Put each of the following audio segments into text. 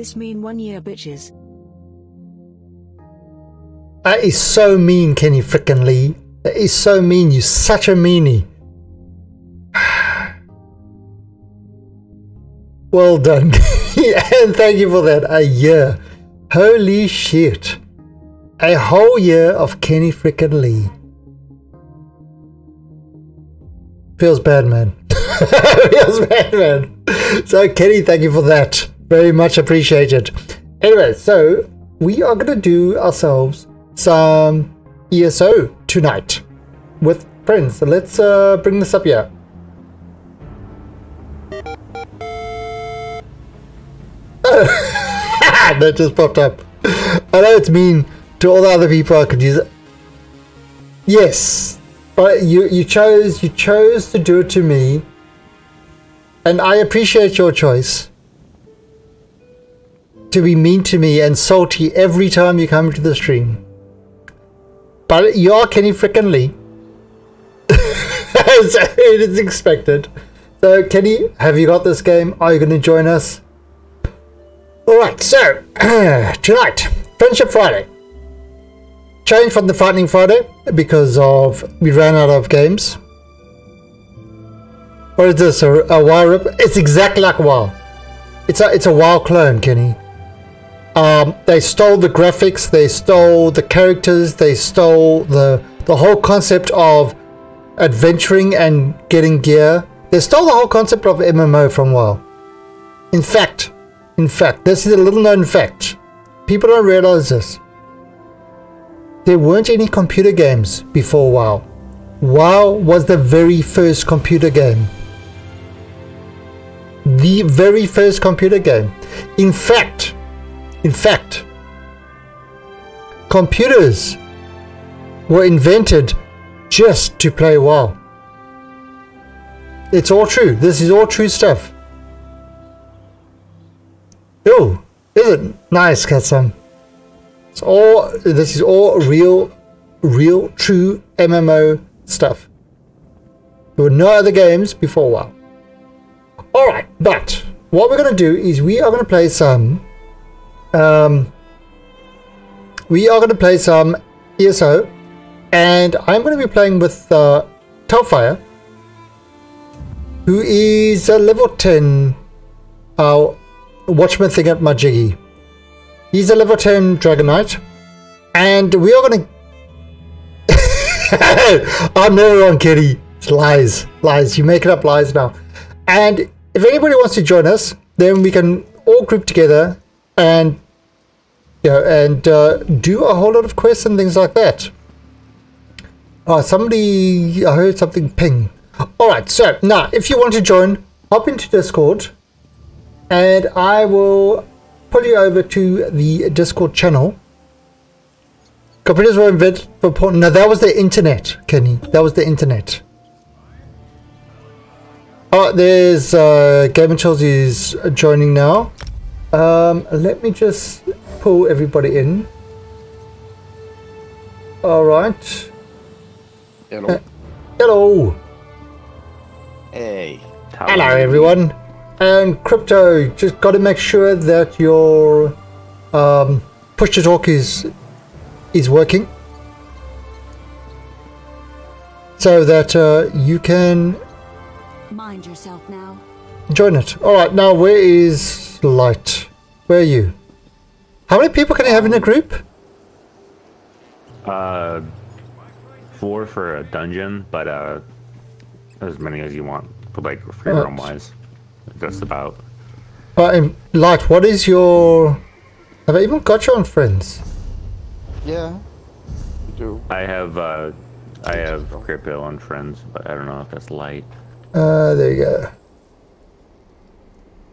This mean one year, bitches? That is so mean, Kenny frickin' Lee. That is so mean. You such a meanie. well done. and thank you for that. A year. Holy shit. A whole year of Kenny frickin' Lee. Feels bad, man. Feels bad, man. So, Kenny, thank you for that. Very much appreciated. Anyway, so we are going to do ourselves some ESO tonight with friends. So let's uh, bring this up here. that just popped up. I know it's mean to all the other people I could use it. Yes, but you you chose you chose to do it to me, and I appreciate your choice. To be mean to me and salty every time you come to the stream. But you are Kenny frickin' Lee. it is expected. So Kenny, have you got this game? Are you going to join us? Alright, so tonight, Friendship Friday. Change from the Fighting Friday because of we ran out of games. What is this? A, a WoW rip? It's exactly like WoW. It's a it's a WoW clone, Kenny. Um, they stole the graphics, they stole the characters, they stole the the whole concept of adventuring and getting gear. They stole the whole concept of MMO from WoW. In fact, in fact, this is a little known fact. People don't realize this. There weren't any computer games before WoW. WoW was the very first computer game. The very first computer game. In fact, in fact, computers were invented just to play WoW. It's all true. This is all true stuff. Oh, is it nice, Katsam? It's all. This is all real, real, true MMO stuff. There were no other games before WoW. All right, but what we're going to do is we are going to play some. Um, we are going to play some ESO, and I'm going to be playing with uh, Telfire, who is a level 10 uh, Watchman thing at Majiggy. He's a level 10 Dragon Knight. And we are going to... I'm never on Kitty. It's lies. Lies. You make it up lies now. And if anybody wants to join us, then we can all group together and you know, and uh, do a whole lot of quests and things like that. Oh, somebody, I heard something ping. Alright, so now if you want to join, hop into Discord and I will pull you over to the Discord channel. Computers were invented for porn. No, that was the internet, Kenny. That was the internet. Oh, there's uh, Game Chills is joining now. Um, let me just pull everybody in. All right. Hello. Uh, hello. Hey. Hello, everyone. And crypto, just got to make sure that your um, push to talk is is working, so that uh, you can Mind yourself now. join it. All right, now where is Light? Where are you? How many people can you have in a group? Uh, four for a dungeon, but uh, as many as you want, but like free Uh, roam wise, just about. But um, Light, what is your? Have I even got you on friends? Yeah. You do. I have uh, I have crypto on friends, but I don't know if that's light. Uh, there you go.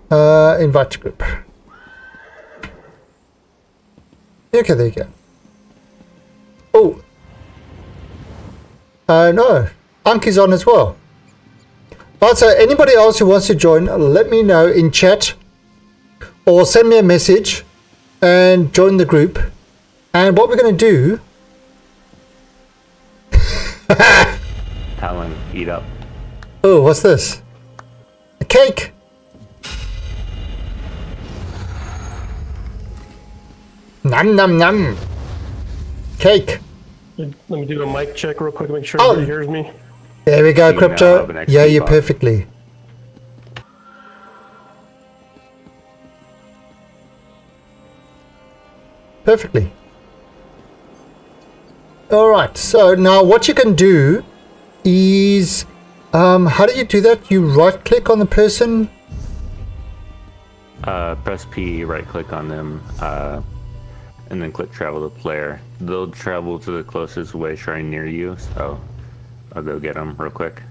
Uh, invite to group. Okay, there you go. Oh. Uh, no. Anki's on as well. But so anybody else who wants to join, let me know in chat or send me a message and join the group. And what we're going to do... Talon, eat up. Oh, what's this? A cake! Num num num. Cake. Let me do a mic check real quick, make sure Oh. everybody hears me. There we go, You Crypto. Yeah, you box. perfectly. Perfectly. Alright, so now what you can do is... Um, how do you do that? You right click on the person? Uh, press P, right click on them, uh, and then click travel to player. They'll travel to the closest way shrine near you, so I'll go get them real quick.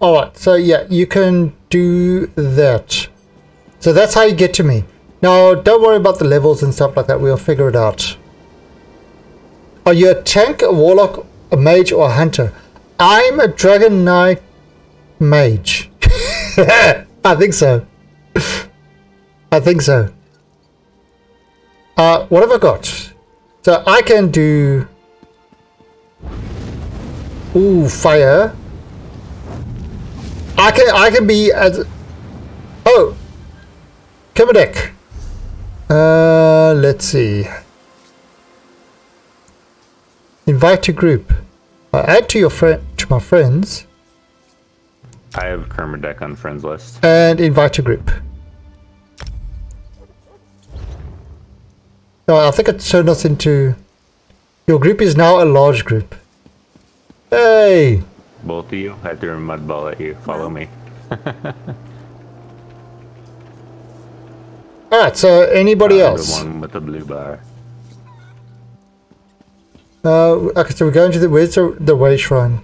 Alright, so yeah, you can do that. So that's how you get to me. Now, don't worry about the levels and stuff like that. We'll figure it out. Are you a tank, a warlock, a mage, or a hunter? I'm a dragon knight mage. I think so. I think so. Uh, what have I got? So I can do... Ooh, fire. I can I can be as oh Kermadec. Uh let's see. Invite to group. Uh, add to your friend to my friends I have Kermadec on friends list. and invite to group. No, I think it turned us into your group is now a large group. Hey! Both of you, I threw a mud ball at you. Follow me. Alright, so anybody Uh, else? The one with the blue bar. Uh, okay, so we're going to the where's the, the way shrine?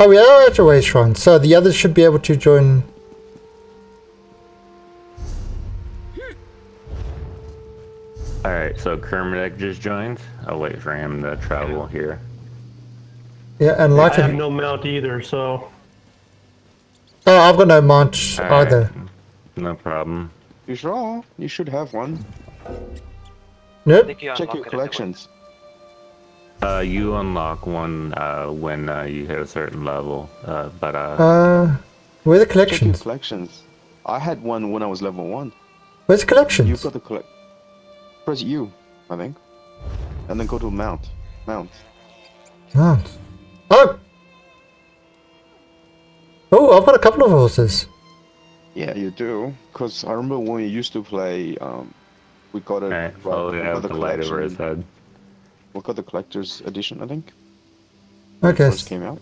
Oh, we are at the way shrine, so the others should be able to join. Alright, so Kermadec just joined. I'll wait for him to travel here. Yeah, and I like have no mount either, so Oh, I've got no mount Alright, either. No problem. You sure? You should have one. Nope. you Check your collections. Uh, you unlock one uh, when uh, you hit a certain level, uh, but uh, Uh, where are the Check your collections? collections. I had one when I was level one. Where's the collections? You've got the collect. Press U, I think, and then go to mount. Mount. Mount. Oh! Oh, I've got a couple of horses. Yeah, you do. Cause I remember when we used to play. Um, we got it. alright, right- follow we the got the light over his head. We got the collector's edition, I think. Okay. First came out.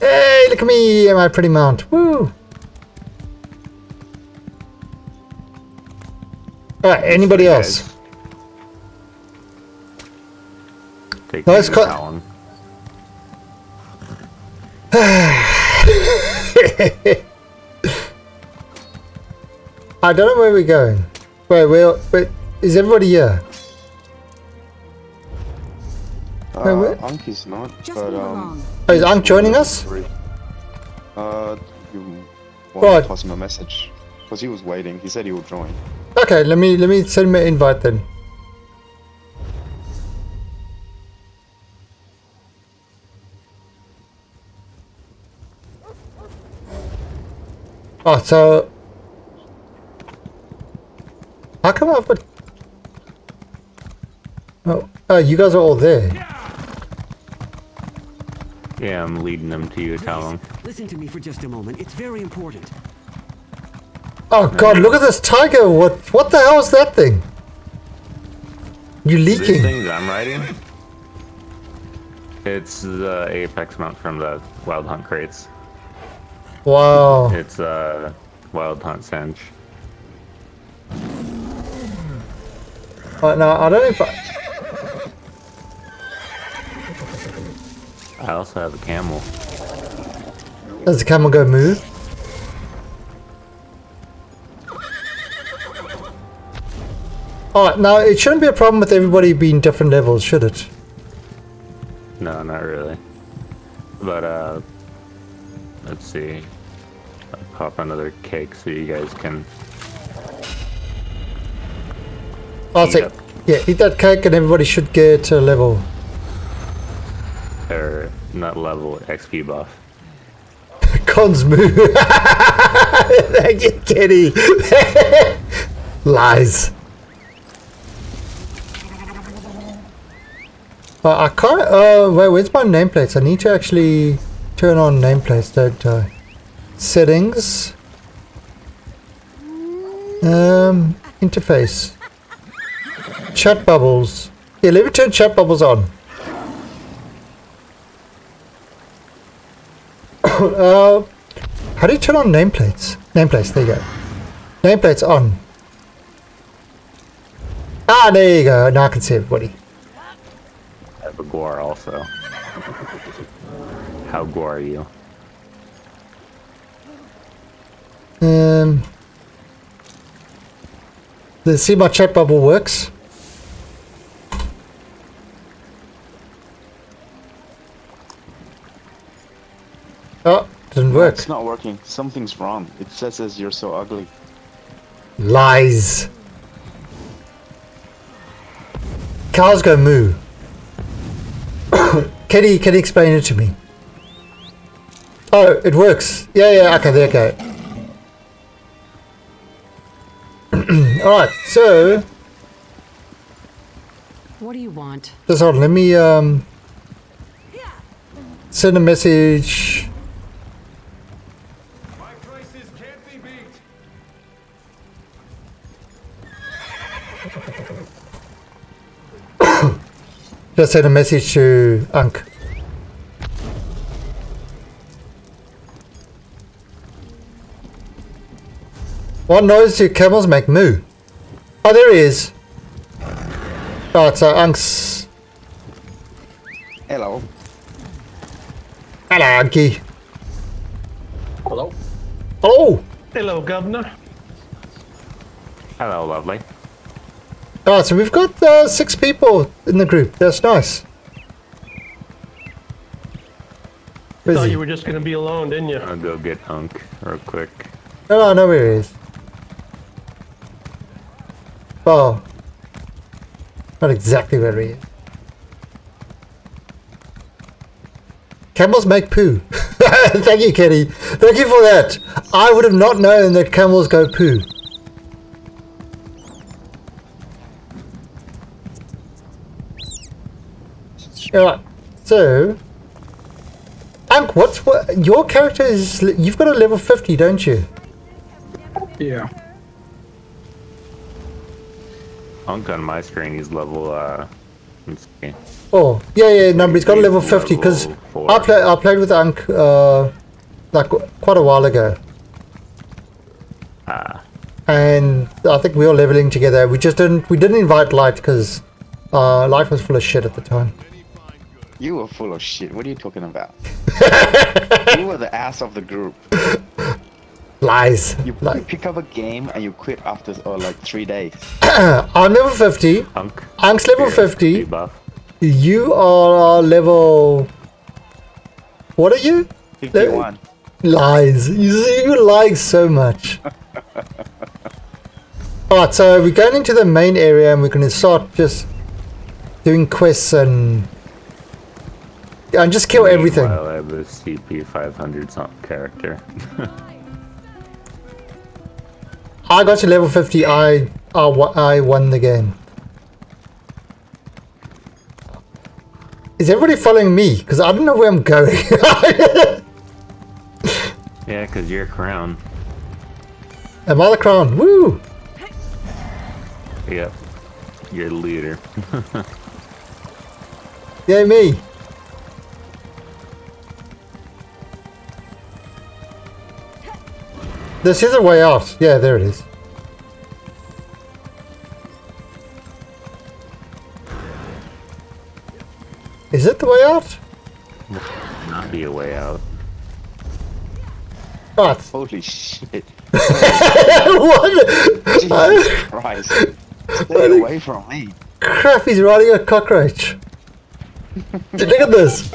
Hey, look at me and my pretty mount. Woo! Alright, anybody else? Guys. Take No, no, it's cut- Talon. I don't know where we're going. Wait, where, wait, is everybody here? Uh, wait. Anki's not, Just but move um. Oh, is Ankh joining us? Uh, you Right. want to pass him a message? Because he was waiting. He said he would join. Okay, let me let me send him an invite then. Oh, so how come I've got? Oh, oh, you guys are all there. Yeah, I'm leading them to you, Talon. Listen to me for just a moment. It's very important. Oh God, look at this tiger! What what the hell is that thing? You leaking. These leaking? things I'm riding, it's the apex mount from the Wild Hunt crates. Wow. It's uh, Wild Hunt Cinch. Uh, now I don't know if I, I also have a camel. does the camel go move? Alright, now it shouldn't be a problem with everybody being different levels, should it? No, not really. But uh, let's see. I'll pop another cake so you guys can. I'll say, up. yeah, eat that cake and everybody should get a level. Or not level XP buff. Cons. Thank you, Kenny. Lies. I can't. Uh, wait, where's my nameplates? I need to actually turn on nameplates, don't I? Settings. Um, interface. Chat bubbles. Yeah, let me turn chat bubbles on. uh, how do you turn on nameplates? Nameplates, there you go. Nameplates on. Ah, there you go. Now I can see everybody. A Guar also. How Guar are you? Um, let's see my chat bubble works. Oh, didn't work. It's not working. Something's wrong. It says as you're so ugly. Lies. Cars go moo. can he can he explain it to me? Oh, it works. Yeah, yeah, okay, there you go. Alright, so What do you want? just hold on, let me um send a message. Just send a message to Unk. What noise do camels make? Moo. Oh, there he is. Right, so Unk's. Hello. Hello, Unky. Hello. Oh! Hello, Governor. Hello, lovely. Alright, so we've got uh, six people in the group. That's nice. Where's Thought you were just gonna be alone, didn't you? I'll go get Hunk real quick. Oh, I know where he is. Oh. Not exactly where he is. Camels make poo. Thank you, Kenny. Thank you for that. I would have not known that camels go poo. Alright, so... Ank, what's what? Your character is... You've got a level 50, don't you? Yeah. Hunk on my screen, he's level, uh, let's see. Oh, yeah, yeah, no, he's got a level 50 because I, play, I played with Unk uh, like quite a while ago. Ah, And I think we were leveling together. We just didn't, we didn't invite Light because uh, Light was full of shit at the time. You were full of shit. What are you talking about? you were the ass of the group. Lies. You, you pick up a game and you quit after oh, like three days. I'm level 50. Hunk. Unk's level here, 50. debuff. You are level... What are you? 51. Lies. You see, you lie so much. Alright, so we're going into the main area and we're going to start just doing quests and and just kill everything. I have a CP 500 something character. I got to level 50. I I, I won the game. Is everybody following me? Because I don't know where I'm going. yeah, because you're crown. Am I the crown? Woo! Yep. You're the leader. Yay me! This is a way out. Yeah, there it is. Is it the way out? Not be a way out. Right. Holy shit. what? Jesus Christ. Stay away from me. Crap, he's riding a cockroach. Look at this.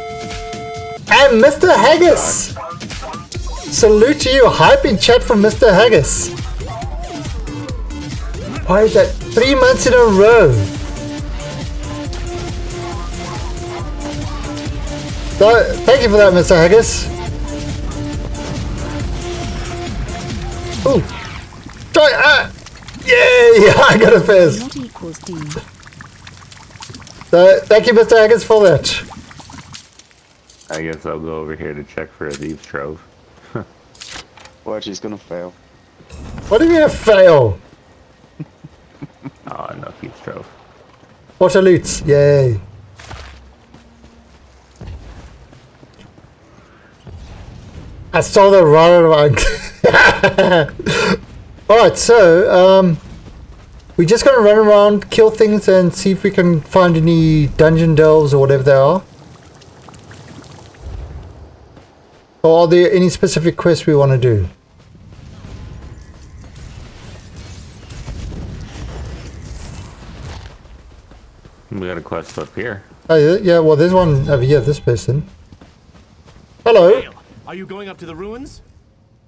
And Mr. Haggis! Salute to you, hype in chat from Mr. Haggis. Why is that three months in a row? So, thank you for that, Mr. Haggis. Ooh. Try, ah! Yay! I got a fizz. So, thank you, Mr. Haggis, for that. I guess I'll go over here to check for a thief's trove. Watch, he's gonna fail. What do you mean a fail? Oh, no thieves trove. a loot! Yay. I saw the run around. Alright, so, um, we're just gonna run around, kill things, and see if we can find any dungeon delves or whatever they are. Or are there any specific quests we want to do? We got a quest up here. Oh, yeah, yeah, well, there's one over here, this person. Hello. Are you going up to the ruins?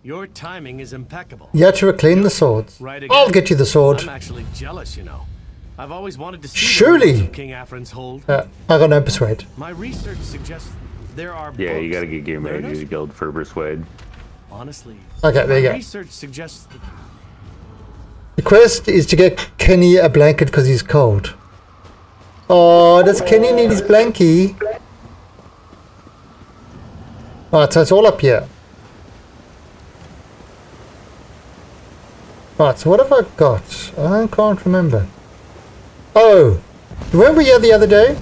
Your timing is impeccable. Yeah, to reclaim the swords. Right I'll get you the sword. I'm actually jealous, you know. I've always wanted to see Surely. the King Afrin's hold. Uh, I got no persuade. My research suggests there are Yeah, you gotta get gear made learners. to guild for persuade. Honestly, Okay, there you go. research suggests The quest is to get Kenny a blanket because he's cold. Oh, does Kenny need his blankie? Oh, right, so it's all up here. Right, so what have I got? I can't remember. Oh, weren't we here the other day?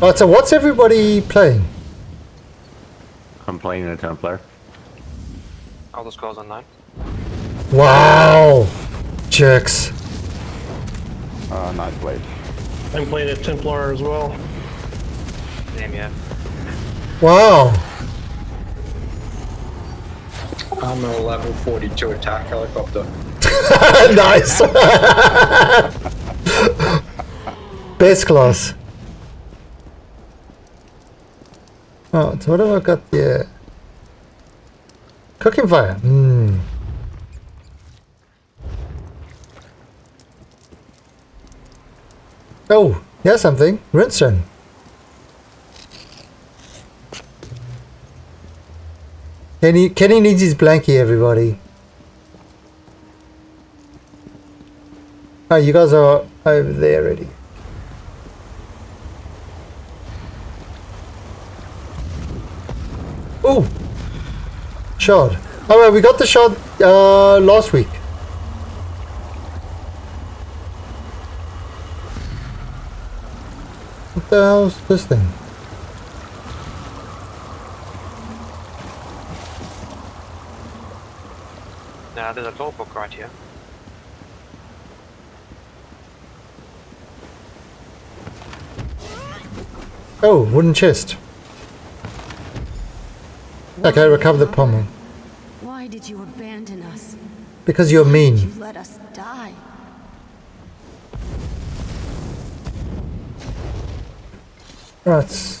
Right, so what's everybody playing? I'm playing a Templar. Elder Scrolls Online. Wow! Jerks. Uh, Nightblade. I'm playing a Templar as well. Same, yeah. Wow! I'm a level 42 attack helicopter. nice! Base class. Oh, so what have I got there? Cooking fire. Hmm. Oh, here's something. Rinson. Kenny, Kenny needs his blankie, everybody. Oh, you guys are over there already. Oh! Shard. Oh, well, we got the shard uh, last week. The hell's this thing? Now there's a law book right here. Oh, wooden chest. Okay, recover the pommel. Why did you abandon us? Because you're mean. You let us die. Right.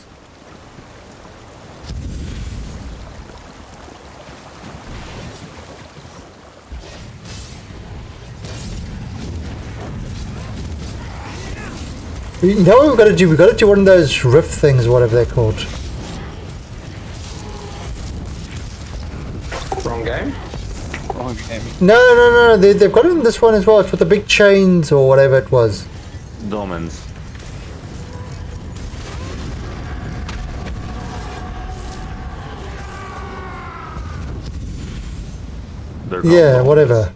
You know what we've got to do? We've got to do one of those rift things, whatever they're called. Wrong game? Wrong game. No, no, no, they, they've got it in this one as well. It's with the big chains or whatever it was. Dolmens. They're called Yeah, dolmens. whatever.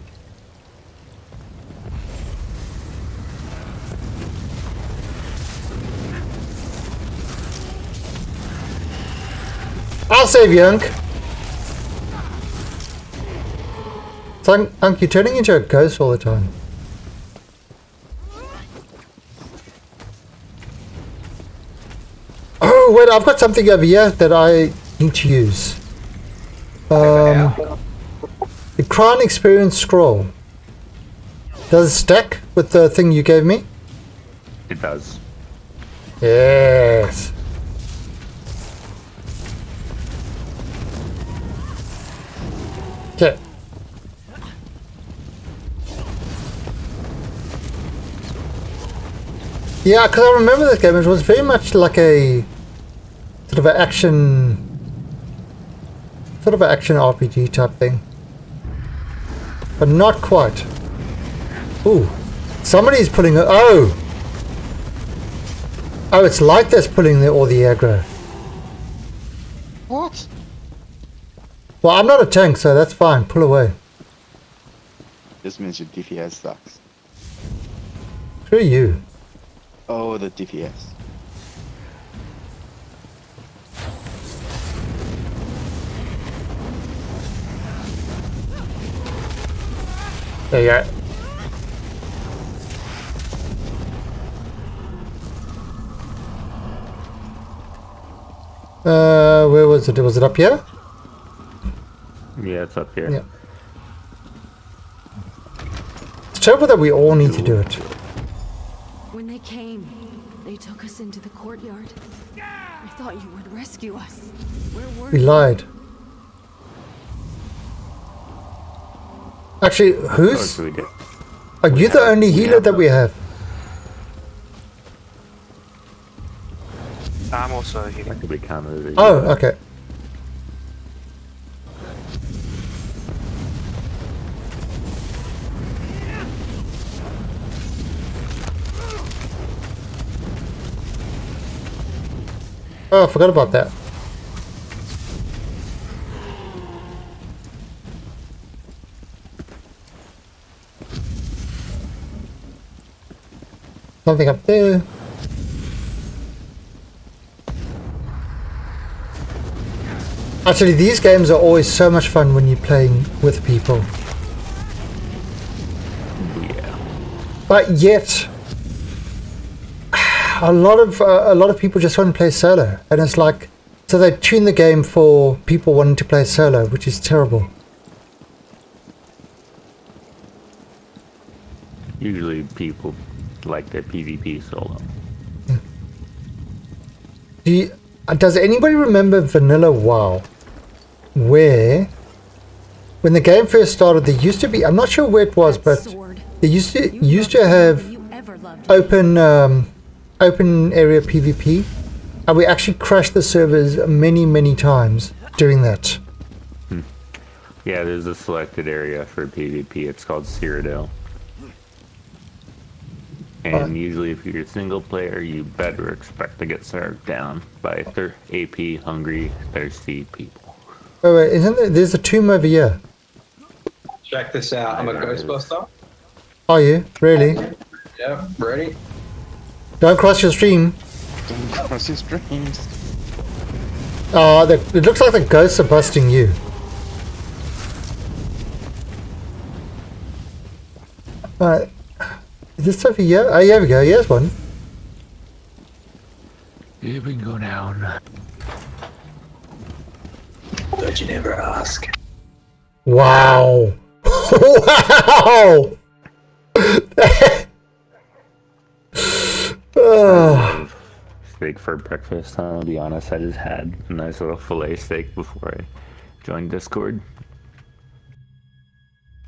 I'll save you, Unk. So, Unk, Unk, you're turning into a ghost all the time. Oh, wait, I've got something over here that I need to use. Um, the Crown Experience Scroll. Does it stack with the thing you gave me? It does. Yes. Okay. Yeah, because I remember this game. It was very much like a sort of an action Sort of an action RPG type thing. But not quite. Ooh. Somebody's pulling a... Oh! Oh, it's like that's pulling the, all the aggro. What? Well, I'm not a tank, so that's fine. Pull away. This means your DPS sucks. Screw you. Oh, the DPS. There you go. Uh, where was it? Was it up here? Yeah, it's up here. Yeah. It's terrible that we all need to do it. When they came, they took us into the courtyard. I thought you would rescue us. Where were We you? lied. Actually, Oh, who's... so we did. Are you the only healer have that we have? I'm also healing. That could be counted Oh, okay. Oh, I forgot about that. Something up there. Actually, these games are always so much fun when you're playing with people. Yeah. But yet, a lot of uh, a lot of people just want to play solo, and it's like so they tune the game for people wanting to play solo, which is terrible. Usually people like the PvP solo. Do you, uh, does anybody remember Vanilla WoW, where when the game first started, there used to be I'm not sure where it was, but Sword. they used to used to have than you ever loved open um, open area PvP, and we actually crashed the servers many many times doing that. Yeah, there's a selected area for PvP. It's called Cyrodiil. And usually, if you're a single player, you better expect to get served down by thir- AP hungry, thirsty people. Oh wait, isn't there? There's a tomb over here. Check this out. I'm a Ghostbuster. Are you really? Yeah, ready? Don't cross your stream. Don't cross your streams. Uh, the, it looks like the ghosts are busting you. Uh, is this over here? Oh, here we go. Here's one. Yeah, we can go down. Don't you never ask. Wow. wow. Ah, Steak for breakfast, huh? I'll be honest, I just had a nice little filet steak before I joined Discord.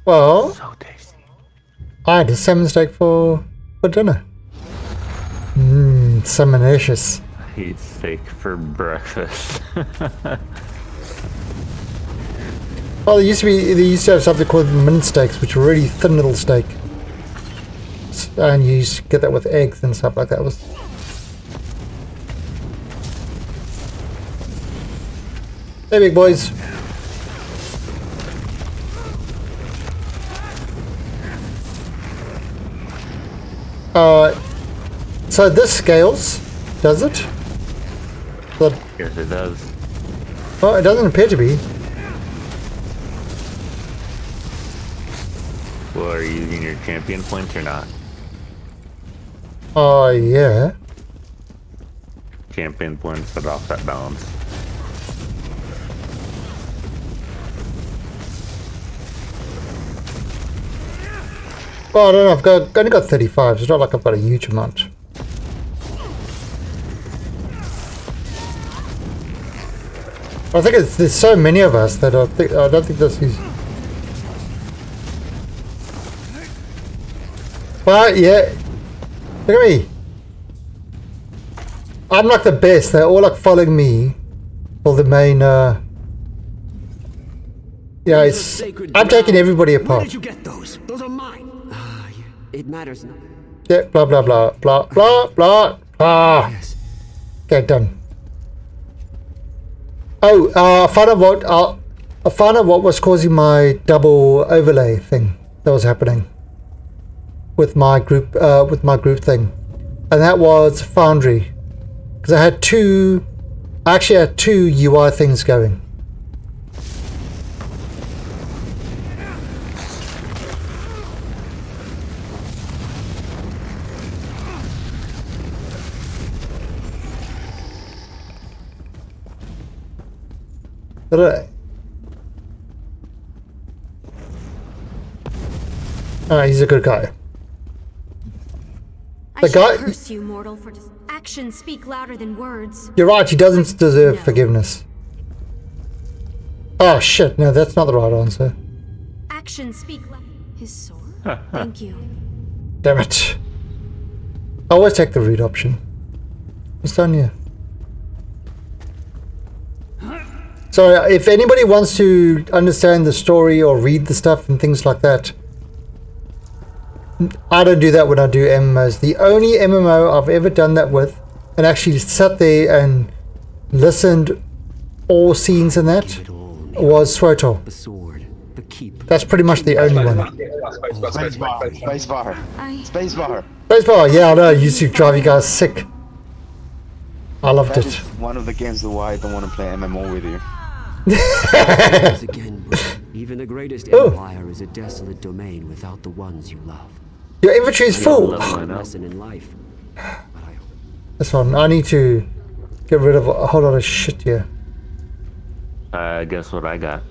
well, So tasty. I had a salmon steak for for dinner. Mmm, salmonicious. I eat steak for breakfast. Oh, there used to be they used to have something called mint steaks, which were really thin little steak, and you used to get that with eggs and stuff like that. It was hey, big boys. Uh, so this scales, does it? But, yes, it does. oh, it doesn't appear to be. Well, are you using your champion points or not? Oh, yeah. Champion points that offset balance. Well, I don't know. I've got only got 35. It's not like I've got a huge amount. I think it's, there's so many of us that I think I don't think this is. But yeah, look at me. I'm like the best. They're all like following me for the main uh, Yeah, it's, I'm taking everybody Where apart. did you get those? It matters not. Yeah, blah blah blah blah blah blah blah. Yes. Okay, done. Oh, uh, I found out what uh, I found out what was causing my double overlay thing that was happening with my group uh, with my group thing, and that was Foundry because I had two. I actually had two UI things going. Right. Ah, he's a good guy. The should guy- curse you, mortal, for actions speak louder than words. You're right, he doesn't deserve No. forgiveness. Oh shit, no, that's not the right answer. Actions speak louder. His sword? Thank you. Damn it. I always take the read option. What's down here? So, if anybody wants to understand the story or read the stuff and things like that, I don't do that when I do MMOs. The only MMO I've ever done that with and actually sat there and listened all scenes in that Give it all. me. was SWTOR. The sword. The keep. That's pretty much the only one. Spacebar, spacebar, spacebar. Baseball, yeah, I know, used to drive you guys sick. I loved That it. one of the games why I don't want to play MMO with you. Once again. Even the greatest Oh. empire is a desolate domain without the ones you love. Your inventory is full. Leveling up. Lesson in life. But I hope That's fine. I need to get rid of a whole lot of shit here. Uh, guess what I got?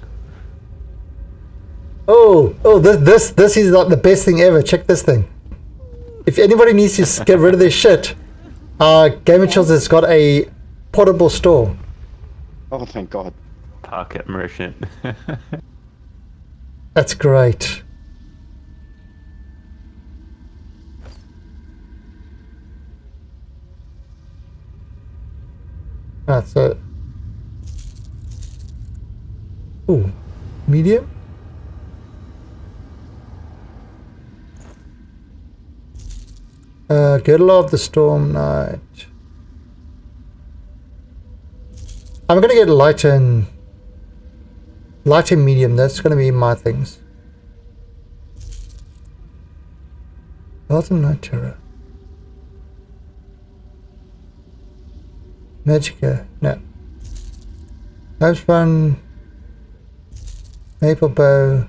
Oh, oh, this this this is like the best thing ever. Check this thing. If anybody needs to get rid of their shit, uh, Game of Chills has got a portable store. Oh, thank God. Pocket merchant. That's great. That's it. Ooh, medium. Uh, Girdle of the Storm Knight. I'm gonna get light and light and medium. That's gonna be my things. Gotham Night Terror. Magicka. No. Homespun. Maple Bow.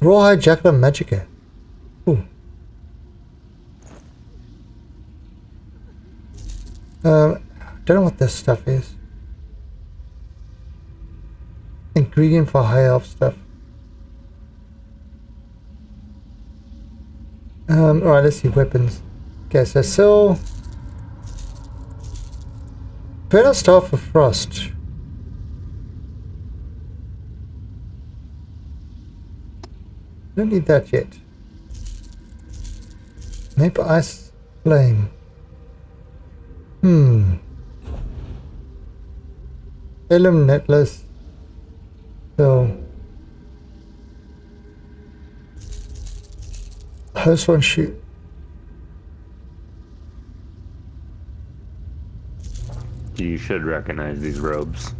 Rawhide Jacket of Magicka. Ooh. Um, don't know what this stuff is. Ingredient for high elf stuff. Um, alright, let's see, weapons. Okay, so sell... Better Staff for Frost. Don't need that yet. Maple Ice Flame. Hmm. Elm Necklace. So... House one shoot. you should recognize these robes.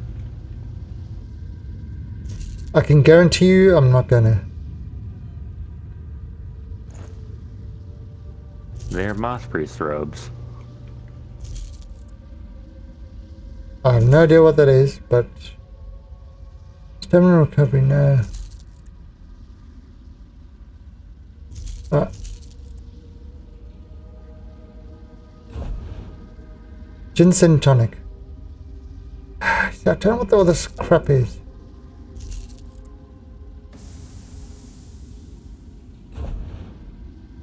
I can guarantee you I'm not gonna. They're Moss Priest robes. I have no idea what that is, but stamina recovery, no. Ah. Ginseng tonic. See, I don't know what all this crap is.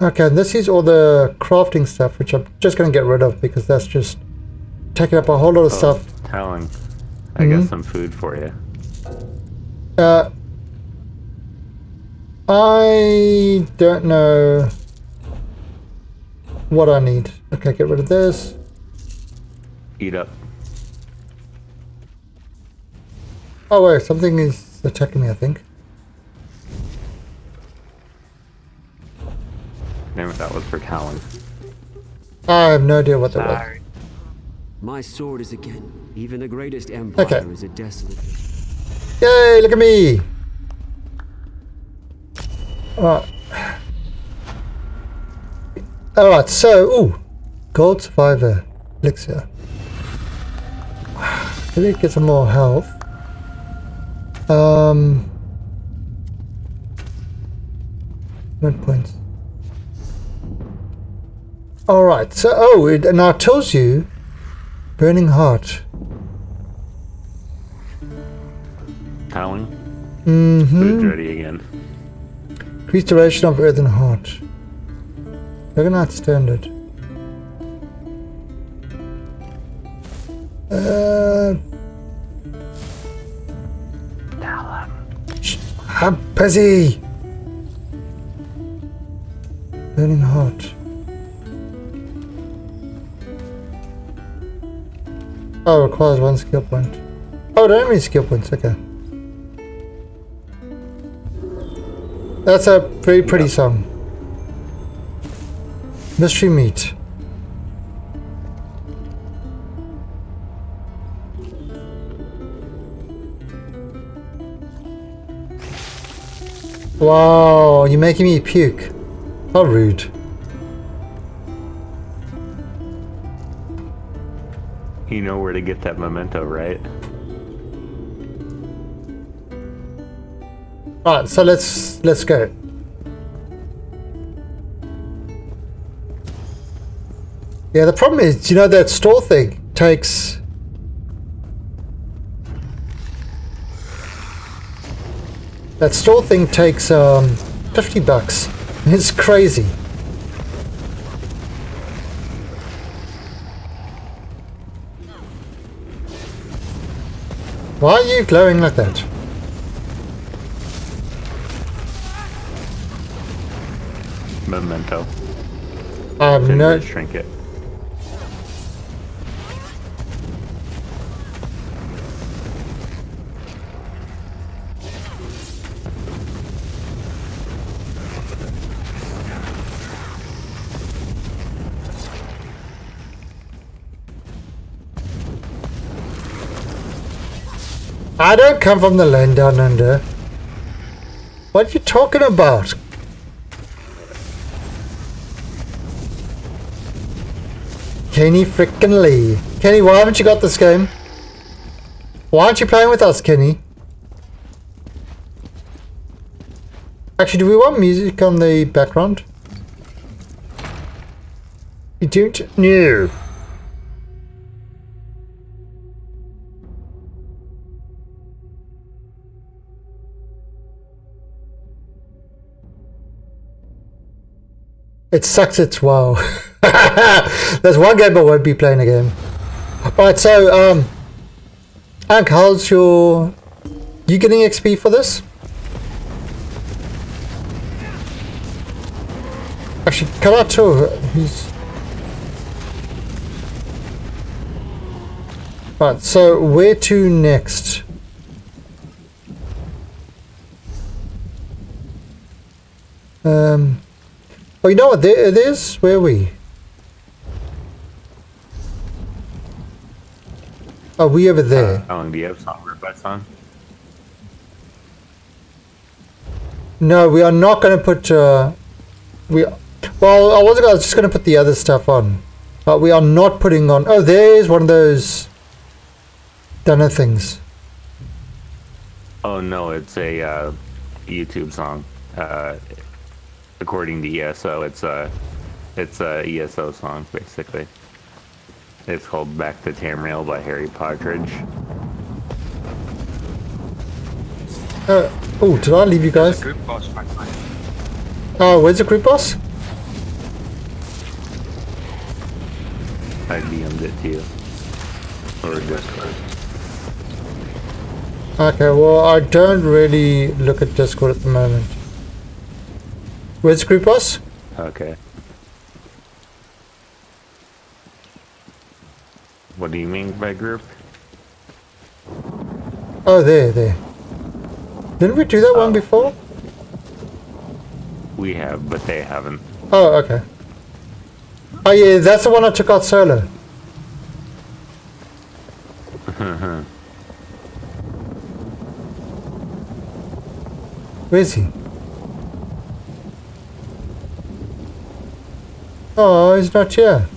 Okay, this is all the crafting stuff, which I'm just going to get rid of because that's just taking up a whole lot of stuff. Telling. I Mhm. got some food for you. Uh, I don't know what I need. Okay, get rid of this. Eat up. Oh wait, something is attacking me, I think. Name it, that was for Talon. I have no idea what that Sorry. was. My sword is again. Even the greatest empire okay. is a desolate. Yay, look at me! Alright. Alright, so, ooh. Gold Survivor Elixir. Let me get some more health. Um. Red points. Alright, so, oh, it now tells you Burning Heart. Talon? Mm hmm. Food's ready again. Increase duration of earthen heart. Juggernaut standard. Uh, Talon. sh- I'm busy. Burning heart. Oh, requires one skill point. Oh, there are many skill points. Okay. That's a very pretty song. Mystery meat. Wow, you're making me puke. How rude. You know where to get that memento, right? Alright, so let's let's go. Yeah, the problem is, you know, that store thing takes that store thing takes um 50 bucks. It's crazy. Why are you glowing like that? Memento. I have no Fenrir trinket. I don't come from the land down under. What are you talking about? Kenny frickin' Lee. Kenny, why haven't you got this game? Why aren't you playing with us, Kenny? Actually, do we want music on the background? You don't? No. It sucks its wow. There's one game I won't be playing again. Alright, so, um, Ank, how's your... You getting XP for this? Actually, Karato, he's... Right, so where to next? Um... Oh, you know what? There it is. Where are we? Are we over there? How long do you have song requests on? No, we are not going to put. Uh, we. Well, I was, I was just going to put the other stuff on, but we are not putting on. Oh, there's one of those. Dunno things. Oh no, it's a uh, YouTube song. Uh, according to ESO, it's a it's a ESO song basically. It's called "Back to Tamriel" by Harry Partridge. Uh, oh, did I leave you guys? Group boss fight. Oh, where's the group boss? I DM'd it to you. Or Discord. Okay, well, I don't really look at Discord at the moment. Where's the group boss? Okay. What do you mean by group? Oh, there, there. Didn't we do that one oh. before? We have, but they haven't. Oh, okay. Oh yeah, that's the one I took out solo. Where is he? Oh, he's not here.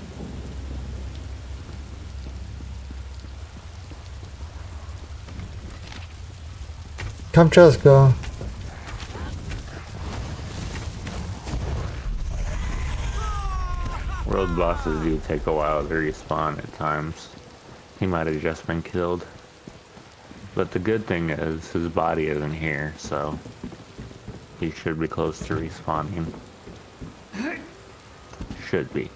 Come, just go. World bosses do take a while to respawn at times. He might have just been killed. But the good thing is, his body isn't here, so he should be close to respawning. Should be.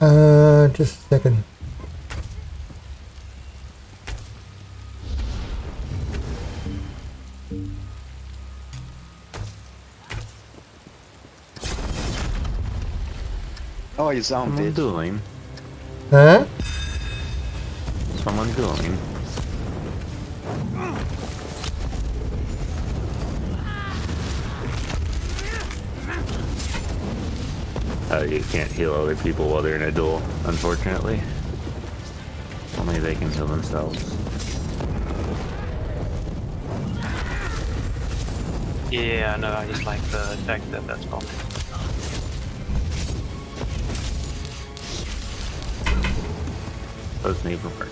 Uh, just a second. Oh, you sound Someone bitch. dueling. Huh? Someone dueling. You can't heal other people while they're in a duel, unfortunately. Only they can heal themselves. Yeah, no, I just like the effect that that's called. Doesn't even work.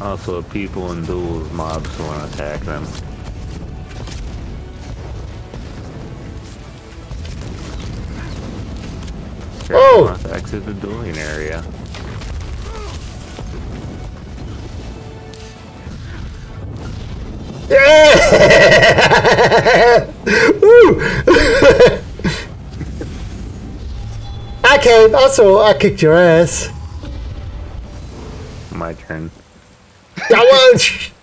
Also, people in duels, mobs want to attack them. Exit the dueling area. Yeah! Woo! okay, also I kicked your ass. My turn. I won't.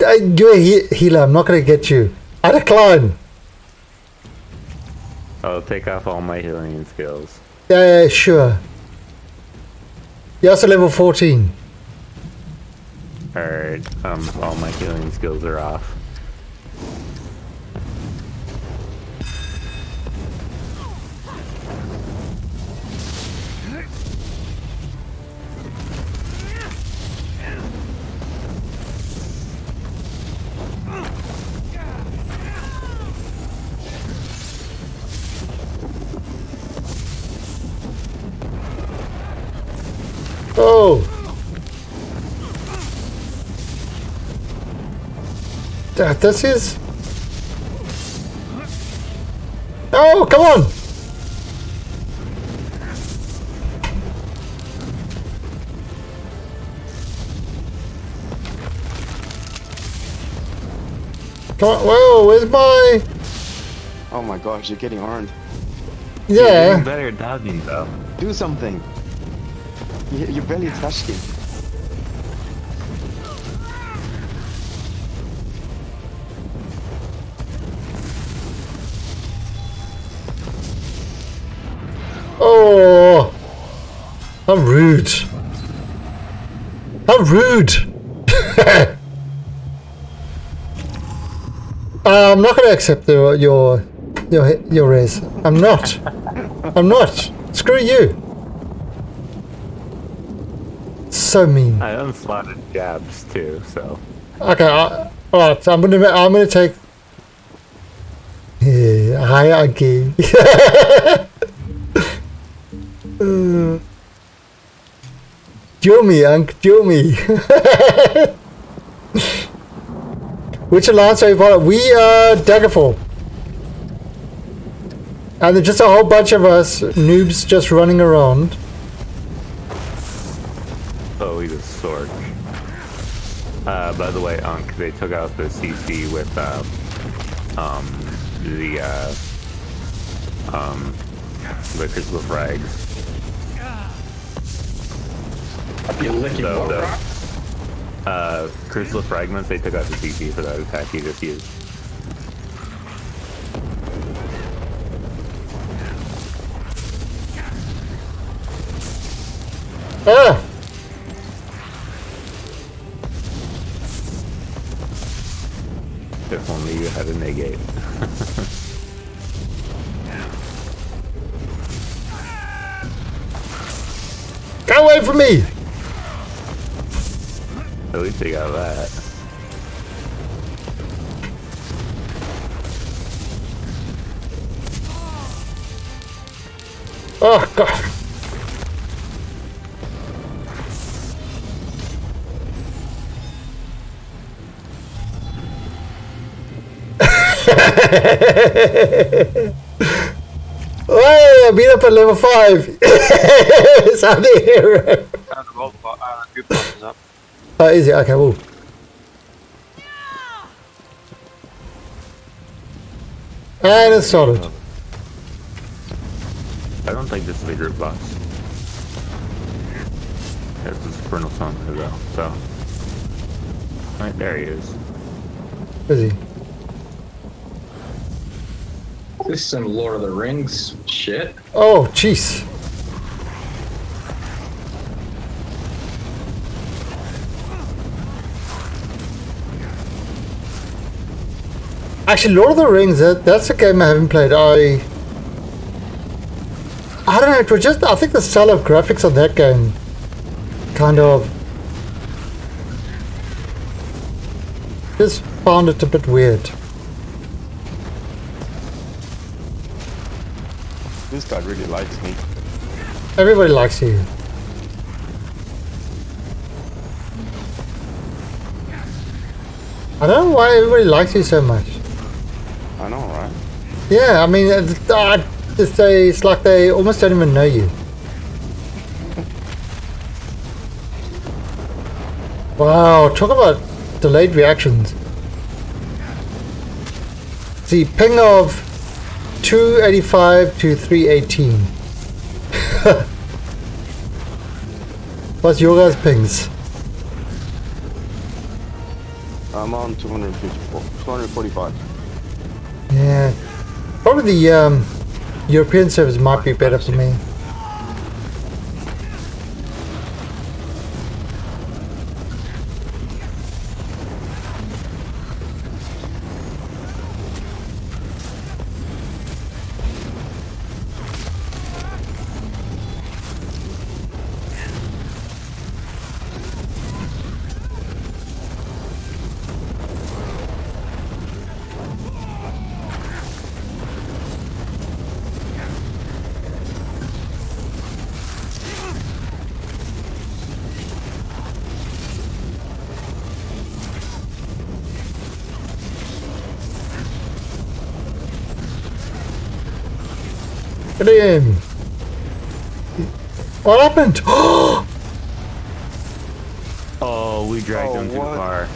Uh, You're a healer. I'm not gonna get you. I decline. I'll take off all my healing skills. Yeah, yeah, sure. You're level 14. Alright, um, all my healing skills are off. That, this is. Oh, come on! Come on, whoa, where's my. Oh my gosh, you're getting armed. You're Yeah. getting better at dodging though. Do something. You, you barely touched him. How rude. How rude! Uh, I'm not going to accept the, your your your raise. I'm not. I'm not. Screw you. So mean. I unslotted jabs too, so. Okay. I, all right. I'm gonna I'm gonna take. Yeah. Hi, Aggie. duel me, Unc. Duel me. Which alliance are you part of? We are Daggerfall. And there's just a whole bunch of us noobs just running around. Oh, he's a sword. Uh, by the way, Unk, they took out the CC with, uh, um, the, uh, um, the crystal frags. You licking so? Uh, Crystal Fragments, they took out the CC for that attack You just used. Ugh! Got that. Uh, oh god. Hey, I beat up at level 5! Yes, I'm the hero! Uh, the gold bo- uh, the group box is up. Oh, easy, okay, woo. And it's solid. I don't think this is the group box. This is Supernal Song though, so. Right, there he is. Is he? This is some Lord of the Rings shit. Oh, jeez. Actually, Lord of the Rings, that, that's a game I haven't played. I... I don't know, it was just... I think the style of graphics on that game kind of... Just found it a bit weird. This guy really likes me. Everybody likes you. I don't know why everybody likes you so much. I know, right? Yeah, I mean, it's, uh, it's, they- it's like they almost don't even know you. Wow, talk about delayed reactions. See, ping of 285 to 318. What's your guys' pings? I'm on 254, 245. Yeah, probably the um, European servers might be better for me. What happened? Oh, we dragged Oh, him too what? far.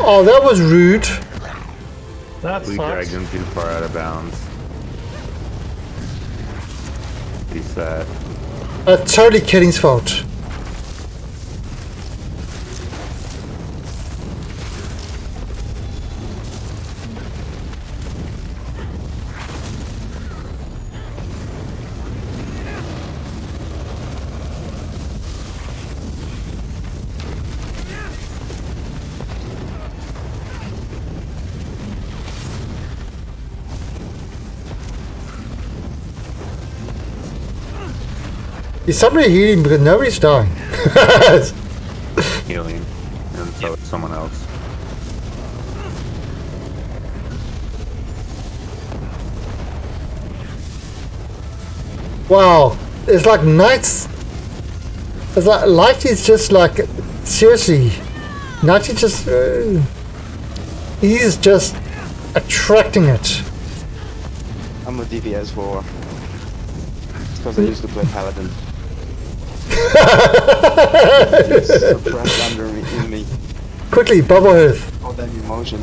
oh, that was rude. That We sucks. dragged him too far out of bounds. He's sad. That's totally Kidding's fault. Is somebody healing because nobody's dying? Healing. And so it's someone else. wow, it's like nights. It's like light is just like seriously, night is just. Uh, he's just attracting it. I'm a DPS for. Because I used to play Paladin. Suppressed under me, in me. Quickly, Bubble Earth. All that emotion.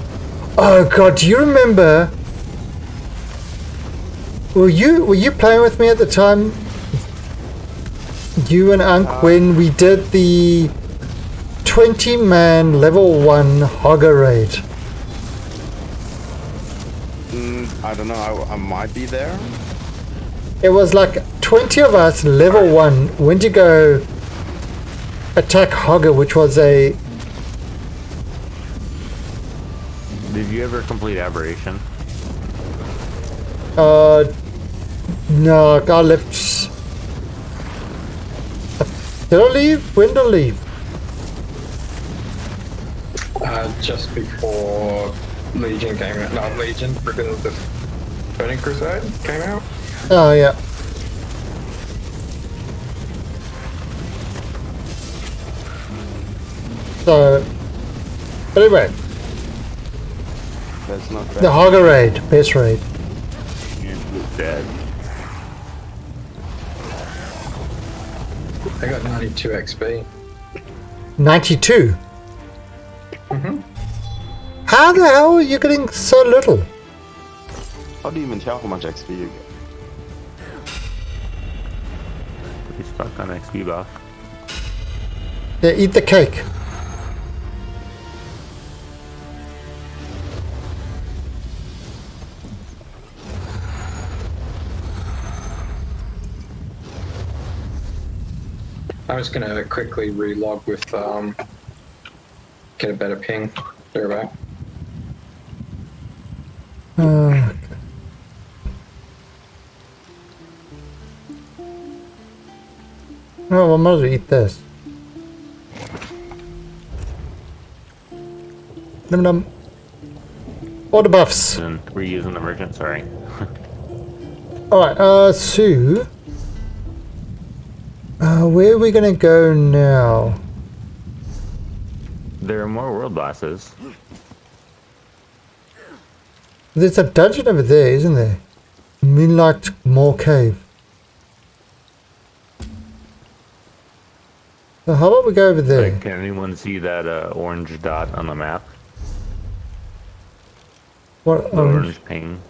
Oh god, do you remember? Were you were you playing with me at the time? You and Unc when we did the 20 man level 1 Hogger raid. Mm, I don't know, I, I might be there. It was like 20 of us, level 1, went to go attack Hogger, which was a... Did you ever complete Aberration? Uh, no, I left... Did I leave? When did I leave? Uh, just before Legion came out. Not Legion, because the Burning Crusade came out. Oh, yeah. So, anyway, That's not the bad. Hogger raid, best raid. You're dead. I got 92 XP. 92. Mm-hmm. How the hell are you getting so little? How do you even tell how much XP you get? Pretty stuck on XP buff. Yeah, eat the cake. I'm just gonna quickly relog with um get a better ping. There about. Uh, oh, I might as well eat this. Num num. Order buffs. And we're using the merchant, sorry. Alright, uh, Sue. Uh, where are we gonna go now? There are more world bosses. There's a dungeon over there, isn't there? Moonlight Moor Cave. So how about we go over there? Like, can anyone see that uh, orange dot on the map? What The orange? orange ping.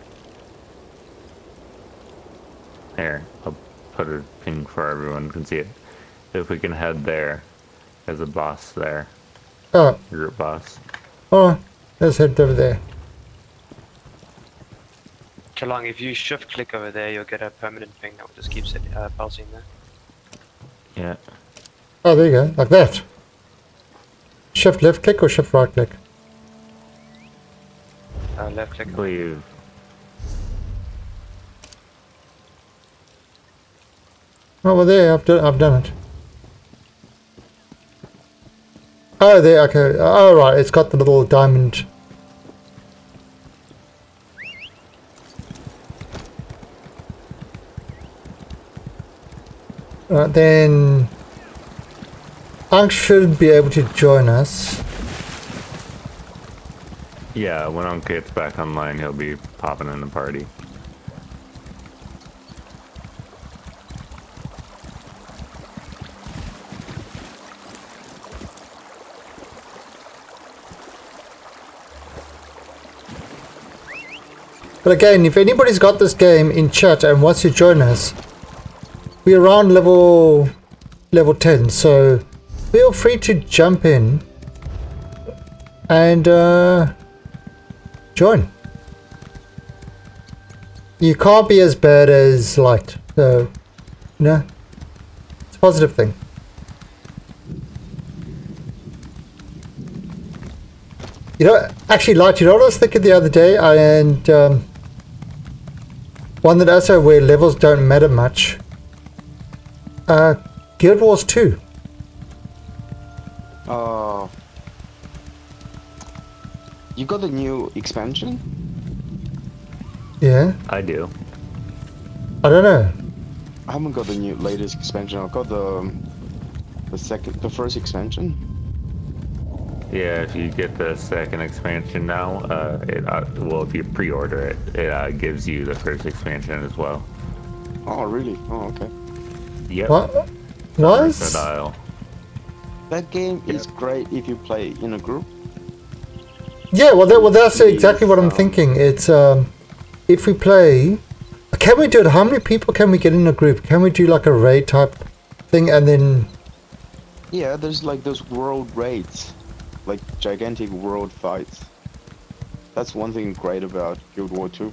Here, I'll put a ping for everyone can see it. If we can head there, there's a boss there, Oh, group boss. oh, let's head over there. Talung, if you shift click over there, you'll get a permanent ping that will just keep it, uh, pulsing there. Yeah. Oh, there you go, like that. Shift left click or shift right click? Uh, left click. I believe. Oh, well, there, I've done, I've done it. Oh, there, okay. Oh, right, it's got the little diamond. Right, then... Ankh should be able to join us. Yeah, when Unc gets back online, he'll be popping in the party. But again, if anybody's got this game in chat and wants to join us, we're around level level 10, so feel free to jump in and uh, join. You can't be as bad as light, so you know, it's a positive thing. You know, actually, light. You know what I was thinking the other day, and um, one that also where levels don't matter much. Uh, Guild Wars 2. Uh, you got the new expansion? Yeah, I do. I don't know. I haven't got the new latest expansion. I've got the um, the second, the first expansion. Yeah, if you get the second expansion now, uh, it uh, well, if you pre-order it, it uh, gives you the first expansion as well. Oh, really? Oh, okay. Yep. What? Was? Crocodile. That game is great if you play in a group. Yeah, well, that, well, that's exactly what I'm um, thinking. It's um, if we play, can we do it? How many people can we get in a group? Can we do like a raid type thing and then? Yeah, there's like those world raids, like gigantic world fights. That's one thing great about Guild War 2.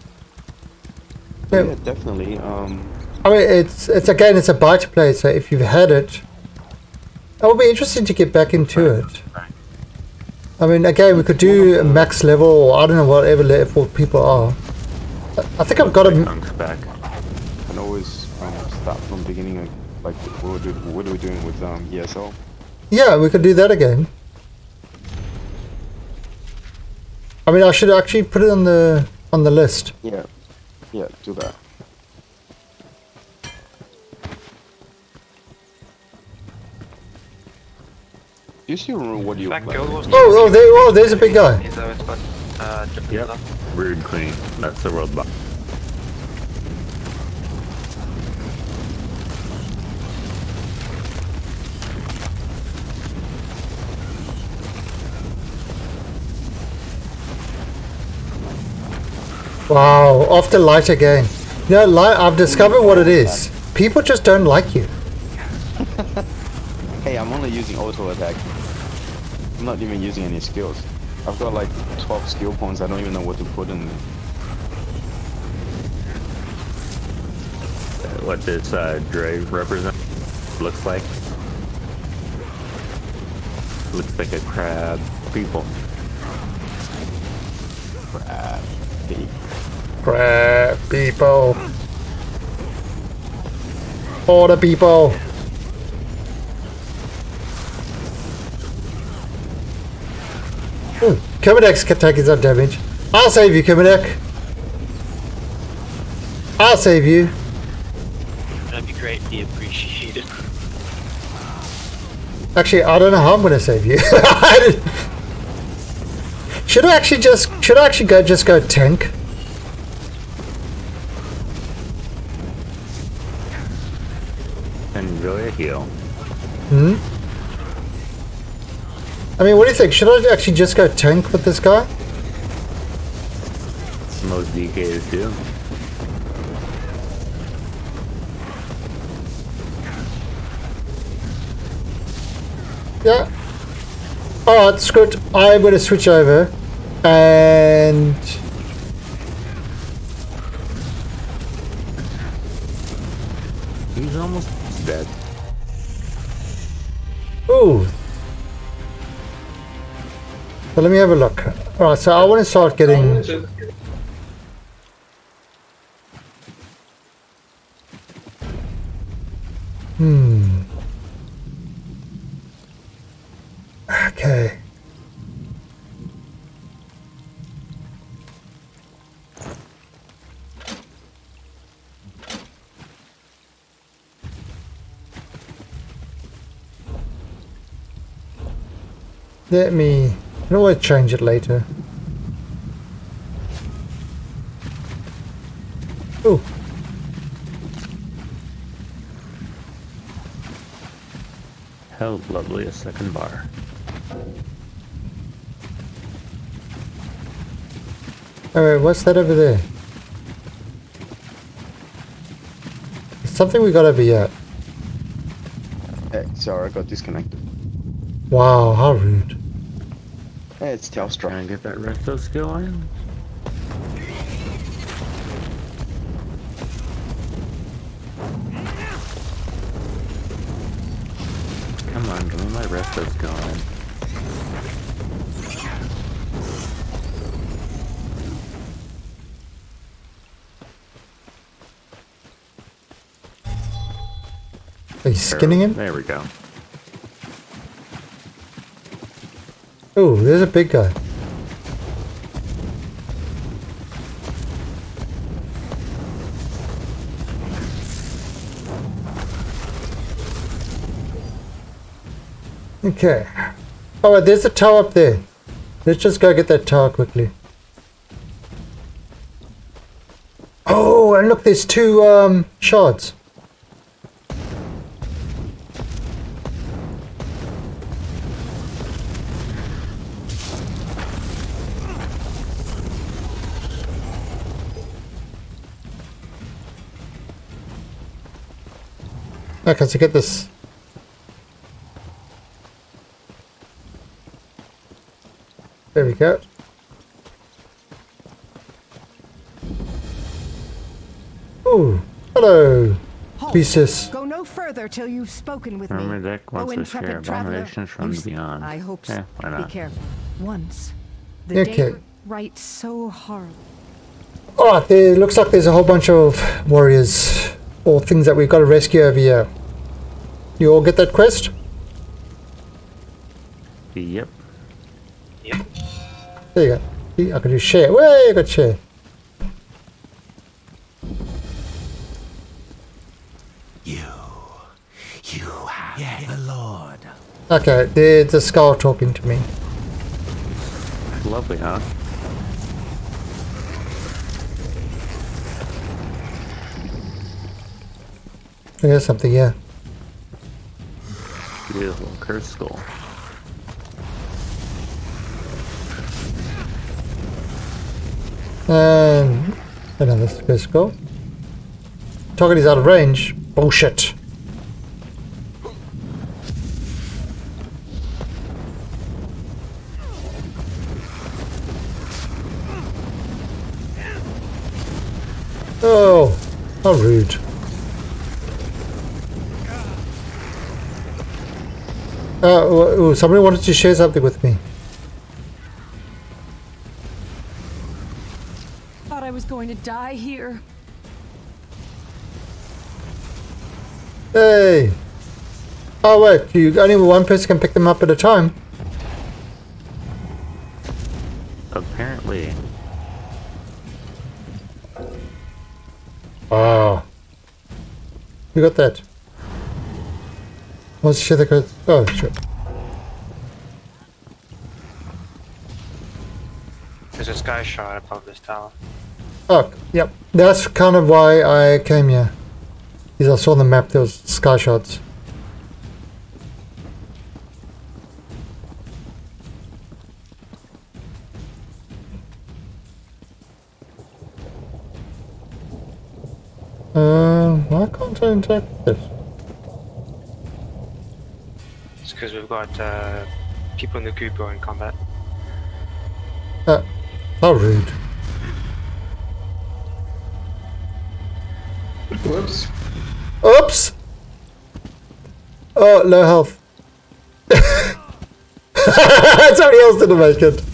Yeah. Yeah, definitely. Um, I mean, it's it's again, it's a buy to play. So if you've had it, it will be interesting to get back into it. I mean, again, we could do a max level, or I don't know whatever level people are. I- I think I've got a. Punk's back. can always um, start from the beginning, of, like what we're, do, what are we doing with um, ESL? Yeah, we could do that again. I mean, I should actually put it on the on the list. Yeah, yeah, do that. Do you still remember what you Back like, Oh, oh, there, oh, there's a big guy. Is that what it's got? Uh, triple Yep. love. Rude Queen. That's the world boss. Wow, off the light again. You know, light, I've discovered what it is. People just don't like you. Hey, I'm only using auto attack. I'm not even using any skills. I've got like 12 skill points. I don't even know what to put in there. What this uh, Dre represent looks like. Looks like a crab. People. Crab Big. Crap, people. All the people. Hmm. Kermadec can take his own damage. I'll save you, Kermadec. I'll save you. That'd be greatly appreciated. Actually, I don't know how I'm gonna save you. should I actually just should I actually go just go tank? And really a. Hmm? I mean, what do you think? Should I actually just go tank with this guy? Most DKs do. Yeah. Alright, screw it. I'm gonna switch over. And... dead. Ooh. So let me have a look. Alright, so I want to start getting... Hmm. Okay. Let me... I can always change it later. Oh. How lovely a second bar. Alright, what's that over there? Something we got over here. Hey, sorry, I got disconnected. Wow, how rude. Hey, it's Telstra. Can I get that resto skill in? Come on, give me my resto skill in. Are you skinning him? There we go. Oh, there's a big guy. Okay. Alright, there's a tower up there. Let's just go get that tower quickly. Oh, and look, there's two um, shards. Okay, so get this. There we go. Ooh, hello. Pieces. Go no further till you've spoken with Remember me. Dick wants oh, to share traveler. abominations from You beyond. I hope so. Yeah, why Be careful. Once, the Okay. day right so hard. Oh, there looks like there's a whole bunch of warriors or things that we've got to rescue over here. You all get that quest? Yep. Yep. There you go. See, I can do share. Way, I got share. You You have the Lord. Okay, there's a skull talking to me. Lovely, huh? There's something, yeah. Beautiful cursed skull. And another square skull. Target is out of range. Bullshit. Oh, how rude. Uh, somebody wanted to share something with me. Thought I was going to die here. Hey! Oh wait, you only one person can pick them up at a time. Apparently. Wow. You got that. Shit that goes? Oh shit. There's a skyshard above this tower. Oh, yep. That's kind of why I came here. Is I saw on the map there was skyshards. Uh, why can't I interact with this? Because we've got uh, people in the group who are in combat. Uh, how rude. Whoops. Oops! Oh, low health. Somebody else didn't make it.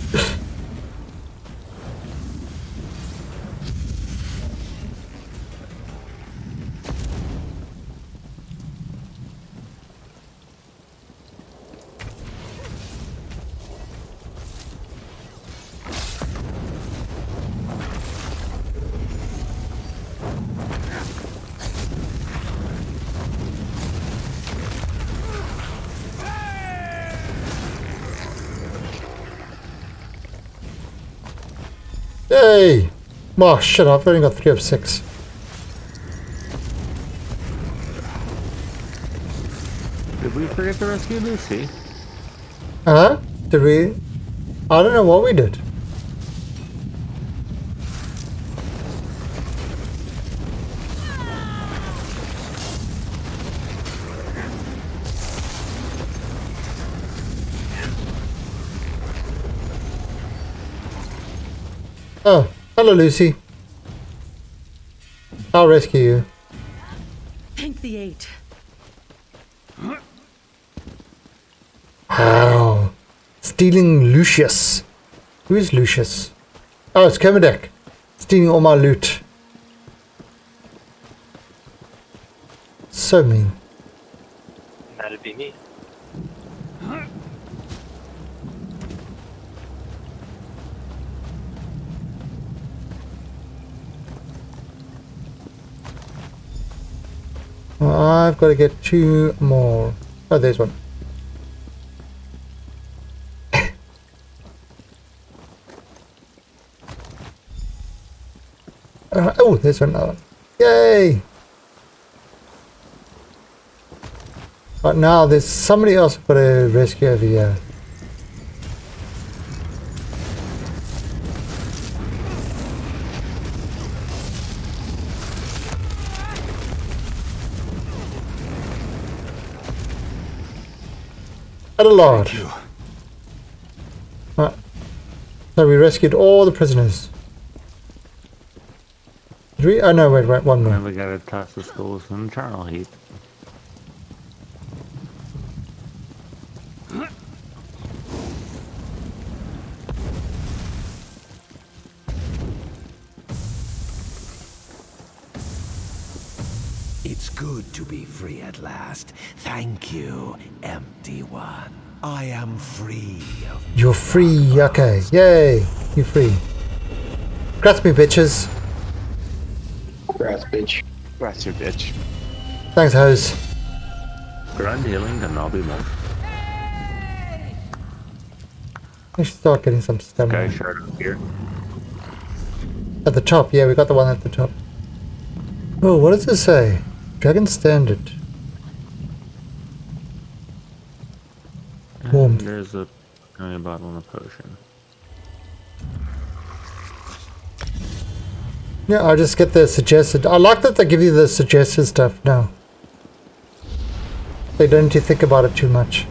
Yay! Oh shit, I've only got three of six. Did we forget to rescue Lucy? Huh? Did we? I don't know what we did. Oh, hello Lucy. I'll rescue you. Thank the eight. Wow. Stealing Lucius. Who is Lucius? Oh, it's Kermadec. Stealing all my loot. So mean. That'd be me. I've got to get two more. Oh, there's one. Uh, oh, there's another one. Yay! But now there's somebody else I've got to rescue over here. Adelard. Thank you. Uh, right. So we rescued all the prisoners. Did we? Oh no, wait, wait, one more. Then we gotta toss the skulls in the charnel heap. Be free at last. Thank you, empty one. I am free of You're free. Okay, yay, you're free. Grats me, bitches. Grass bitch. Grass your bitch. Thanks, hose. Grand healing and I'll be more. I should start getting some Guy stamina. shard up here. At the top, yeah, we got the one at the top. Oh, what does it say? Dragon Standard. And Warmth. There's a bottle and a potion. Yeah, I'll just get the suggested. I like that they give you the suggested stuff now. They don't need to think about it too much.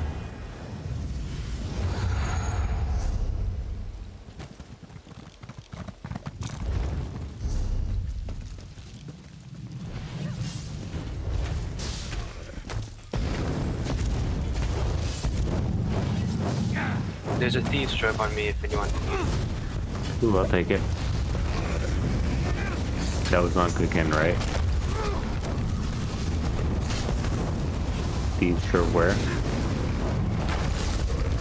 There's a thieves trove on me if anyone Ooh, I'll take it. That was on cooking, right? Thieves for where?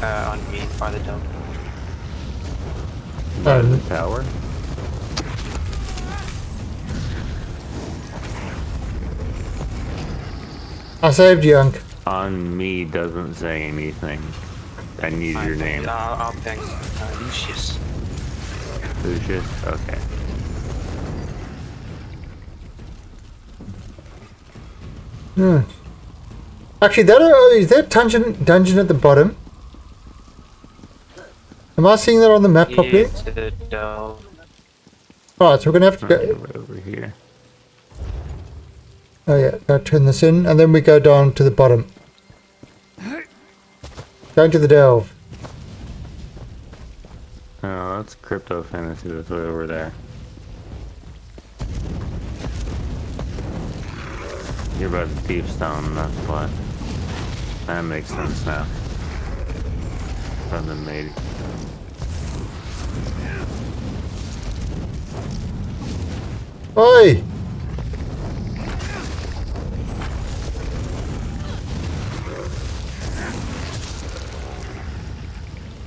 uh, on me by the dome. By the tower? I saved you, Unc. On me doesn't say anything. I need your name. Uh, I'll ping uh, Lucius. Lucius? Okay. Hmm. Actually, that uh, is that dungeon dungeon at the bottom? Am I seeing that on the map properly? Yeah, to the dome. Alright, so we're gonna have to go. Over here. Oh yeah, gotta turn this in, and then we go down to the bottom. Going to the delve. Oh, that's crypto fantasy that's way over there. You're about to deep stone, that's why. That makes sense now. From the maid. Oi!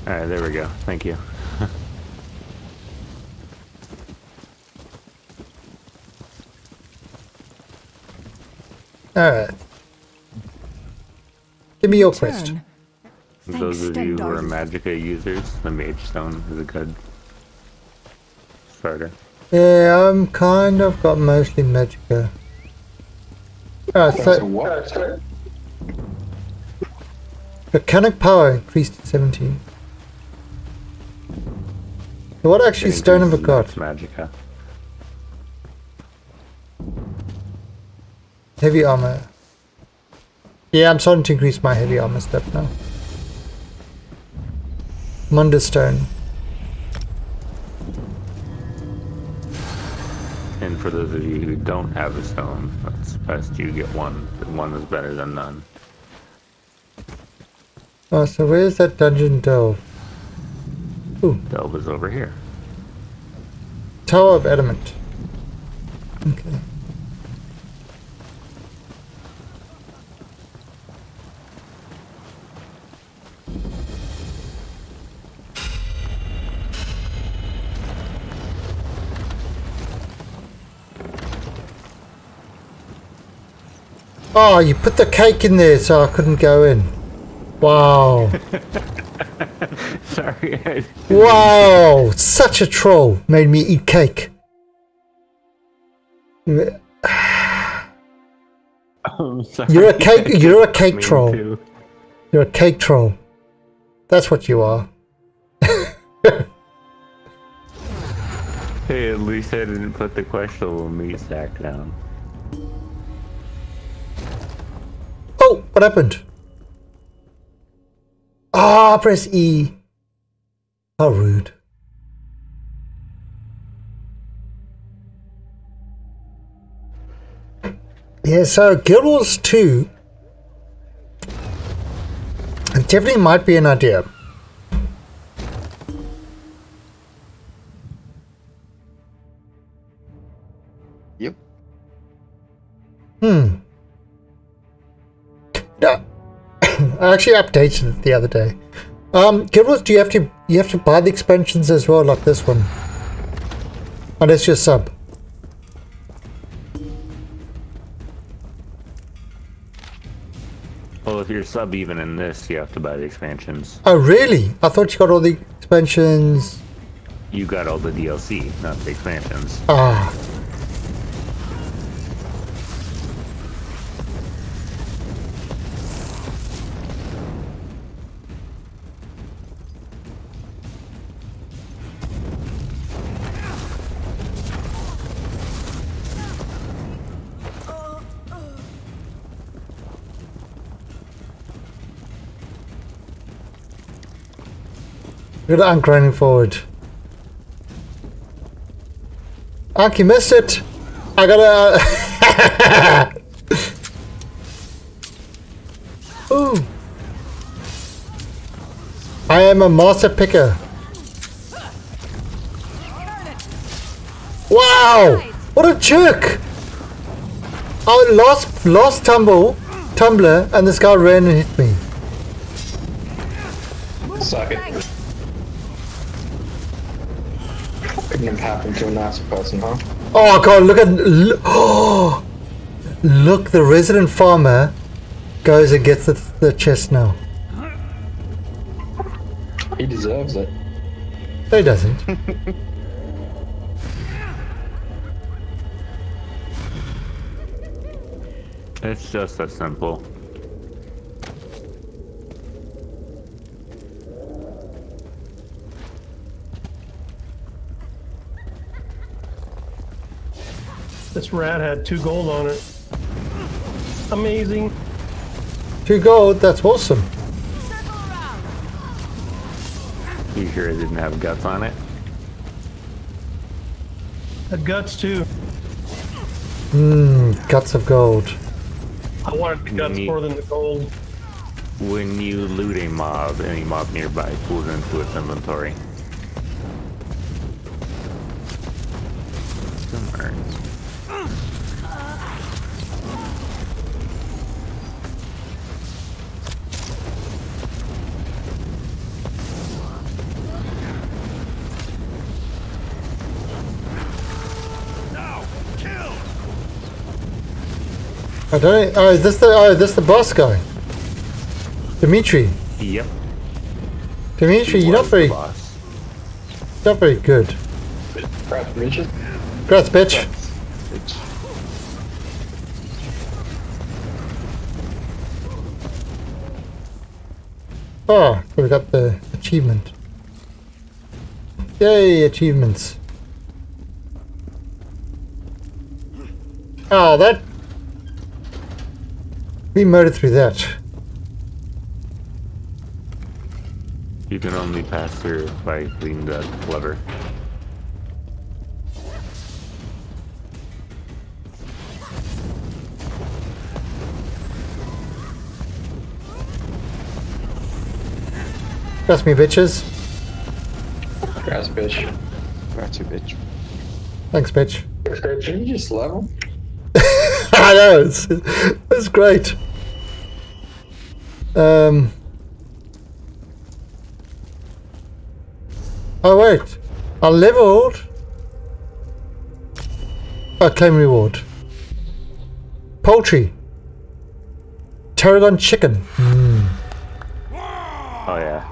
Alright, there we go. Thank you. Alright. Give me your quest. Turn. Those of you who are Stendarr. Magicka users, the Mage Stone is a good starter. Yeah, I'm kind of got mostly Magicka. Alright, So so what? mechanic power increased to 17. What actually stone I got? That's Magicka. Heavy armor. Yeah, I'm starting to increase my heavy armor step now. Mundus stone. And for those of you who don't have a stone, that's best you get one. One is better than none. Oh, so where's that dungeon delve? Delve is over here. Tower of Adamant. Okay. Oh, you put the cake in there so I couldn't go in. Wow. Sorry. Wow, such a troll. Made me eat cake. I'm sorry. You're a cake. You're a cake troll. too. You're a cake troll. That's what you are. Hey, at least I didn't put the questionable meat stack down. Oh, what happened? Ah, press E. How rude. Yeah, so Guild Wars 2 it definitely might be an idea. Yep. Hmm. No, I actually updated it the other day. Um, Guild do you have to you have to buy the expansions as well, like this one? Unless you're sub. Well, if you're sub even in this, you have to buy the expansions. Oh, really? I thought you got all the expansions. You got all the DLC, not the expansions. Ah. Look at Ank running forward. Ank, you missed it! I gotta... Ooh. I am a master picker. Wow! What a jerk! I lost, lost tumble, tumbler, and this guy ran and hit me. Suck it. Couldn't have happened to a nicer person, huh? Oh god, look at look, oh, look the resident farmer goes and gets the, the chest now. He deserves it. No, he doesn't. It's just that simple. This rat had two gold on it. Amazing. Two gold, that's awesome. You sure it didn't have guts on it? Had guts too. Mmm, guts of gold. I wanted the guts Neat. more than the gold. When you loot a mob, any mob nearby pulls into its inventory. Some urns. I don't. Oh, is this the? Oh, this the boss guy? Dimitri. Yep. Dimitri, He you're not was the very, boss. not very good. Crap, Richard. Congrats, bitch. Oh, we got the achievement. Yay, achievements. Oh, that... We murdered through that. You can only pass through by hitting the lever. Trust me, bitches. Grass bitch. Gotcha, bitch. Thanks, bitch. Did you just level? I know, it's, it's great. Um... Oh wait, I leveled. Oh, claim reward. Poultry. Tarragon chicken. Mm. Oh yeah.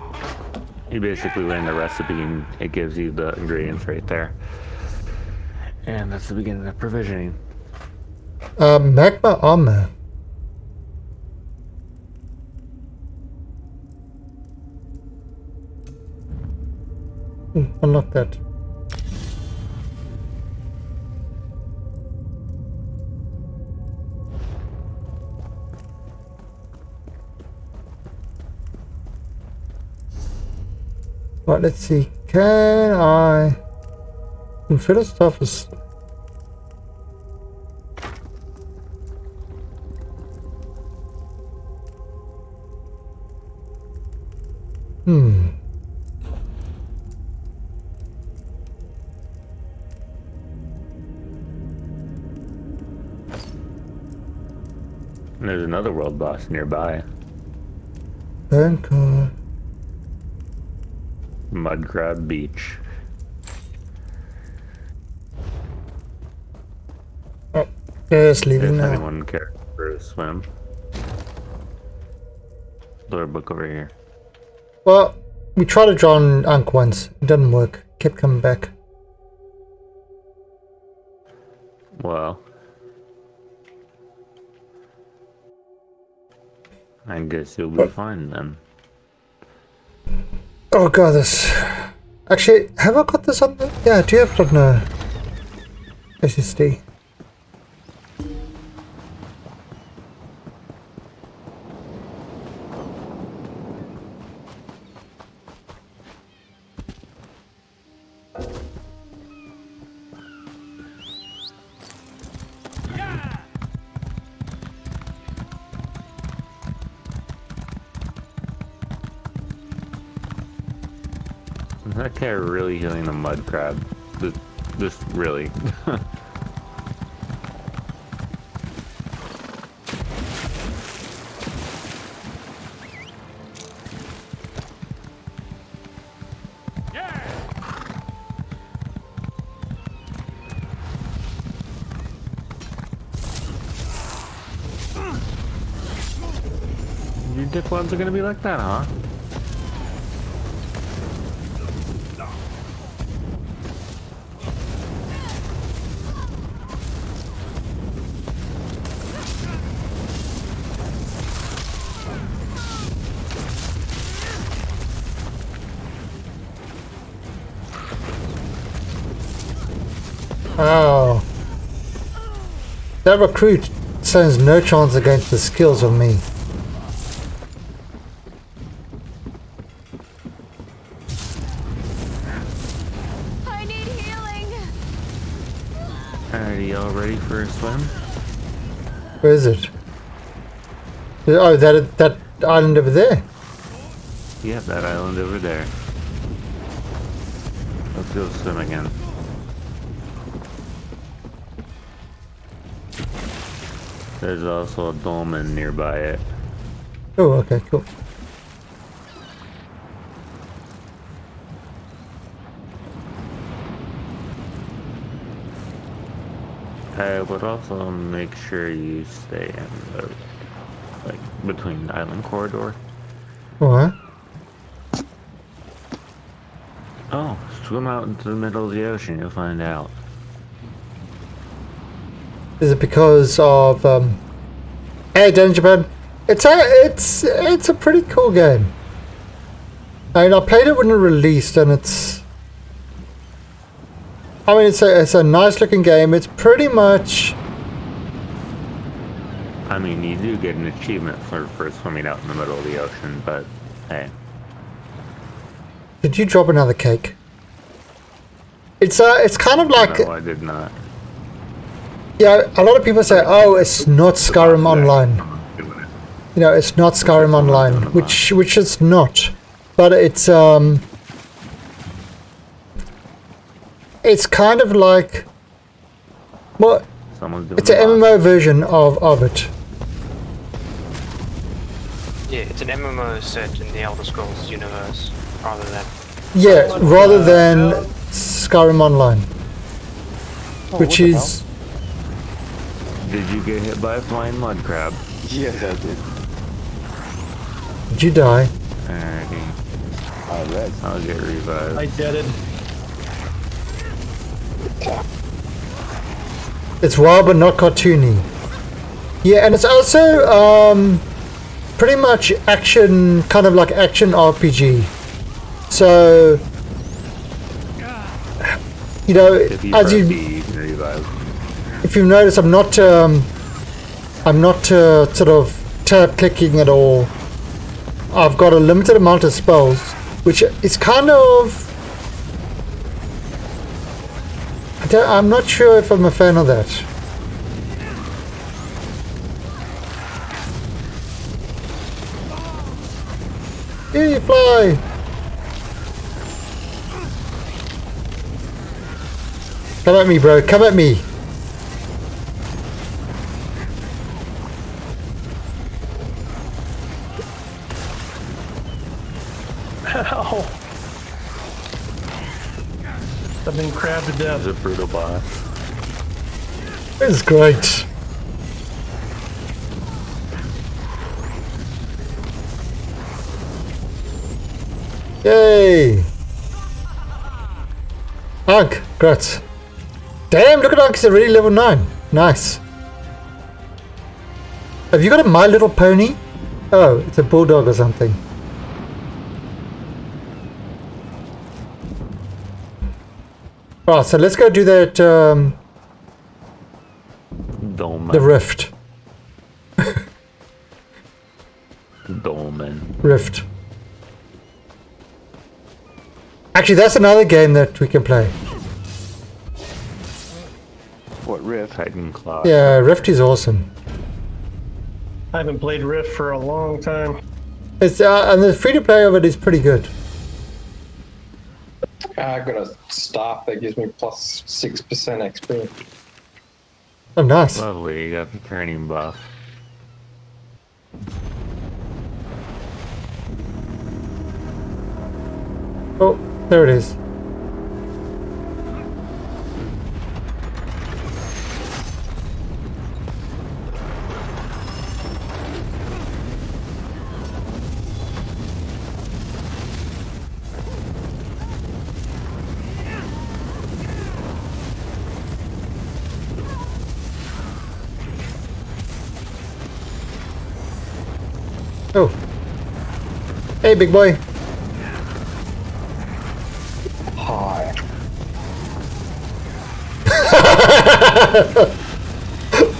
You basically learn the recipe and it gives you the ingredients right there. And that's the beginning of provisioning. Uh, magma armor. Ooh, unlock that. Right, let's see. Can I... Infiddle stuff is... Hmm. There's another world boss nearby. Burn car. Mud Crab Beach. Oh, yes, leaving If now. anyone cares for a swim. Door book over here. Well, we tried to draw on Ankh once. It didn't work. Kept coming back. Well. I guess you'll be fine then. Oh god, this. Actually, have I got this on the. Yeah, do you have it on the SSD. Healing the mud crab? This, just really. Your dickwads are gonna be like that, huh? That recruit stands no chance against the skills of me. I need healing. Alrighty, y'all ready for a swim? Where is it? Oh, that that island over there. Yeah, that island over there. Let's go swim again. There's also a dolmen nearby it. Oh, okay, cool. I would also make sure you stay in the, like, between the island corridor. What? Oh, swim out into the middle of the ocean, you'll find out. Is it because of um? Hey, Danger Japan. It's a it's it's a pretty cool game. I mean, I played it when it released, and it's. I mean, it's a it's a nice looking game. It's pretty much I mean, you do get an achievement for, for swimming out in the middle of the ocean, but hey. Did you drop another cake? It's uh, it's kind of like no, I did not. Yeah. A lot of people say, "Oh, it's not Skyrim Online." You know, it's not Skyrim Online, which which is not, but it's um, it's kind of like well, it's an. MMO version of of it. Yeah, it's an MMO set in the Elder Scrolls universe, rather than. Yeah, rather than Skyrim Online, which is Did you get hit by a flying mud crab? Yes, I did. did you die? Alrighty. Alright. I'll get revived. I did it. It's wild but not cartoony. Yeah, and it's also um, pretty much action, kind of like action RPG. So, you know, you as you, B, you can revive if you notice, I'm not, um, I'm not uh, sort of tab clicking at all. I've got a limited amount of spells, which is kind of. I am not sure if I'm a fan of that. Here you fly! Come at me, bro. Come at me. I've been crabbed to death. He's a brutal boss. This is great. Yay! Unk, congrats. Damn, look at Unk, he's already level 9. Nice. Have you got a My Little Pony? Oh, it's a bulldog or something. Right, so let's go do that, um, Dolmen. the rift. Dolmen. Rift. Actually, that's another game that we can play. What riff? Titan Claw. Yeah, Rift is awesome. I haven't played Rift for a long time. It's uh, and the free to play of it is pretty good. Ah, I got a staff that gives me plus 6% XP. Oh, nice. Lovely, you got the turning buff. Oh, there it is. Hey, big boy. Hi.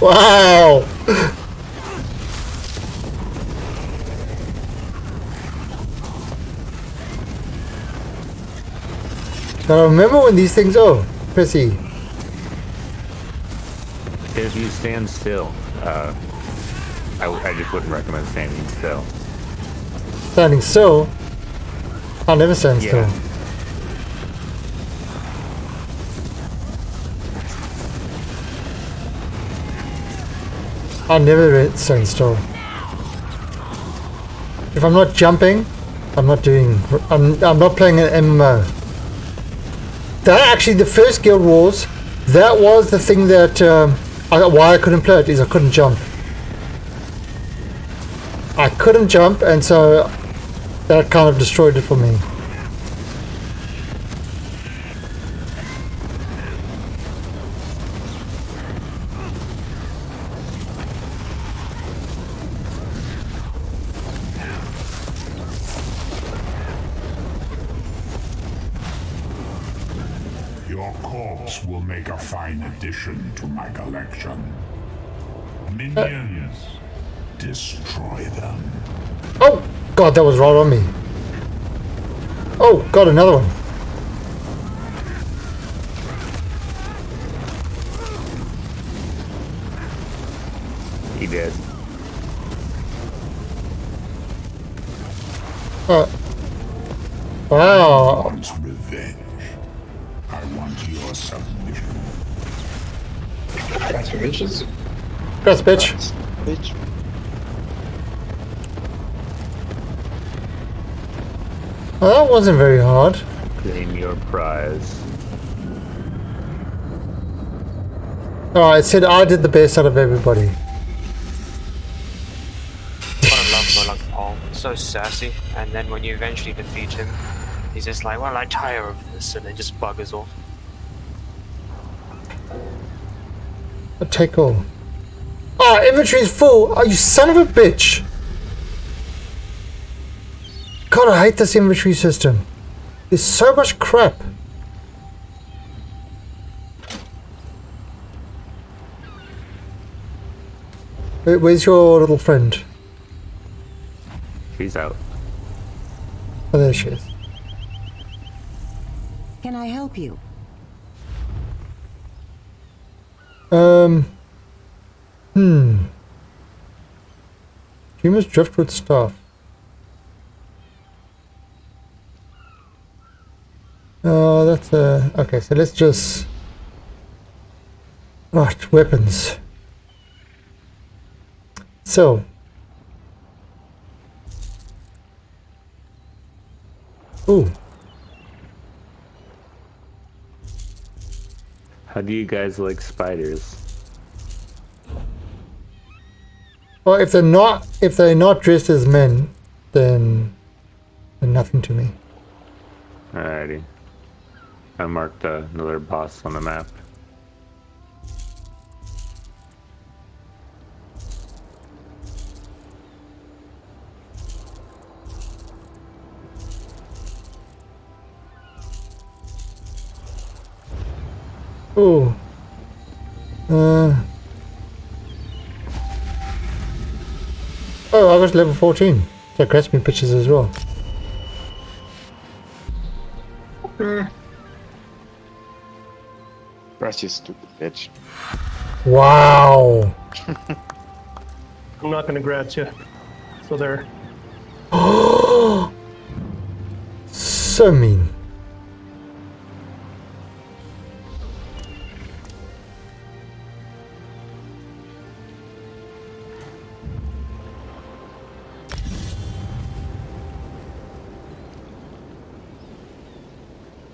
wow. Now remember when these things. Oh, press E. If you stand still, uh, I, I just wouldn't recommend standing still. Standing still. I'll never stand Yeah. still. I'll never stand still. If I'm not jumping, I'm not doing. I'm, I'm not playing an MMO. That actually, the first Guild Wars, that was the thing that um, I, why I couldn't play it is I couldn't jump. I couldn't jump, and so that kind of destroyed it for me. God, that was right on me. Oh, got another one. He did. Uh, wow. Want revenge. I want your submission. That's for bitches. Congrats, bitch. Well, that wasn't very hard. Claim your prize. Oh, it said I did the best out of everybody. I love Molag Bal. So sassy. And then when you eventually defeat him, he's just like, well, I tire of this, and then just buggers off. A take all. Oh, is full. Oh, you son of a bitch. God, I hate this inventory system. There's so much crap. Where- Where's your little friend? She's out. Oh, there she is. Can I help you? Um. Hmm. Humans with staff. Oh, that's uh okay. So let's just Right, weapons. So. Ooh. How do you guys like spiders? Well, if they're not if they're not dressed as men, then they're nothing to me. Alrighty. I marked uh, another boss on the map. Ooh. Uh. Oh, I was level 14. So grabs me pictures as well. Brush you stupid bitch. Wow. I'm not gonna grab you. So there. so mean.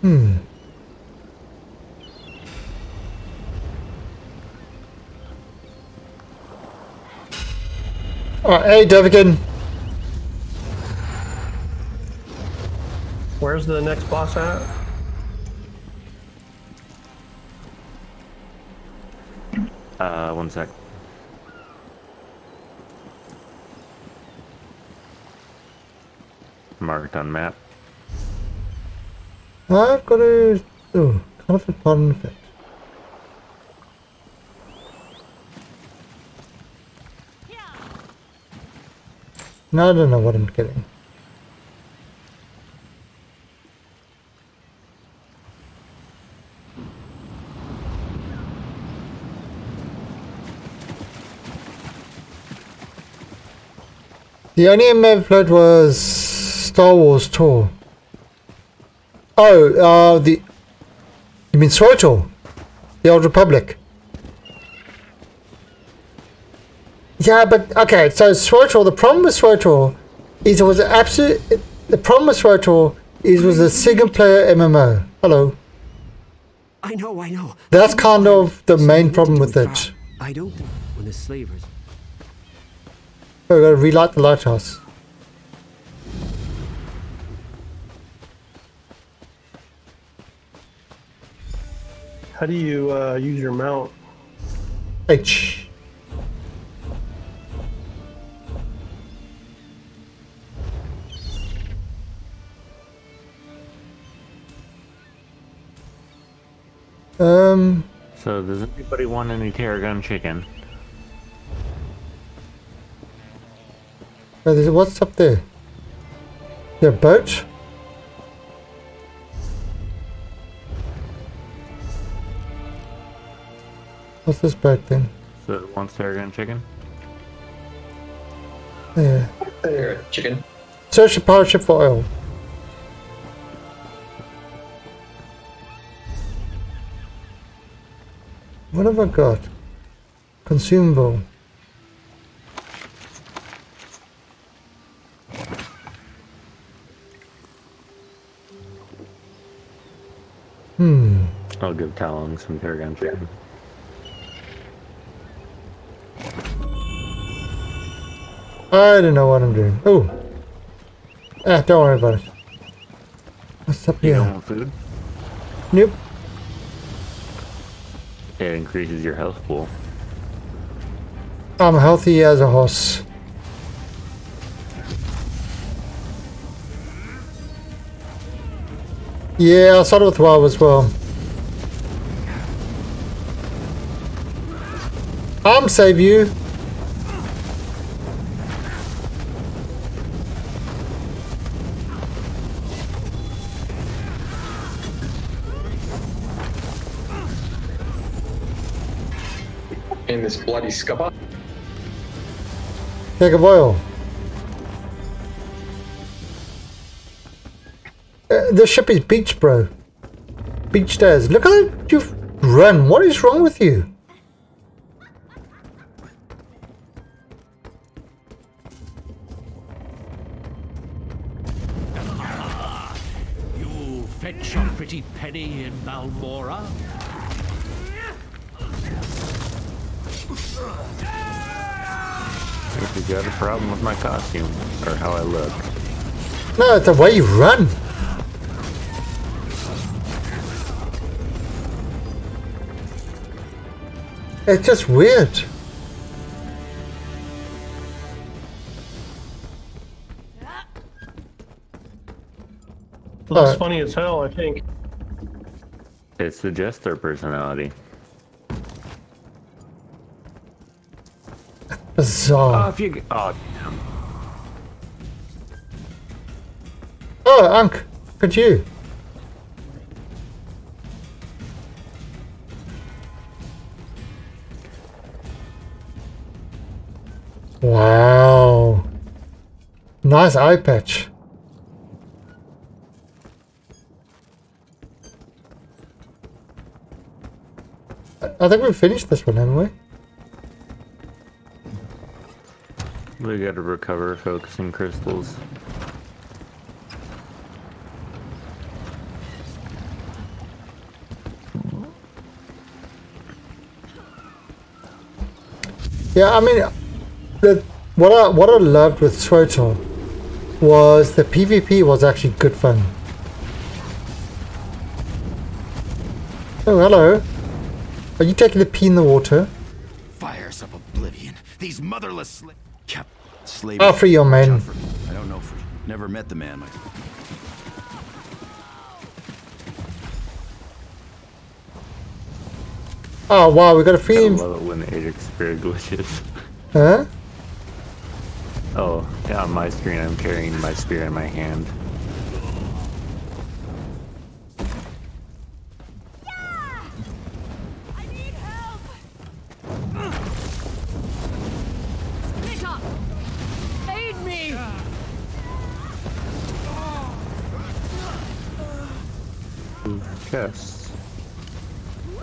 Hmm. Alright, hey Devigan. Where's the next boss at? Uh, one sec. Marked on map. I've got a oh, counterfeit pardon No, I don't know what I'm getting. The only MF float was Star Wars tour. Oh, uh, the... You mean SWTOR? The Old Republic? Yeah, but, okay, so SWTOR, the problem with SWTOR is it was an absolute... The problem with SWTOR is it was a single player MMO. Hello. I know, I know. That's kind of the main problem with it. I don't think when the slavers. Oh, we gotta relight the lighthouse. How do you uh, use your mount? H. Um. So does anybody want any Tarragon chicken? There's, what's up there? There a boat? What's this boat thing? So wants Tarragon chicken? Yeah. There, chicken. Search the pirate ship for oil. What have I got? Consumable. Hmm. I'll give Talon some Tarragon chicken. I don't know what I'm doing. Oh. Ah, don't worry about it. What's up You here? don't want food? Nope. It increases your health pool. I'm healthy as a horse. Yeah, I started with WoW as well. I'm save you. This bloody scupper. Take a oil. Uh, the ship is beached, bro. Beach stairs. Look at it. You've run. What is wrong with you? My costume or how I look. No, it's the way you run. It's just weird. Looks Alright. funny as hell, I think. It's the jester personality. Oh, Bizarre. if you. Oh, damn. Oh, look at you. Wow. Nice eye patch. I I think we've finished this one, haven't we? We gotta recover focusing crystals. Yeah, I mean, the what I what I loved with SWTOR was the PvP was actually good fun. Oh, hello. Are you taking the pee in the water? Fires of oblivion. These motherless sla- slave. Oh, for your men. I don't know for never met the man. My Oh wow, we got a I free. love it when the Ajax spirit glitches. Huh? Oh, yeah, on my screen I'm carrying my spear in my hand.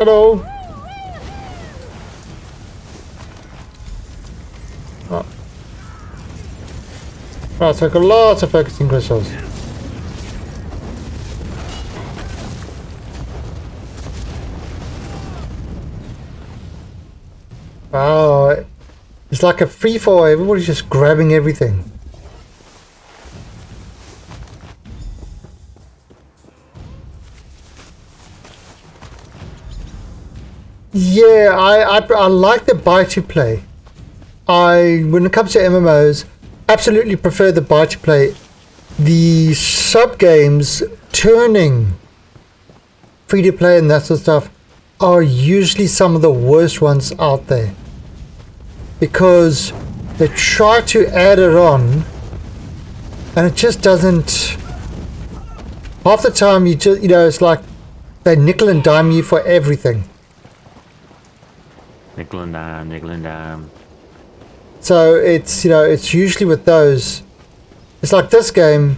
Hello. Oh. So I've got lots of focusing crystals. Wow, it's like a free-for, Everybody's just grabbing everything. I, I like the buy to play. I when it comes to MMOs, absolutely prefer the buy to play. The sub games turning free to play and that sort of stuff are usually some of the worst ones out there because they try to add it on and it just doesn't. Half the time, you just you know it's like they nickel and dime you for everything. Nickel and dime, nickel and dime. So it's you know it's usually with those. It's like this game.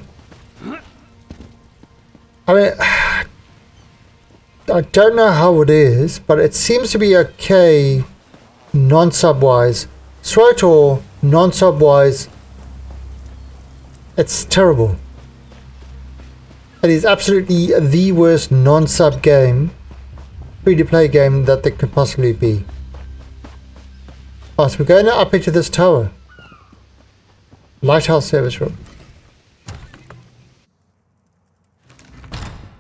I mean, I don't know how it is, but it seems to be okay, non-sub wise. SWTOR non-sub wise. It's terrible. It is absolutely the worst non-sub game, free-to-play game that there could possibly be. So we're going up into this tower. Lighthouse service room.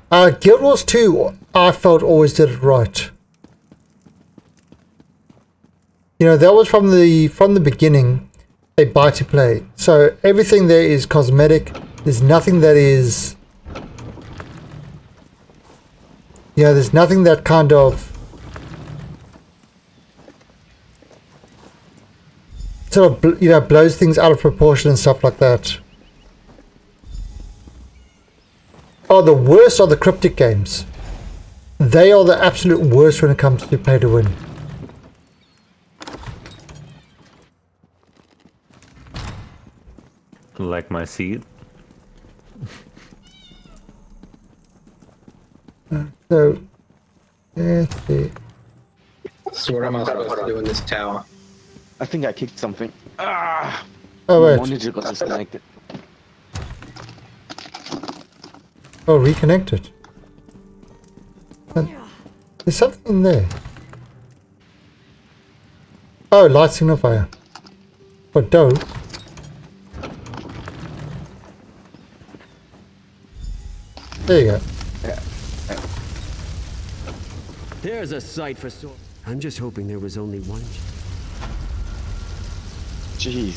Uh, Guild Wars 2, I felt always did it right. You know, that was from the from the beginning a buy to play. So everything there is cosmetic. There's nothing that is you know, there's nothing that kind of sort of you know blows things out of proportion and stuff like that. Oh, the worst are the cryptic games. They are the absolute worst when it comes to pay to win. Like my seat. So, let's see. So what am I supposed to do in this tower? I think I kicked something. Ah! Oh, My wait. monitor got disconnected. Oh, reconnected. There's something in there. Oh, light signifier. For dough. There you go. There's a sight for sore. I'm just hoping there was only one. Jeez.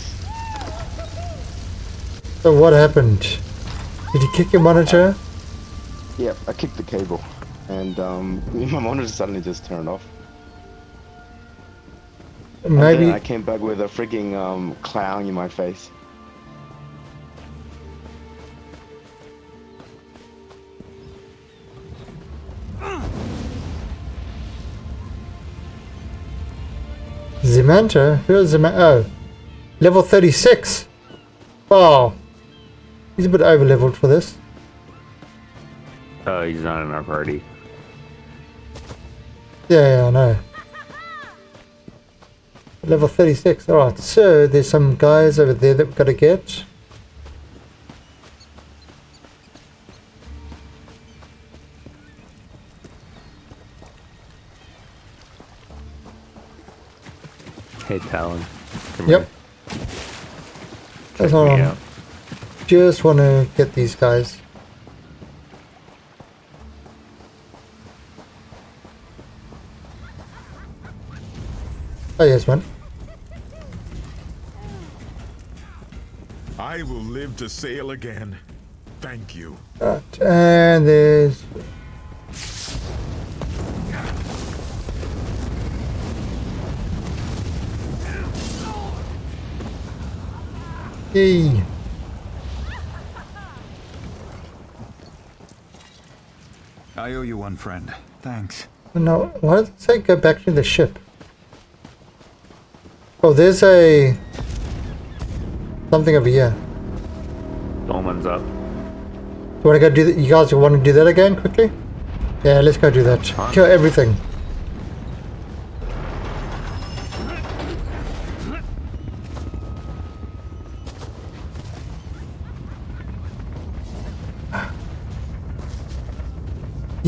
So what happened? Did you kick your monitor? Yep, I kicked the cable, and um, my monitor suddenly just turned off. And Maybe I came back with a freaking um, clown in my face. Zemanta? Who's Zemanta? Oh, level 36. Wow. He's a bit over leveled for this. Oh, he's not in our party. Yeah, yeah, I know. Level 36. Alright, so there's some guys over there that we've got to get. Hey, Talung. Come Yep. That's all me on. out. Just want to get these guys. Oh, yes, man. I will live to sail again. Thank you. Right, and uh, there's... Yay. I owe you one, friend. Thanks. No, why does it say go back to the ship? Oh, there's a... Something over here. Dolmen's up. You want to go do that? You guys want to do that again quickly? Yeah, let's go do that. Kill everything.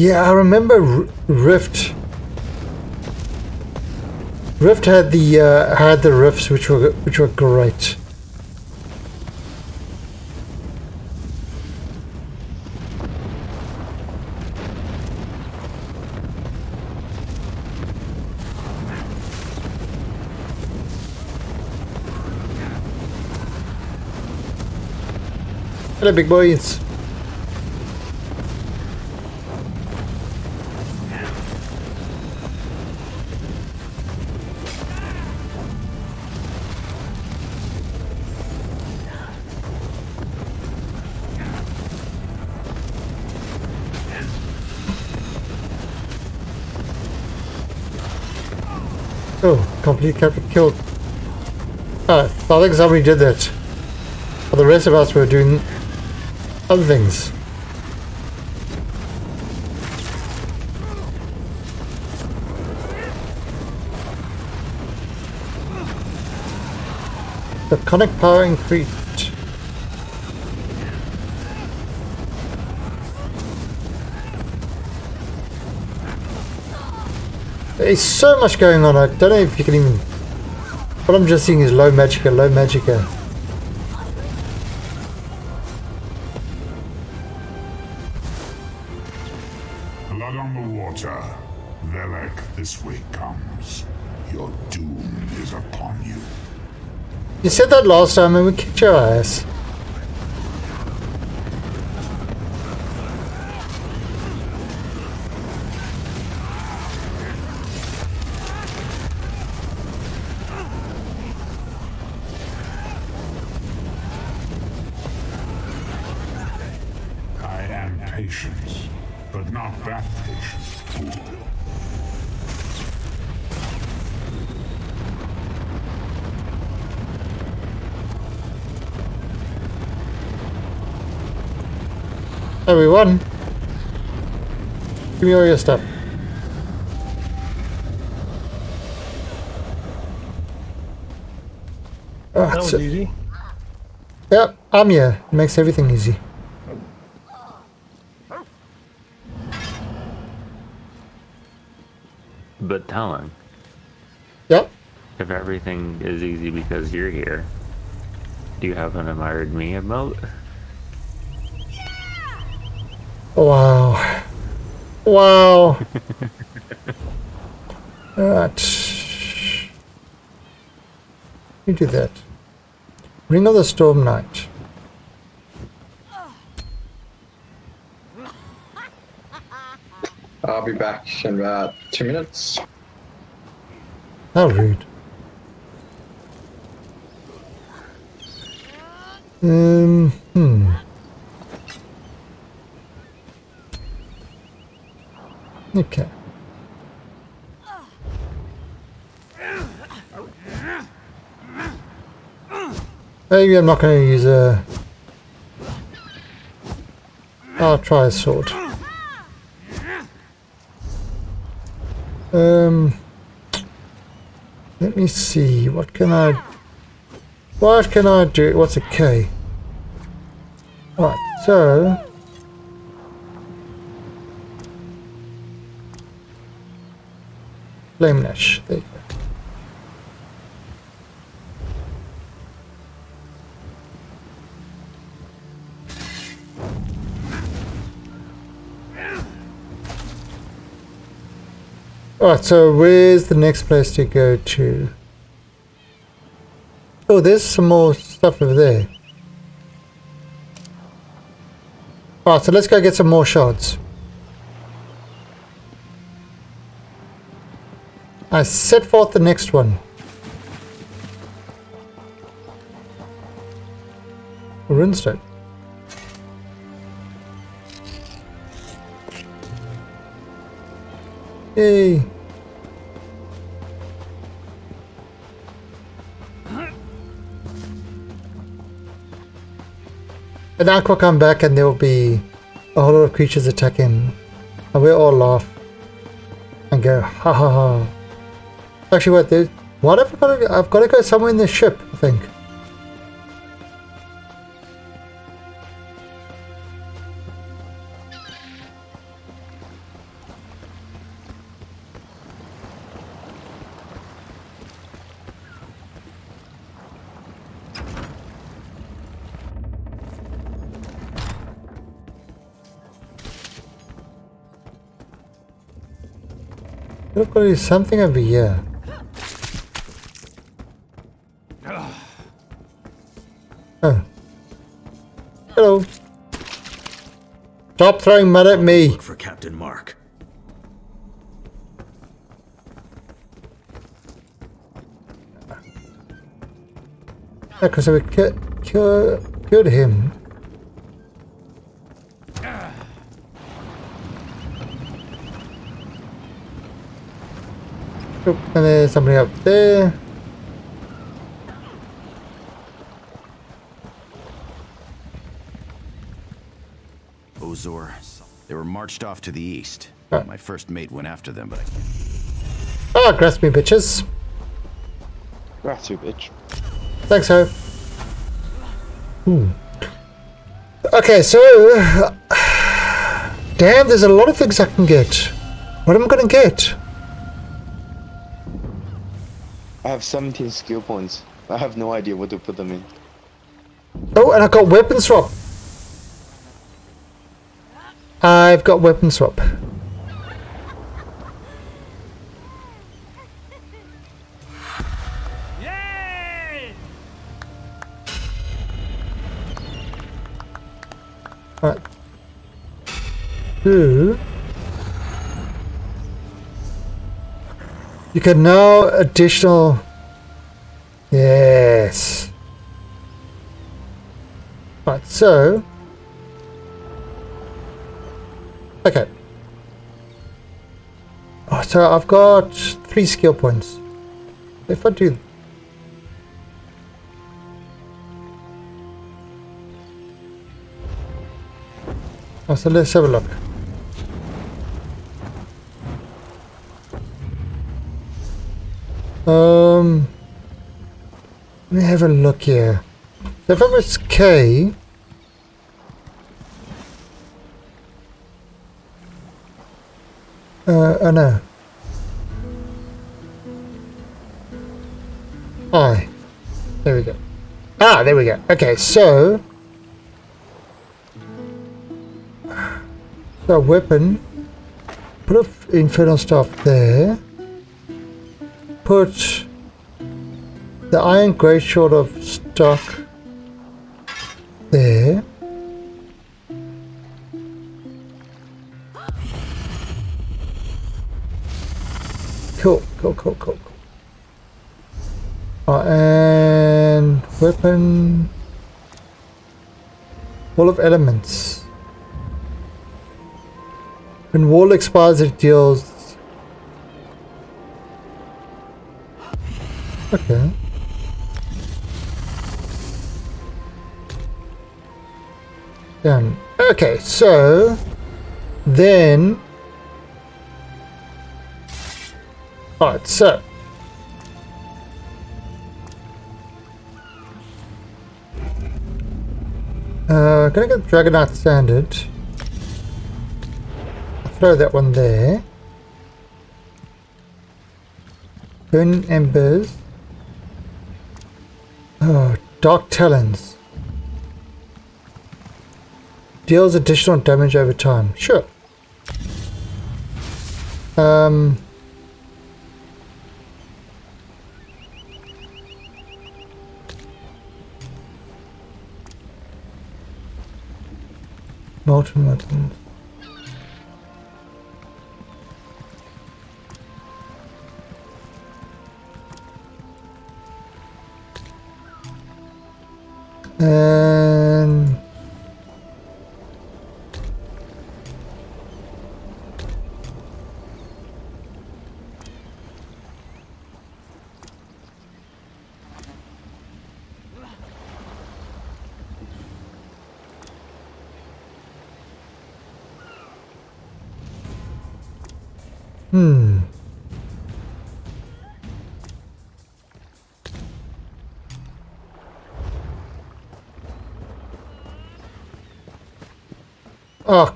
Yeah, I remember R Rift. Rift had the uh, had the riffs which were which were great. Hello, big boys. Captain killed. Ah, I think somebody did that. But the rest of us were doing other things. The conic power increased. There's so much going on, I don't know if you can even... What I'm just seeing is low magicka, low magicka. Blood on the water. Velek, this way comes. Your doom is upon you. You said that last time and we kicked your ass. Give me all your stuff. Oh, That was so- easy. Yep, I'm here. Makes everything easy. but telling. Yep. If everything is easy because you're here, do you have an admired me emote? Wow. Oh, uh, Wow. Alright. You do that. Ring of the Storm Knight. I'll be back in about two minutes. How rude. Um, hmm. Okay. Maybe I'm not going to use a... I'll try a sword. Um... Let me see, what can I... What can I do? What's a K? Right, so... Flame Lash, there you go. Alright, so where's the next place to go to? Oh, there's some more stuff over there. Alright, so let's go get some more shards. I set forth the next one. Runestone. Yay. And Aqua come back and there will be a whole lot of creatures attacking. And we'll all laugh. And go, ha ha ha. Actually, what, there, what have I got to, I've got to go somewhere in the ship, I think. Look, there's something over here. Stop throwing mud at me. Look for Captain Mark. Yeah, because we ki killed him. Oh, and there's somebody up there. Ozor. They were marched off to the east. Ah. My first mate went after them, but I can't. Ah, grasp me, bitches. Grass you, bitch. Thanks, Ho. Hmm. Okay, so... Damn, there's a lot of things I can get. What am I going to get? I have 17 skill points. I have no idea what to put them in. Oh, and I got weapon swap. I've got weapon swap. Right. Two. You can now additional. Yes. Right, so. Okay. Oh, so I've got three skill points. If I do. Oh, so let's have a look. Um, let me have a look here. So if I was K, Uh, no. I. There we go. Ah, there we go. Okay, so... So weapon. Put a infernal staff there. Put the iron greatsword of stock and. Wall of elements. When wall expires, it deals. Okay. Done. Okay, so then. Alright, so. Uh, gonna get Dragonknight Standard. Throw that one there. Burn Embers. Oh, Dark Talons. Deals additional damage over time. Sure. Um... Molten weapons. And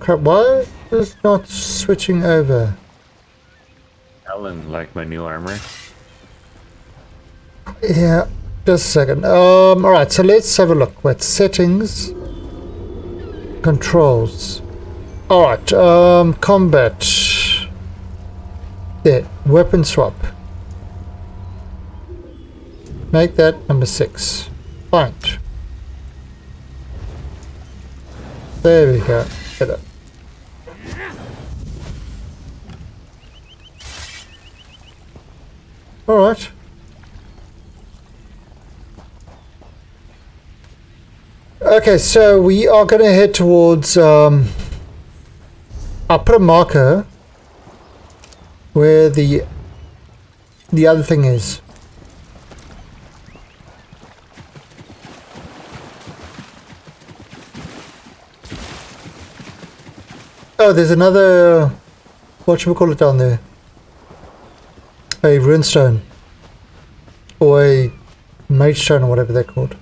crap, why is it not switching over? Ellen, like my new armor. Yeah, just a second. Um, alright, so let's have a look. With settings, controls. Alright, um, combat. There, weapon swap. Make that number six. Fine. There we go. Get it. Alright. Okay, so we are going to head towards, um, I'll put a marker where the, the other thing is. Oh, there's another, what should we call it down there? A runestone. Or a mage stone or whatever they're called.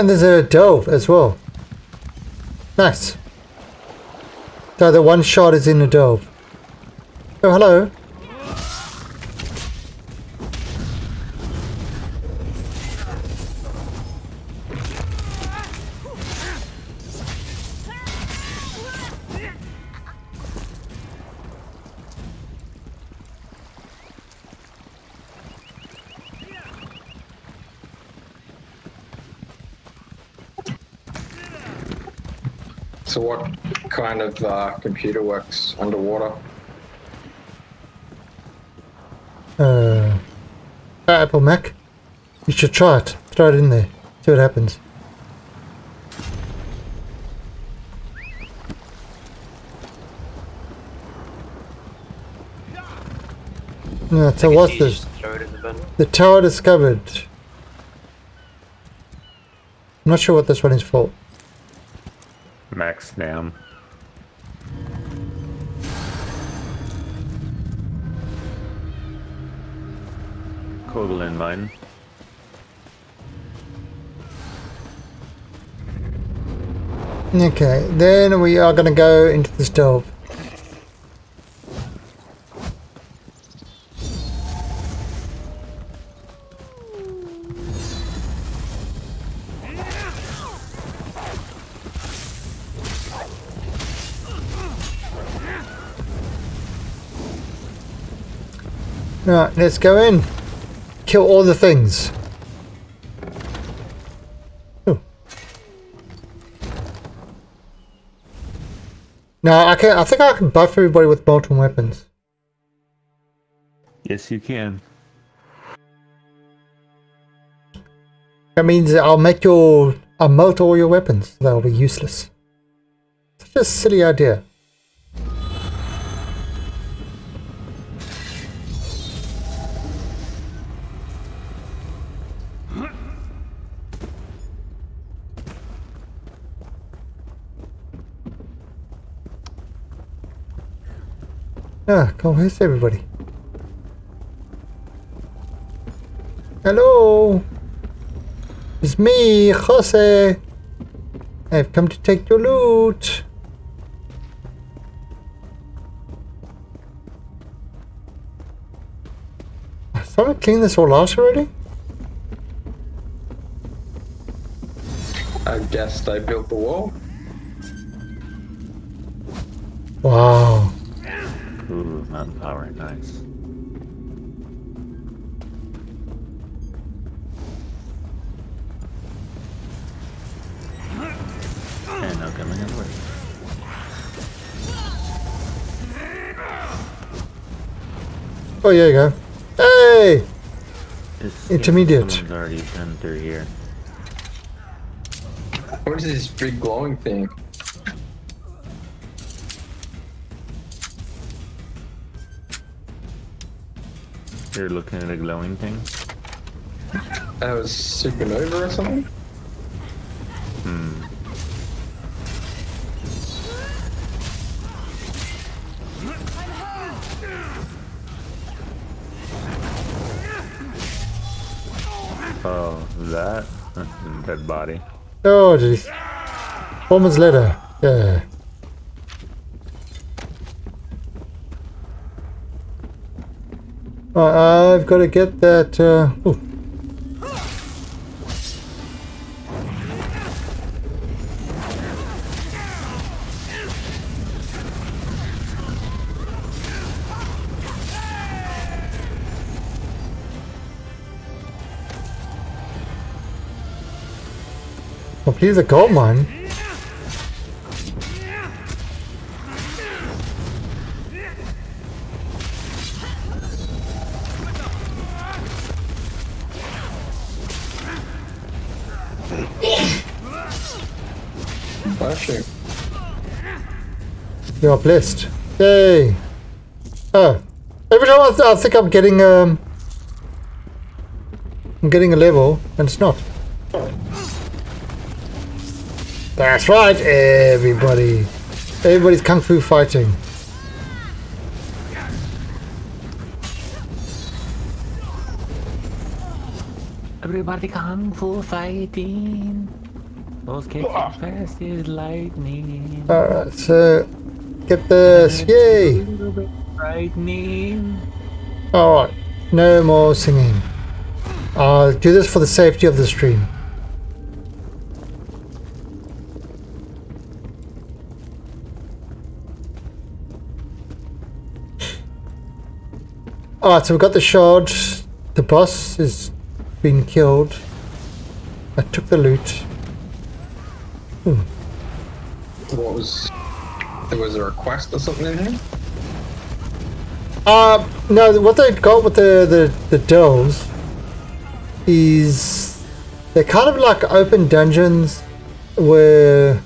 And there's a delve as well. Nice. So the one shot is in the delve. Oh, hello. Of uh, computer works underwater? Uh, Apple Mac. You should try it. Throw it in there. See what happens. Yeah, so what's this? Throw it in the bin. The tower discovered. I'm not sure what this one is for. Max Dam. in. Okay, then we are going to go into the stove. Right, let's go in. Kill all the things. Hmm. Ooh. No, I can I think I can buff everybody with multiple weapons. Yes, you can. That means I'll make your I'll melt all your weapons. That'll be useless. Such a silly idea. Ah, come where's everybody? Hello! It's me, Jose! I've come to take your loot! Someone clean this all out already? I guess they built the wall. Wow. Ooh, mountain power, nice. And now coming inward. Oh, there you go. Hey! This Intermediate. Already been through here. What is this big glowing thing? You're looking at a glowing thing? That was supernova or something? Hmm. Oh, that? Dead body. Oh, jeez. Woman's letter. Yeah. Uh, I've got to get that. Uh, ooh. Complete the gold mine. You are blessed. Yay! Oh, every time I, th I think I'm getting um, I'm getting a level, and it's not. That's right, everybody. Everybody's kung fu fighting. Everybody kung fu fighting. Those kicks are fast as lightning. Alright, so get this. Yay! Lightning. Alright, no more singing. I'll do this for the safety of the stream. Alright, so we've got the shard. The boss has been killed. I took the loot. Hmm. What was... There was a request or something in here? Uh, no, what they got with the, the, the delves is they're kind of like open dungeons where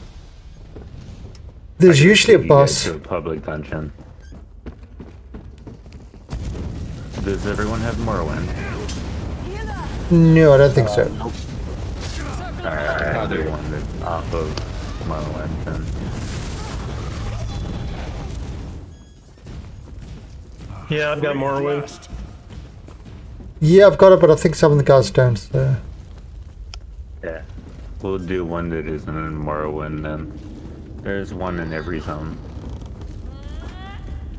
there's usually a You boss. to a public dungeon. Does everyone have Morrowind? No, I don't think so. Alright, I have the one that's off of Morrowind then. Yeah, I've got more Morrowind. Yeah, I've got it, but I think some of the guys don't. So. Yeah. We'll do one that isn't in Morrowind then. There's one in every zone.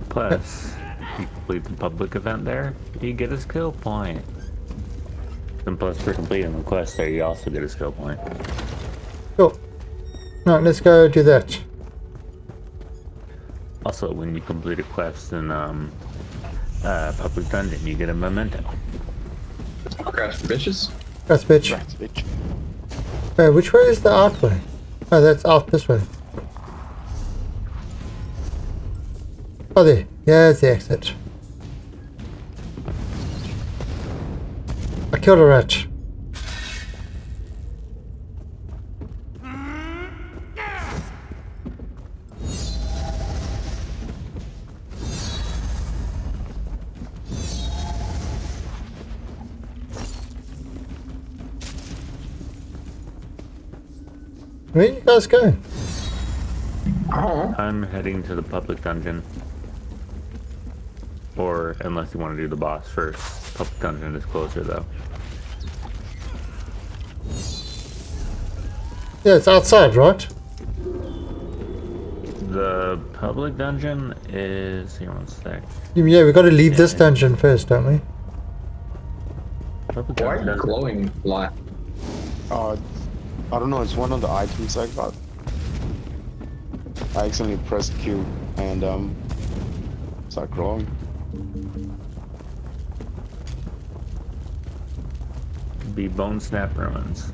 Plus, you complete the public event there, you get a skill point. And plus, for completing the quest there, you also get a skill point. Cool. No, let's go do that. Also, when you complete a quest in um, uh, public dungeon, you get a memento. Crash bitches. That's bitch. Wait, which way is the out way? Oh, that's out this way. Oh, there. Yeah, it's the exit. I killed a rat. Where you guys going? I'm heading to the public dungeon. Or unless you want to do the boss first. Public dungeon is closer though. Yeah, it's outside, right? The public dungeon is here one sec. Yeah, we've got to leave this dungeon first, don't we? Public Why are you glowing light? Uh, I don't know. It's one of the items I got. I accidentally pressed Q and um, it's start growing. be Bonesnap Ruins.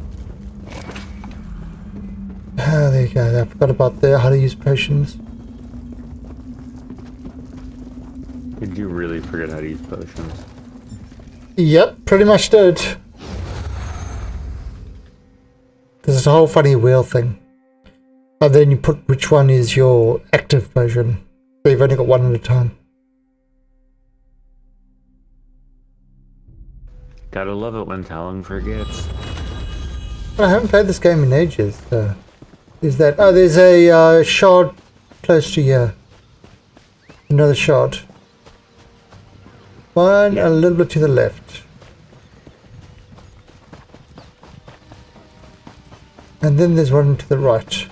Ah, there you go. I forgot about the how to use potions. Did you really forget how to use potions? Yep, pretty much did. There's a whole funny wheel thing. And then you put which one is your active version. So you've only got one at a time. Gotta love it when Talung forgets. I haven't played this game in ages. So. Is that... Oh, there's a uh, shard close to here. Another shard. One a little bit to the left. And then there's one to the right.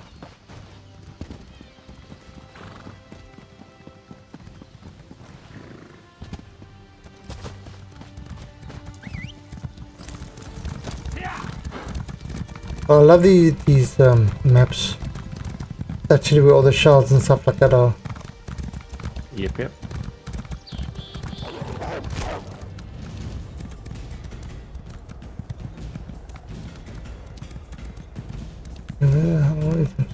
I love the, these um, maps. Actually, where all the shards and stuff like that are. Yep, yep. Uh, how is it?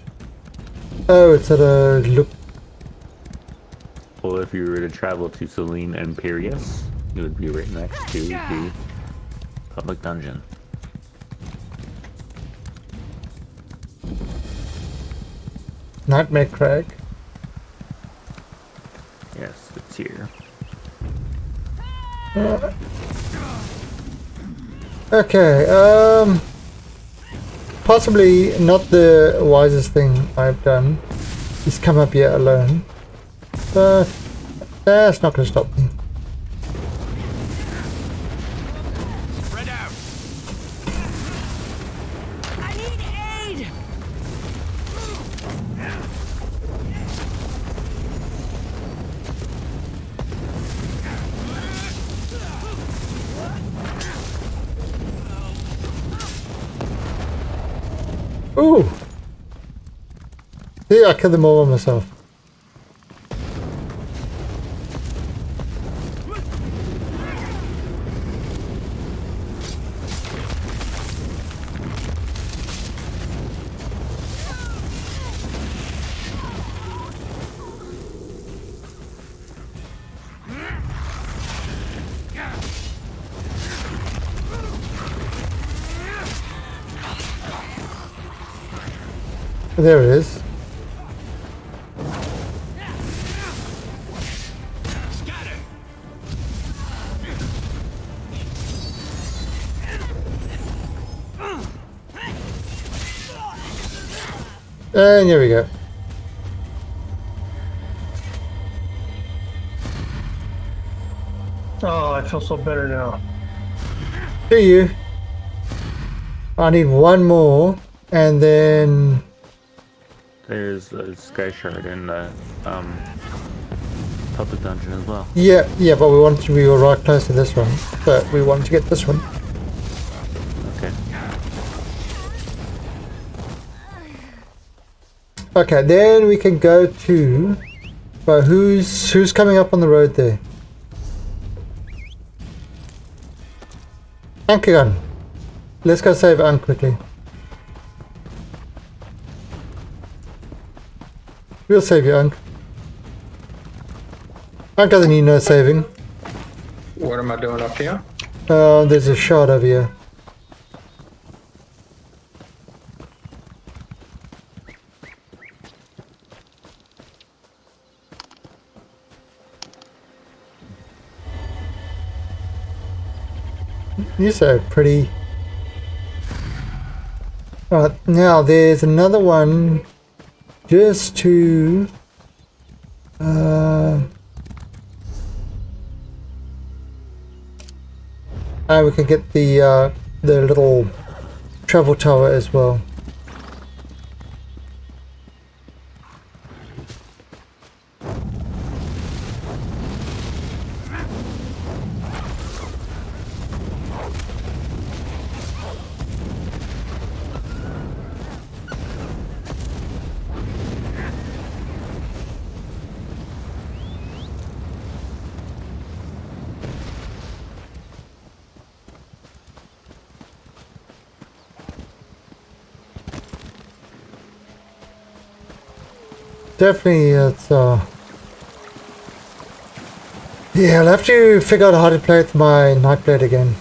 Oh, it's at a look. Well, if you were to travel to Celine Imperius, it would be right next to the public dungeon. Nightmare Crag. Yes, it's here. Uh, okay, um... Possibly not the wisest thing I've done is come up here alone. But that's not going to stop me. Ooh! See, I killed them all by myself. There it is. And there we go. Oh, I feel so better now. Do you? I need one more, and then there's a skyshard in the um, dungeon as well. Yeah, yeah, but we wanted to we were right close to this one, but we wanted to get this one. Okay. Okay, then we can go to. But who's who's coming up on the road there? Ankigan. Let's go save Ank quickly. We'll save you, Ank. Ank doesn't need no saving. What am I doing up here? Uh, there's a shard over here. You're so pretty. Alright, now there's another one just to uh Ah, we can get the uh the little travel tower as well. Definitely, it's uh. Yeah, I'll have to figure out how to play with my Nightblade again.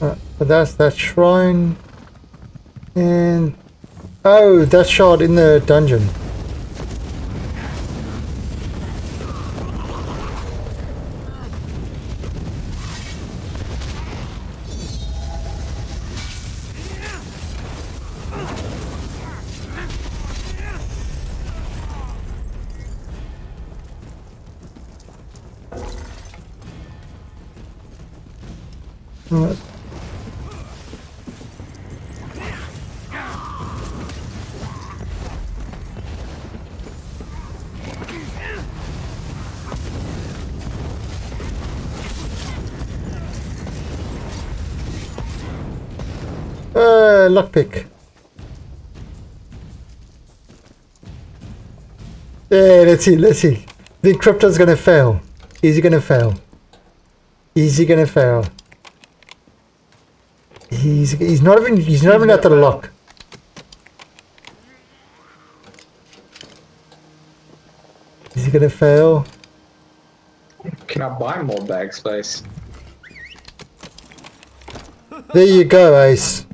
Uh, that's that shrine. And... Oh, that shard in the dungeon. Alright. Uh, lockpick. Yeah, let's see, let's see. The crypto's gonna fail. Is he gonna fail? Is he gonna fail? He's he's not even he's not even at the lock. Is he gonna fail? Can I buy more bag space? There you go, Ace.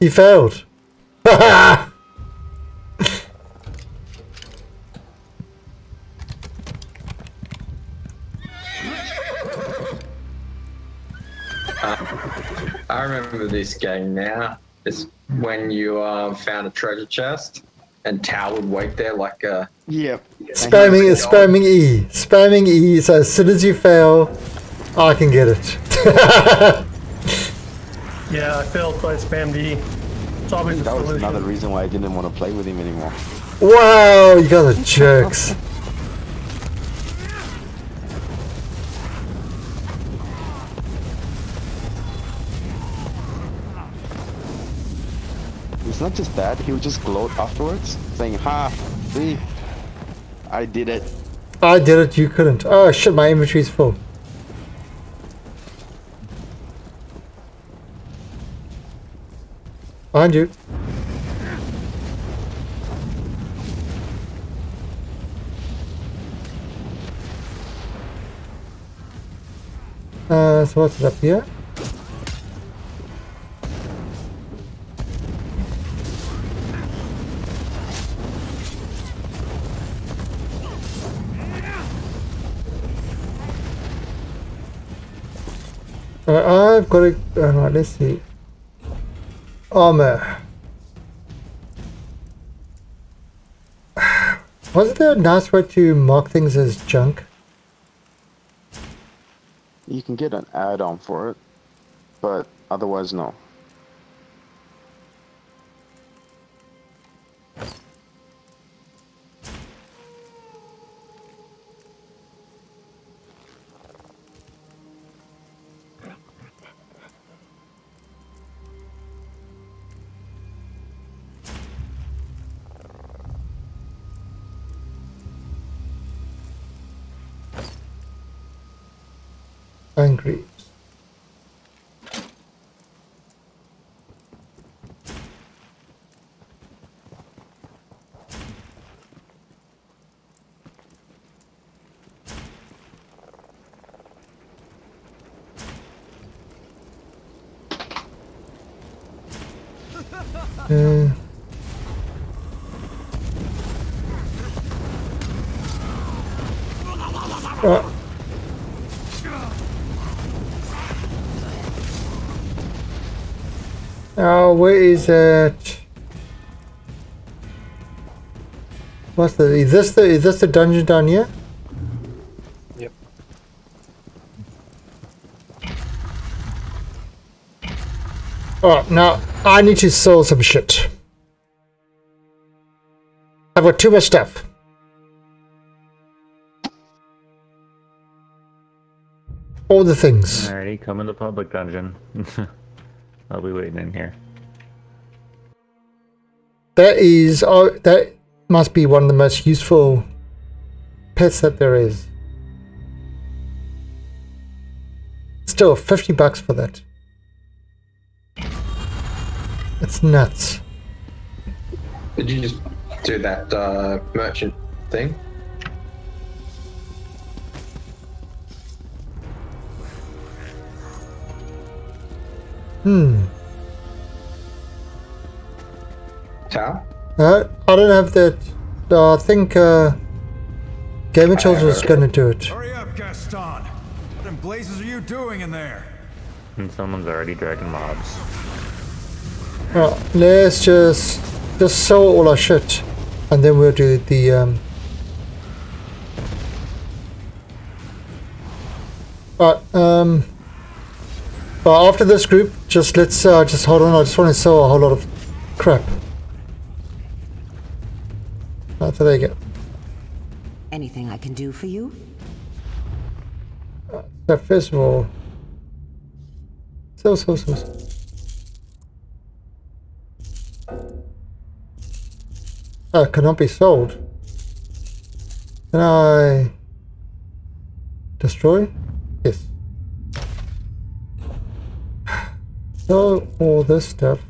He failed. I remember this game now. is when you um, found a treasure chest and Tao would wait there like a. Yep. Spamming spamming E. Spamming E so as soon as you fail, I can get it. Yeah, I failed, so I spammed E. It's always That was solution. another reason why I didn't want to play with him anymore. wow, you guys are jerks. It's not just that, he would just gloat afterwards, saying, Ha, see, I did it. I did it, you couldn't. Oh shit, my inventory's full. Behind you. Uh, so what's up here? Uh, I've got. Uh, let's see. Armor. Wasn't there a nice way to mark things as junk? You can get an add-on for it, but otherwise, no. Angry. Uh, uh, oh, where is it? What's the? Is this the? Is this the dungeon down here? Yep. Oh, now I need to sell some shit. I've got too much stuff. All the things. Alrighty, come in the public dungeon. I'll be waiting in here. That is, oh, that must be one of the most useful pets that there is. Still, 50 bucks for that. That's nuts. Did you just do that uh, merchant thing? Hmm. Tao? Uh, I don't have that. Uh, I think uh, Game of Thrones was going to do it. Hurry up, Gaston. What in blazes are you doing in there? And someone's already dragging mobs. Well, let's just just sell all our shit, and then we'll do the um. But um. But after this group, just let's uh, just hold on. I just want to sell a whole lot of crap. Uh, so there you go. Anything I can do for you? So first of all, sell, sell, sell. sell. Oh, it cannot be sold. Can I destroy? Yes. So all this stuff.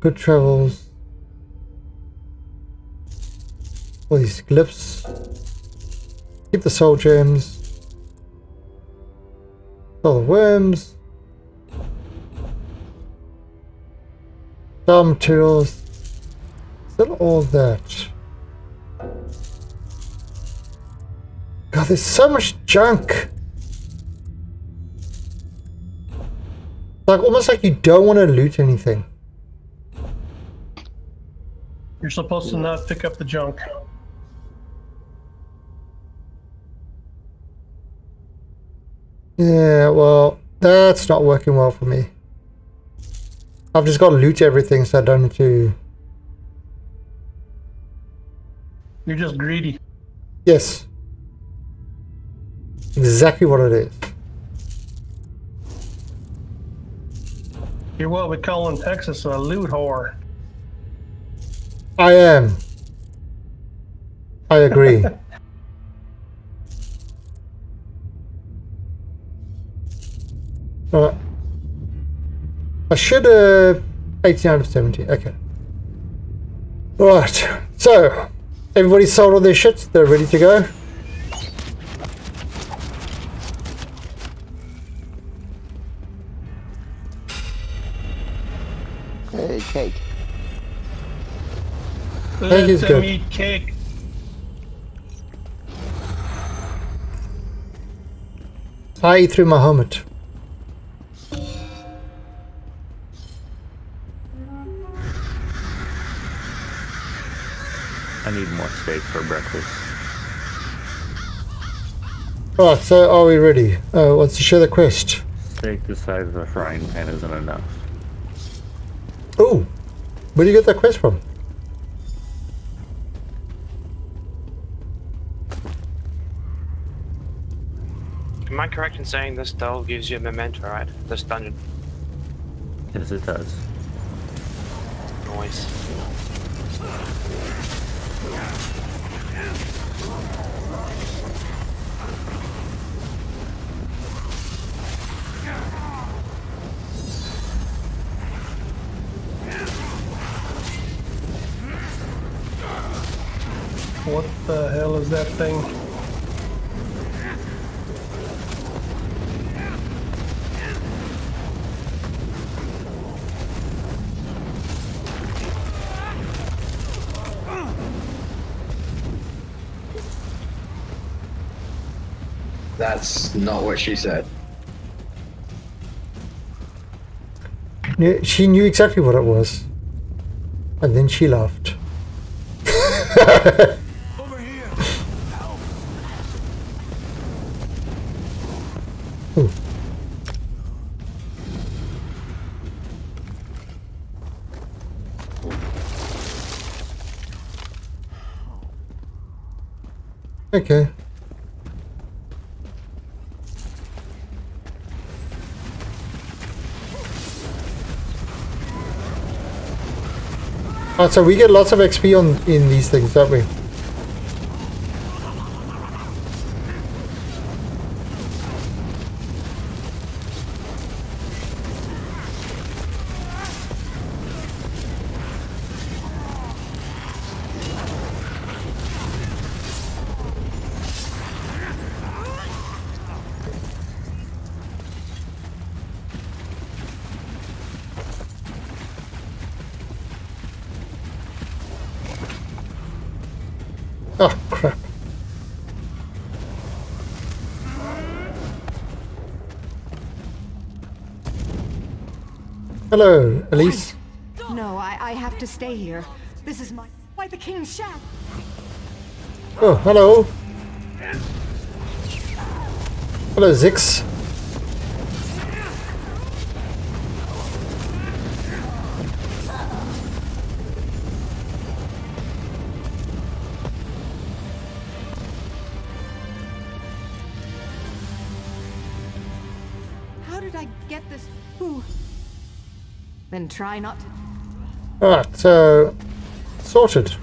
Good travels. All these glyphs. Keep the soul gems. All the worms. Some materials. Still all that. God, there's so much junk. Like almost like you don't want to loot anything. You're supposed to not pick up the junk. Yeah, well, that's not working well for me. I've just got to loot everything so I don't need to... You're just greedy. Yes. Exactly what it is. You're what we call in Texas a loot whore. I am. I agree. uh, I should have 18 out of 70. Okay. Right. So, everybody sold all their shit. They're ready to go. Hey, cake. Cake is Let good. them cake. I eat through my helmet. I need more steak for breakfast. Right, so are we ready? Uh, let's share the quest. Steak the size of a frying pan isn't enough. Oh, where do you get that quest from? Am I correct in saying this delve gives you a memento, right? This dungeon. Yes, it does. Noise. What the hell is that thing? That's not what she said. She knew exactly what it was. And then she laughed. Over Ooh. Okay. So we get lots of XP on in these things, don't we? Why shaft? Oh, hello. Hello, Zix. How did I get this? Who? Then try not to. Alright, so sorted.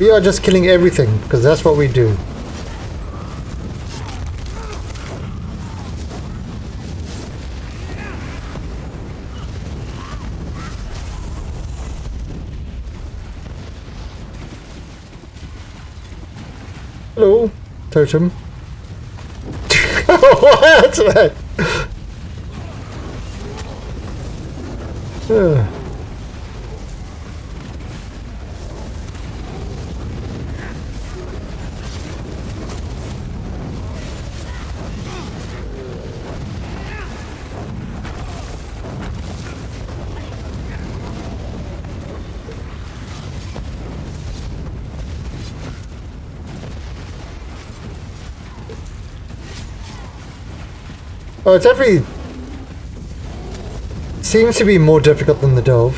We are just killing everything, because that's what we do. Hello, totem. what? Oh, it's every seems to be more difficult than the delve.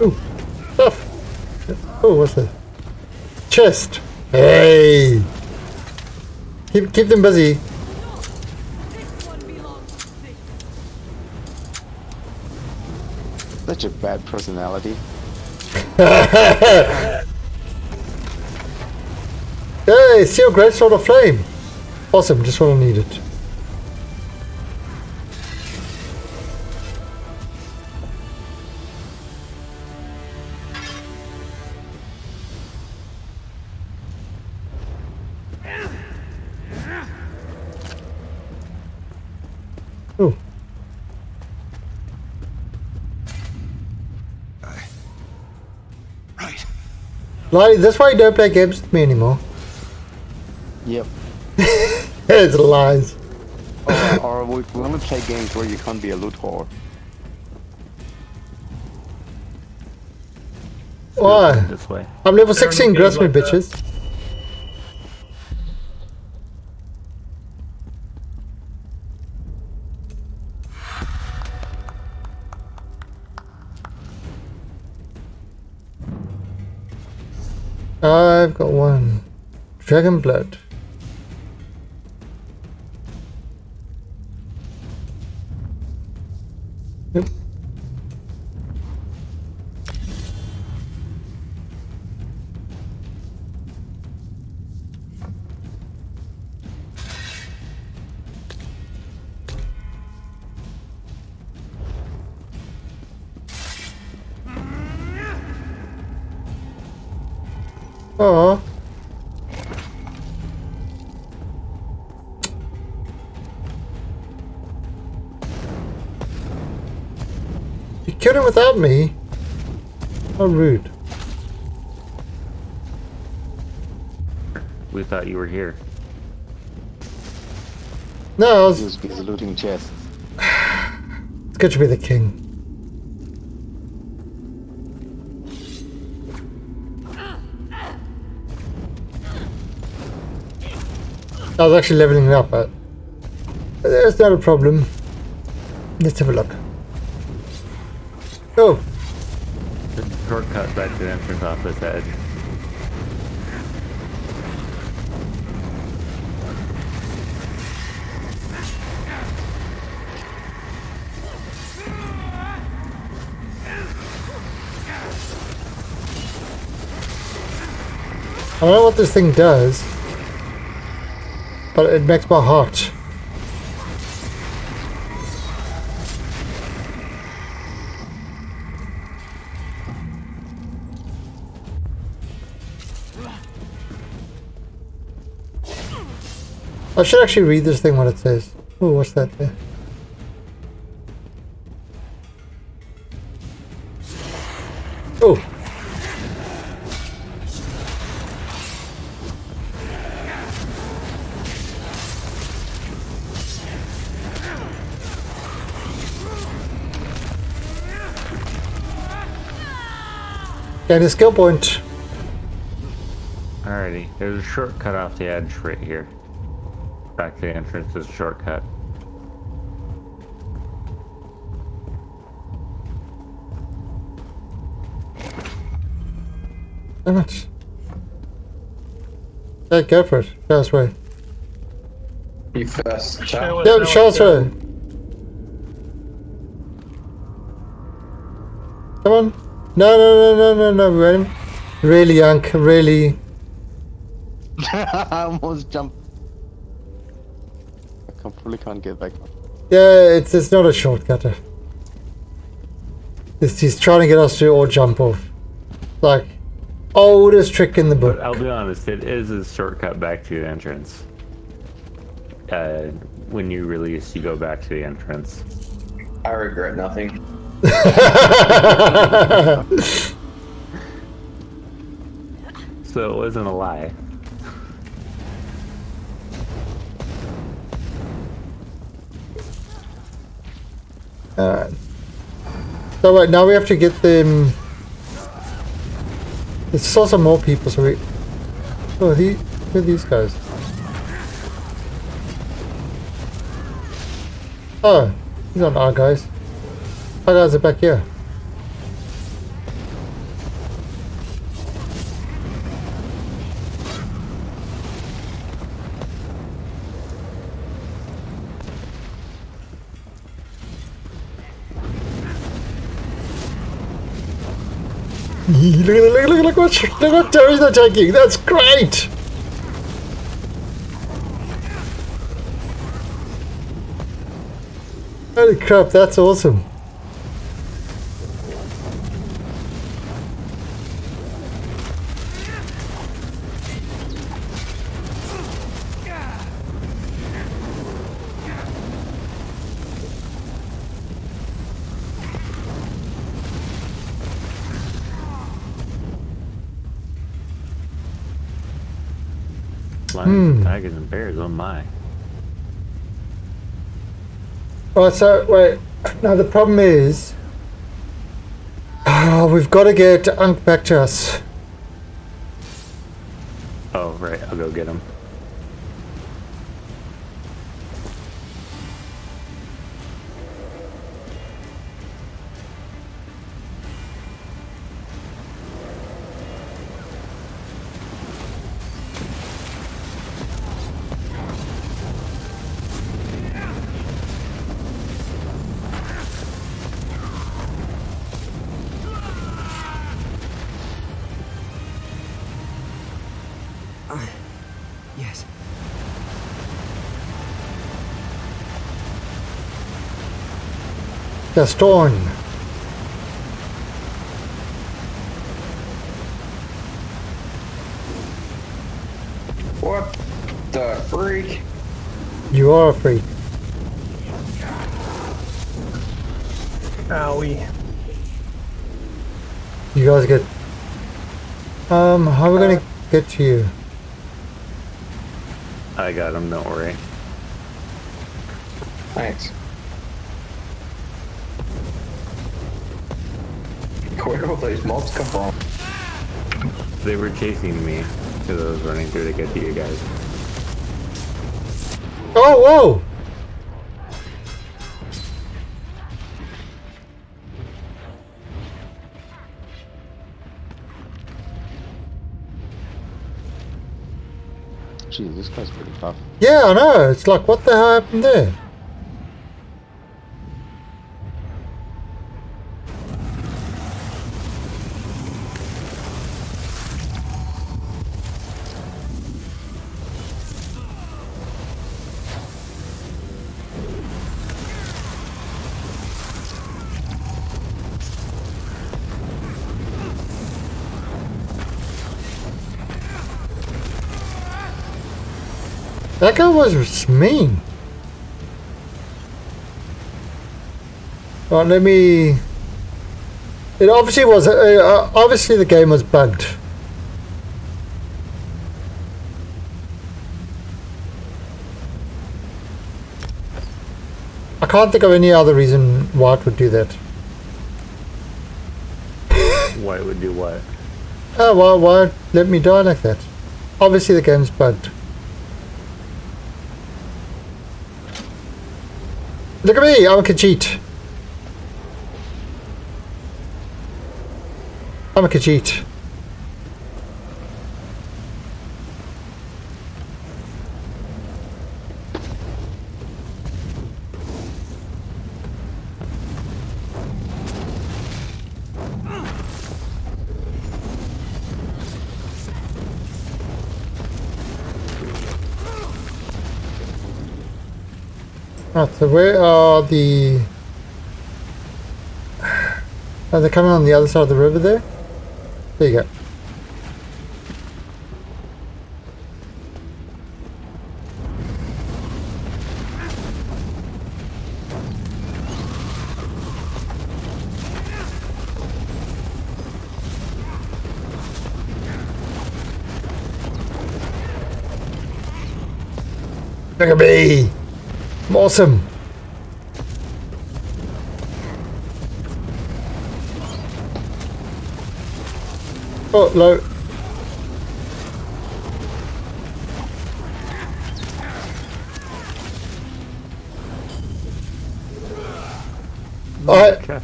Ooh, stuff. Oh, what's that? Chest. Keep keep them busy. Such a bad personality. Hey, steel great sword of flame. Awesome, just what I needed. Lottie, that's why you don't play games with me anymore. Yep. it's lies. Or, or we, we only play games where you can't be a loot whore. Why? This way. I'm level 16, grass me bitches. Dragon blood. Without me? How rude. We thought you were here. No, I was... He was looting chests. It's good to be the king. I was actually leveling it up, but that's not a problem. Let's have a look. Oh, The shortcut back to the entrance off this edge. I don't know what this thing does, but it makes my heart. I should actually read this thing what it says. Oh, what's that there? Oh. Gain a skill point. Alrighty, there's a shortcut off the edge right here. Back to the entrance is a shortcut. How much? Yeah, go for it. Show us way. You first, chat. Yeah, show us way. Come on. No, no, no, no, no, no, Ren. Really, Yank. Really. I almost jumped. I completely can't get back. Yeah, it's it's not a shortcut. It's, he's trying to get us to all jump off. Like, oldest trick in the book. But I'll be honest, it is a shortcut back to the entrance. Uh, when you release, you go back to the entrance. I regret nothing. So it wasn't a lie. Alright. Now we have to get them. There's still some more people, so we. Oh, the, who are these guys? Oh, these aren't our guys. Our guys are back here. Look, at look, look, look, what, look what Terry's taking. That's great. Holy crap, that's awesome. Bears, oh my. Oh, so wait. Now the problem is, oh, we've got to get Unk back to us. Oh, right, I'll go get him. the stone. What the freak? You are a freak. Owie. You guys get... Um, how are we uh, gonna get to you? I got him, don't worry. Thanks. Where all these mobs come from? They were chasing me because I was running through to get to you guys. Oh, whoa! Jeez, this guy's pretty tough. Yeah, I know. It's like, what the hell happened there? That guy was mean. Right, let me... It obviously was... Uh, uh, obviously the game was bugged. I can't think of any other reason why it would do that. Why it would do what? Oh, why, why let me die like that? Obviously the game's bugged. Look at me, I'm a Khajiit. I'm a Khajiit. Where are the... Are they coming on the other side of the river there? There you go. Look at me! I'm awesome! Oh, low. I...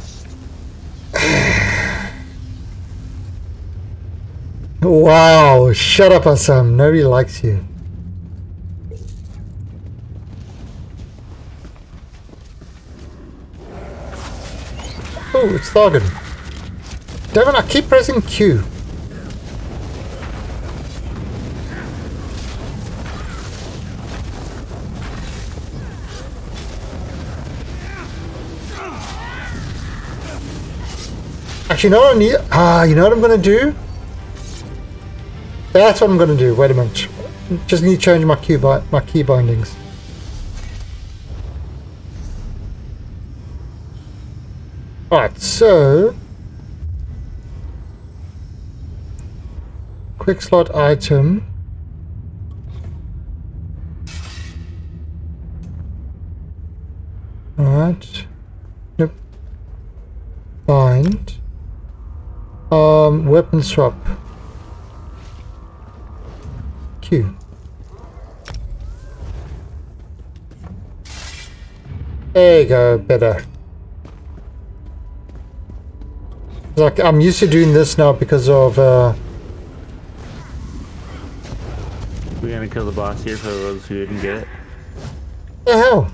wow, shut up, Assam. Nobody likes you. Oh, it's Thargon. Devon, I keep pressing Q. Actually, you know what I need? Ah, you know what I'm going to do? That's what I'm going to do. Wait a minute. Just need to change my key, bi my key bindings. Alright, so... Quick slot item. Alright. Nope. Bind. Um, weapon swap. Q. There you go, better. Like, I'm used to doing this now because of, uh... We're gonna kill the boss here for those who didn't get it. The hell?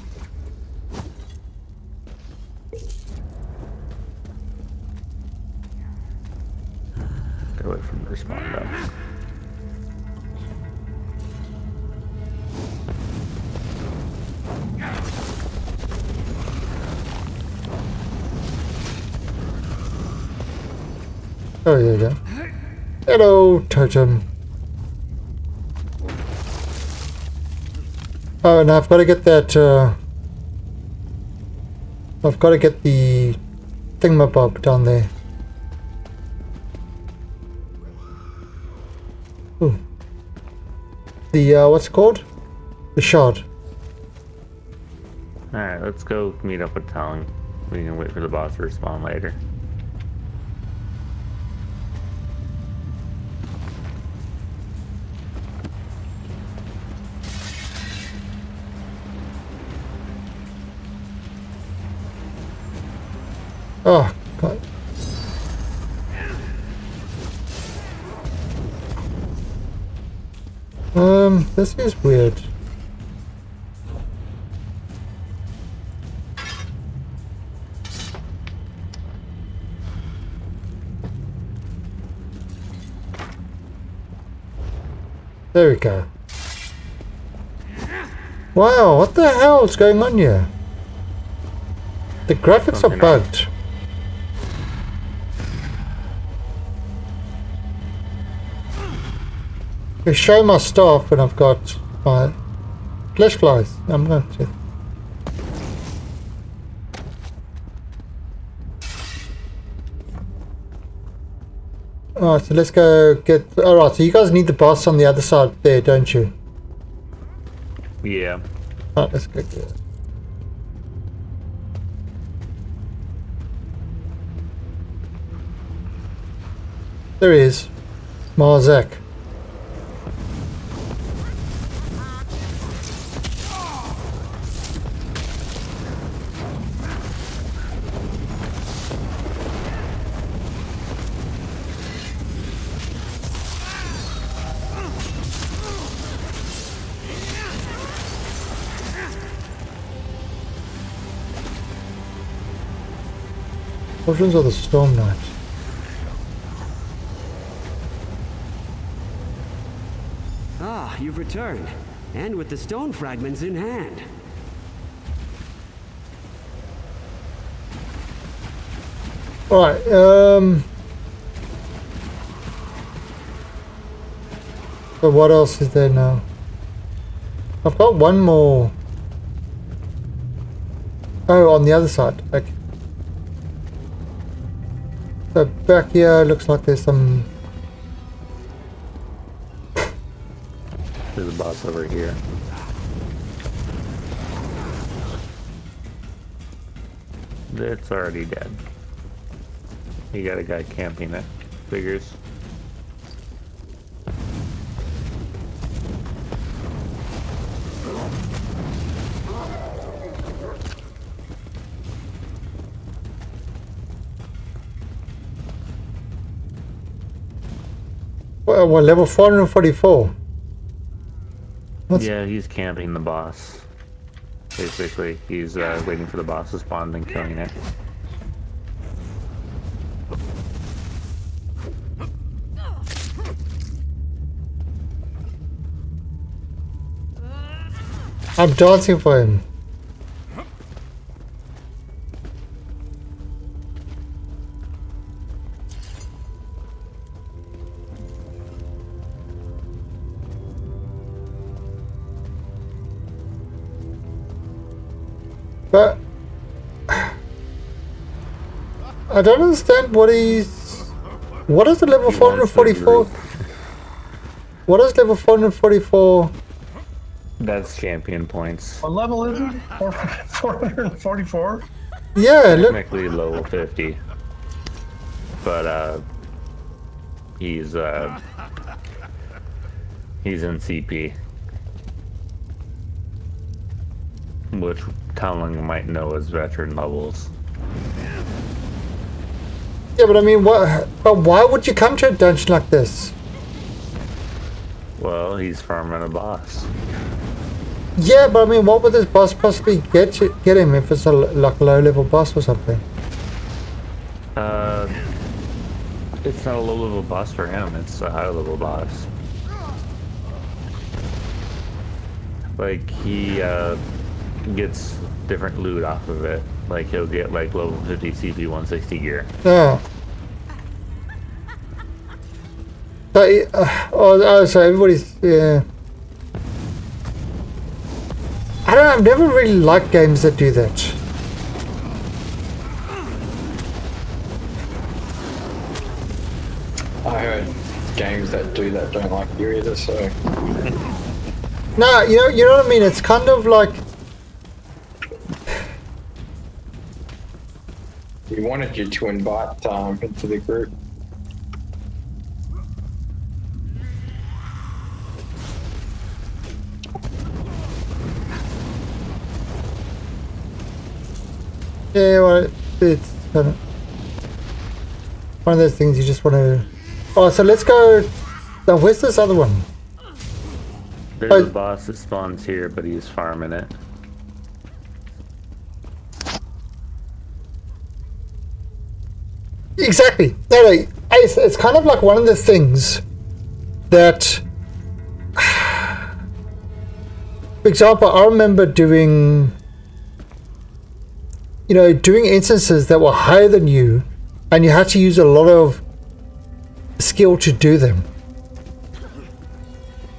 Him to respond though. Oh, yeah, yeah. Hello, totem. Oh, and I've got to get that, uh... I've got to get the thingamabob down there. The, uh, what's it called? The shard. Alright, let's go meet up with Talon. We can wait for the boss to respond later. Oh, Um, this is weird. There we go. Wow, what the hell is going on here? The graphics Something are bugged. I show my stuff and I've got my flesh flies. I'm going to. Alright, so let's go get... Alright, so you guys need the boss on the other side there, don't you? Yeah. Alright, let's go get it. There he is. Marzek. Portions of the Storm Knight. Ah, you've returned. And with the stone fragments in hand. Alright, um... So what else is there now? I've got one more. Oh, on the other side. Okay. So back here looks like there's some... There's a boss over here. It's already dead. You got a guy camping it. Figures. Well, what, level 444? What's- Yeah, he's camping the boss. Basically, he's uh, waiting for the boss to spawn and killing it. I'm dancing for him. But I don't understand what he's. What is the level 444? What is level 444? That's champion points. What level is it? 444? Yeah, look. Technically level 50. But, uh, he's, uh, he's in CP. Which Talung might know as veteran levels. Yeah, but I mean, what? But why would you come to a dungeon like this? Well, he's farming a boss. Yeah, but I mean, what would this boss possibly get you, get him if it's a like low level boss or something? Uh, it's not a low level boss for him, it's a high level boss. Like, he, uh, gets different loot off of it. Like, he'll get, like, level 50 CP 160 gear. Yeah. But uh, oh, oh, so everybody's yeah. I don't. I've never really liked games that do that. I heard games that do that don't like you either, so. No, you know, you know what I mean. It's kind of like We wanted you to invite um, into the group. yeah, well, it's kind of one of those things you just want to. Oh, so let's go. Now, where's this other one? There's Oh. a boss that spawns here, but he's farming it. Exactly. No, it's, it's kind of like one of the things that, for example, I remember doing, you know, doing instances that were higher than you, and you had to use a lot of skill to do them.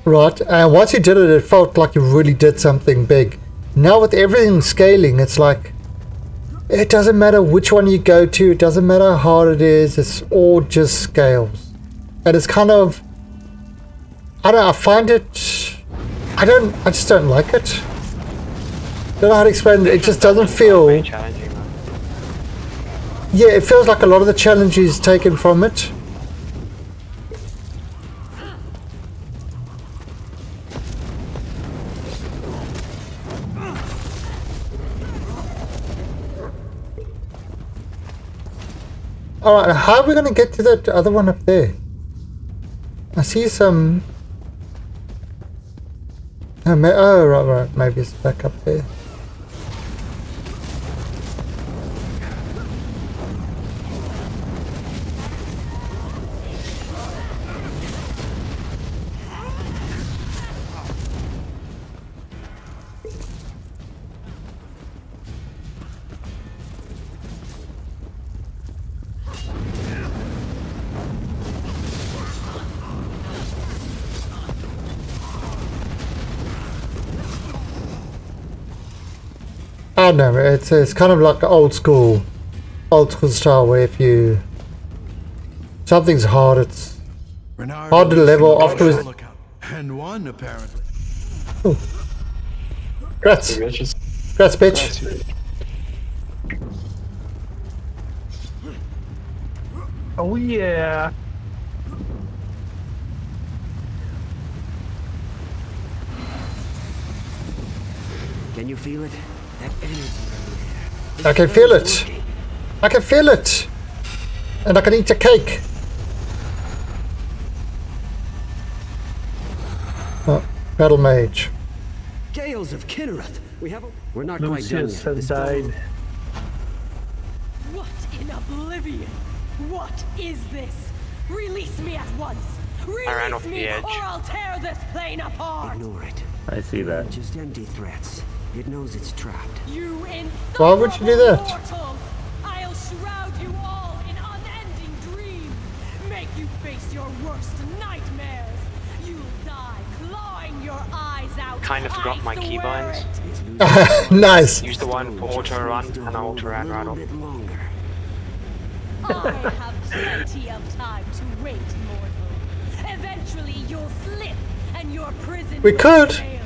Right, and once you did it, it felt like you really did something big. Now with everything scaling, it's like it doesn't matter which one you go to, it doesn't matter how hard it is, it's all just scales. And it's kind of I don't know, I find it I don't I just don't like it. Don't know how to explain it, it just doesn't feel Challenging, man. Yeah, it feels like a lot of the challenge is taken from it. Oh, Alright, how are we going to get to that other one up there? I see some... Oh, oh, right, right, maybe it's back up there. I don't know, it's, it's kind of like old school, old school style where if you, something's hard, it's hard to level afterwards. And one, apparently. Grats. Grats, bitch. Oh yeah. Can you feel it? That energy. I can feel it. I can feel it. And I can eat a cake. Oh, Battle Mage. Gales of Kynareth. We have a... We're not quite done Lucius yet. has This died. What in oblivion? What is this? Release me at once! Release I ran off me the edge. or I'll tear this plane apart! Ignore it. I see that. Just empty threats. It knows it's trapped. You Why would you do that? mortals! I'll shroud you all in unending dream! Make you face your worst nightmares! You'll die clawing your eyes out! Kind of forgot my swear keybinds. nice. Use the one for auto run, and auto run right off. I have plenty of time to wait, mortal. Eventually you'll slip, and your prison We will could. fail.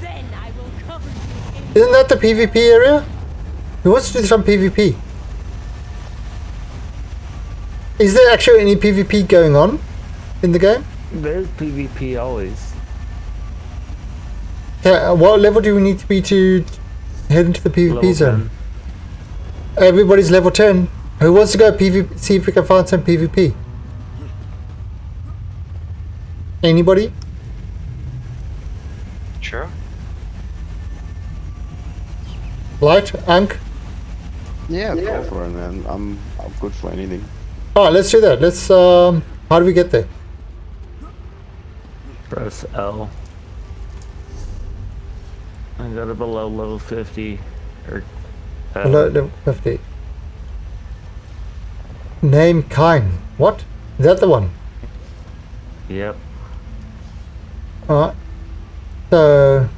Then I will cover you in Isn't that the PvP area? Who wants to do some PvP? Is there actually any PvP going on in the game? There's PvP always. Okay, uh, what level do we need to be to head into the PvP Level zone? Everybody's level 10. Who wants to go PvP, see if we can find some PvP? Anybody? Sure. Light? Ank? Yeah, go for it, man. I'm, I'm good for anything. Alright, let's do that. Let's, um, how do we get there? Press L. I got it below level 50. Or, uh, Below level 50. Name kind. What? Is that the one? Yep. Alright. So,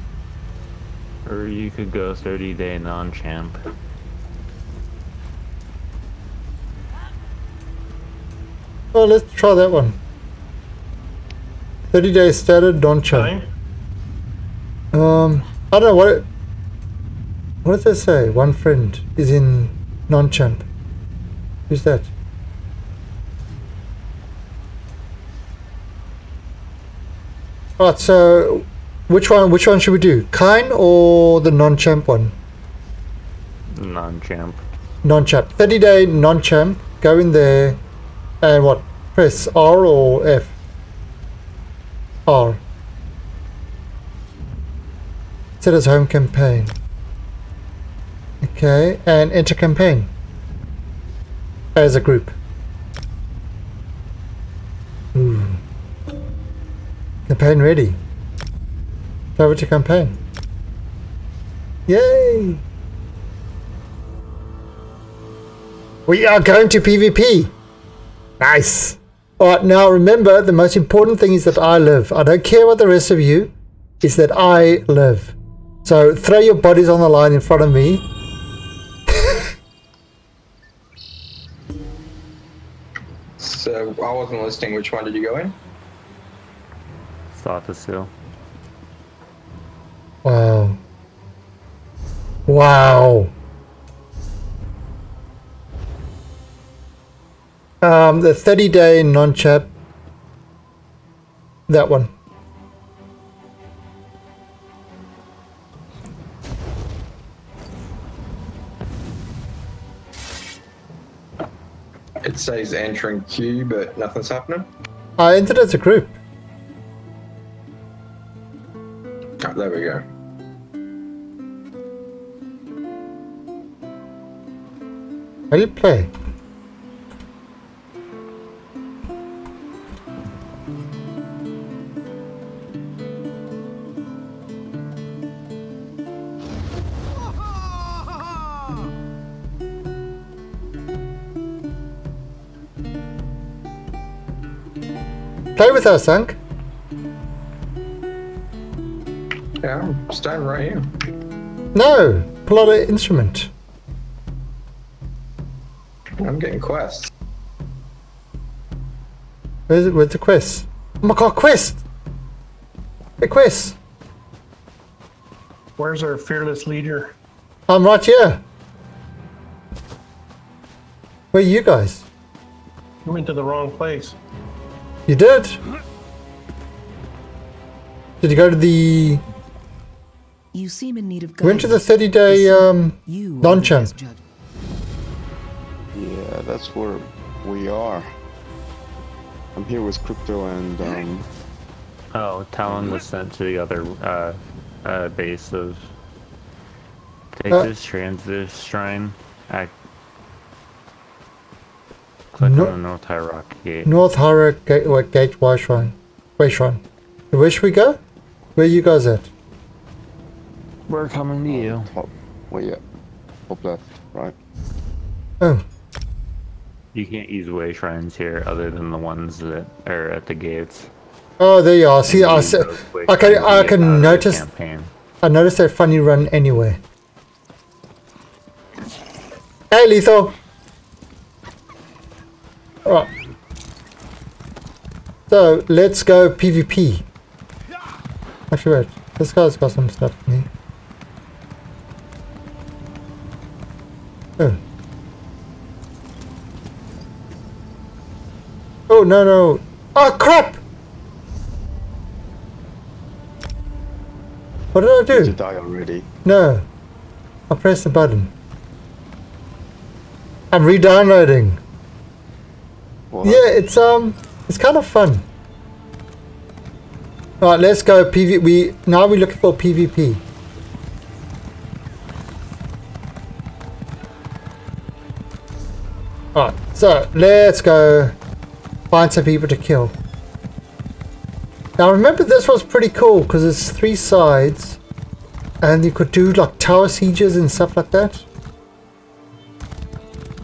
Or you could go 30 day non champ. Oh, let's try that one. 30 days started, don't champ. Um, I don't know what. It, what does that say? One friend is in non-champ. Who's that? Alright, so which one? Which one should we do? Kine or the non-champ one? Non champ. Non-champ. 30 day non-champ. Go in there and what? Press R or F? R. Set as home campaign. Okay, and enter campaign. As a group. Ooh. Campaign ready. Over to campaign. Yay! We are going to PvP! Nice! Alright, now remember, the most important thing is that I live. I don't care what the rest of you, is that I live. So throw your bodies on the line in front of me. So I wasn't listening. Which one did you go in? Sotha Sil. Wow. Wow. Um, the 30 day non-chat. That one. It says entering queue, but nothing's happening. I entered as a group. Oh, there we go. How do you play? Play with us, Hank. Yeah, I'm standing right here. No, pull out an instrument. I'm getting quests. Where's it? Where's the quest? Oh my god, quest! Hey, quest! Where's our fearless leader? I'm right here. Where are you guys? You went to the wrong place. You did? Did you go to the... You seem in need of guidance. Went to the 30 day um, non-champ. Yeah, that's where we are. I'm here with Crypto and um, Oh, Talung was sent to the other uh, uh, base of. Take Uh, this transit shrine. Act. Click No- on the North High Rock Gate. North Hara Gate, what, Gate Way Shrine. Way Shrine. Where should we go? Where you guys at? We're coming to you. top. Well, yeah, top left, right. Oh, You can't use way shrines here other than the ones that are at the gates. oh, there you are. See, I, see, I can, I can out of the notice. I noticed that funny run anyway. Hey, Lethal. Alright. So, let's go PvP. Actually, wait. This guy's got some stuff for me. Oh. Oh, no, no. Oh, crap! What did I do? Did you die already? No. I pressed the button. I'm re-downloading. Yeah, it's um it's kind of fun. Alright, let's go PV we now we're looking for PvP. Alright, so let's go find some people to kill. Now remember this was pretty cool because it's three sides and you could do like tower sieges and stuff like that.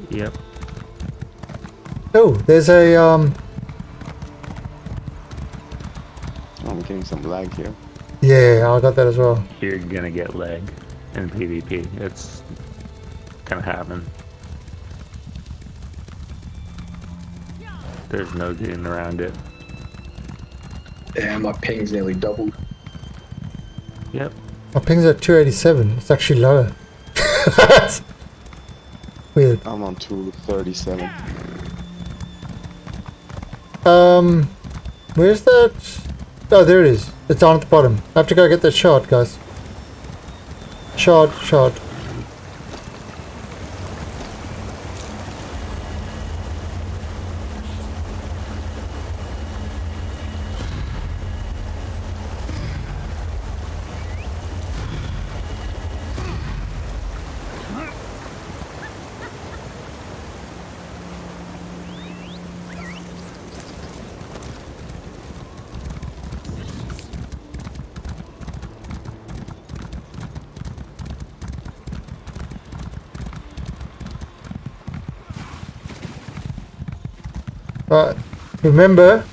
Yep. Oh, there's a um I'm getting some lag here. Yeah, I got that as well. You're gonna get leg in PvP. It's gonna happen. There's no getting around it. Yeah, my ping's nearly doubled. Yep. My ping's at 287. It's actually lower. Weird. I'm on 237. Um, where's that? Oh, there it is. It's down at the bottom. I have to go get that shard, guys. Shard, shard. But remember,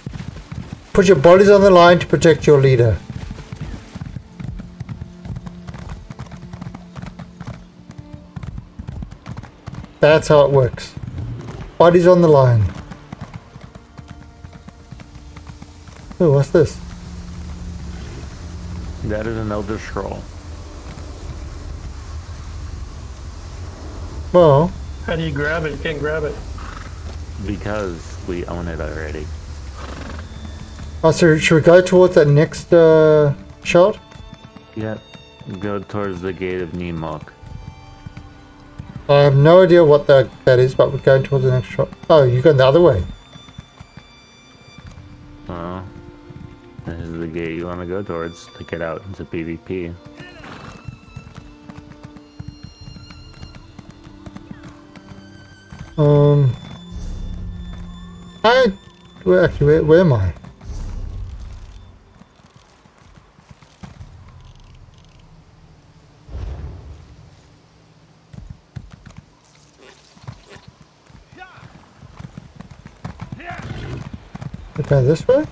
put your bodies on the line to protect your leader. That's how it works. Bodies on the line. Oh, what's this? That is an Elder Scroll. Well, How do you grab it? You can't grab it. Because we own it already. oh, so should we go towards that next uh, shot? Yep. Go towards the gate of Nimok. I have no idea what that, that is, but we're going towards the next shot. Oh, you're going the other way. Well, this is the gate you want to go towards to get out into PvP. Um, I where actually where, where am I? Okay, this way.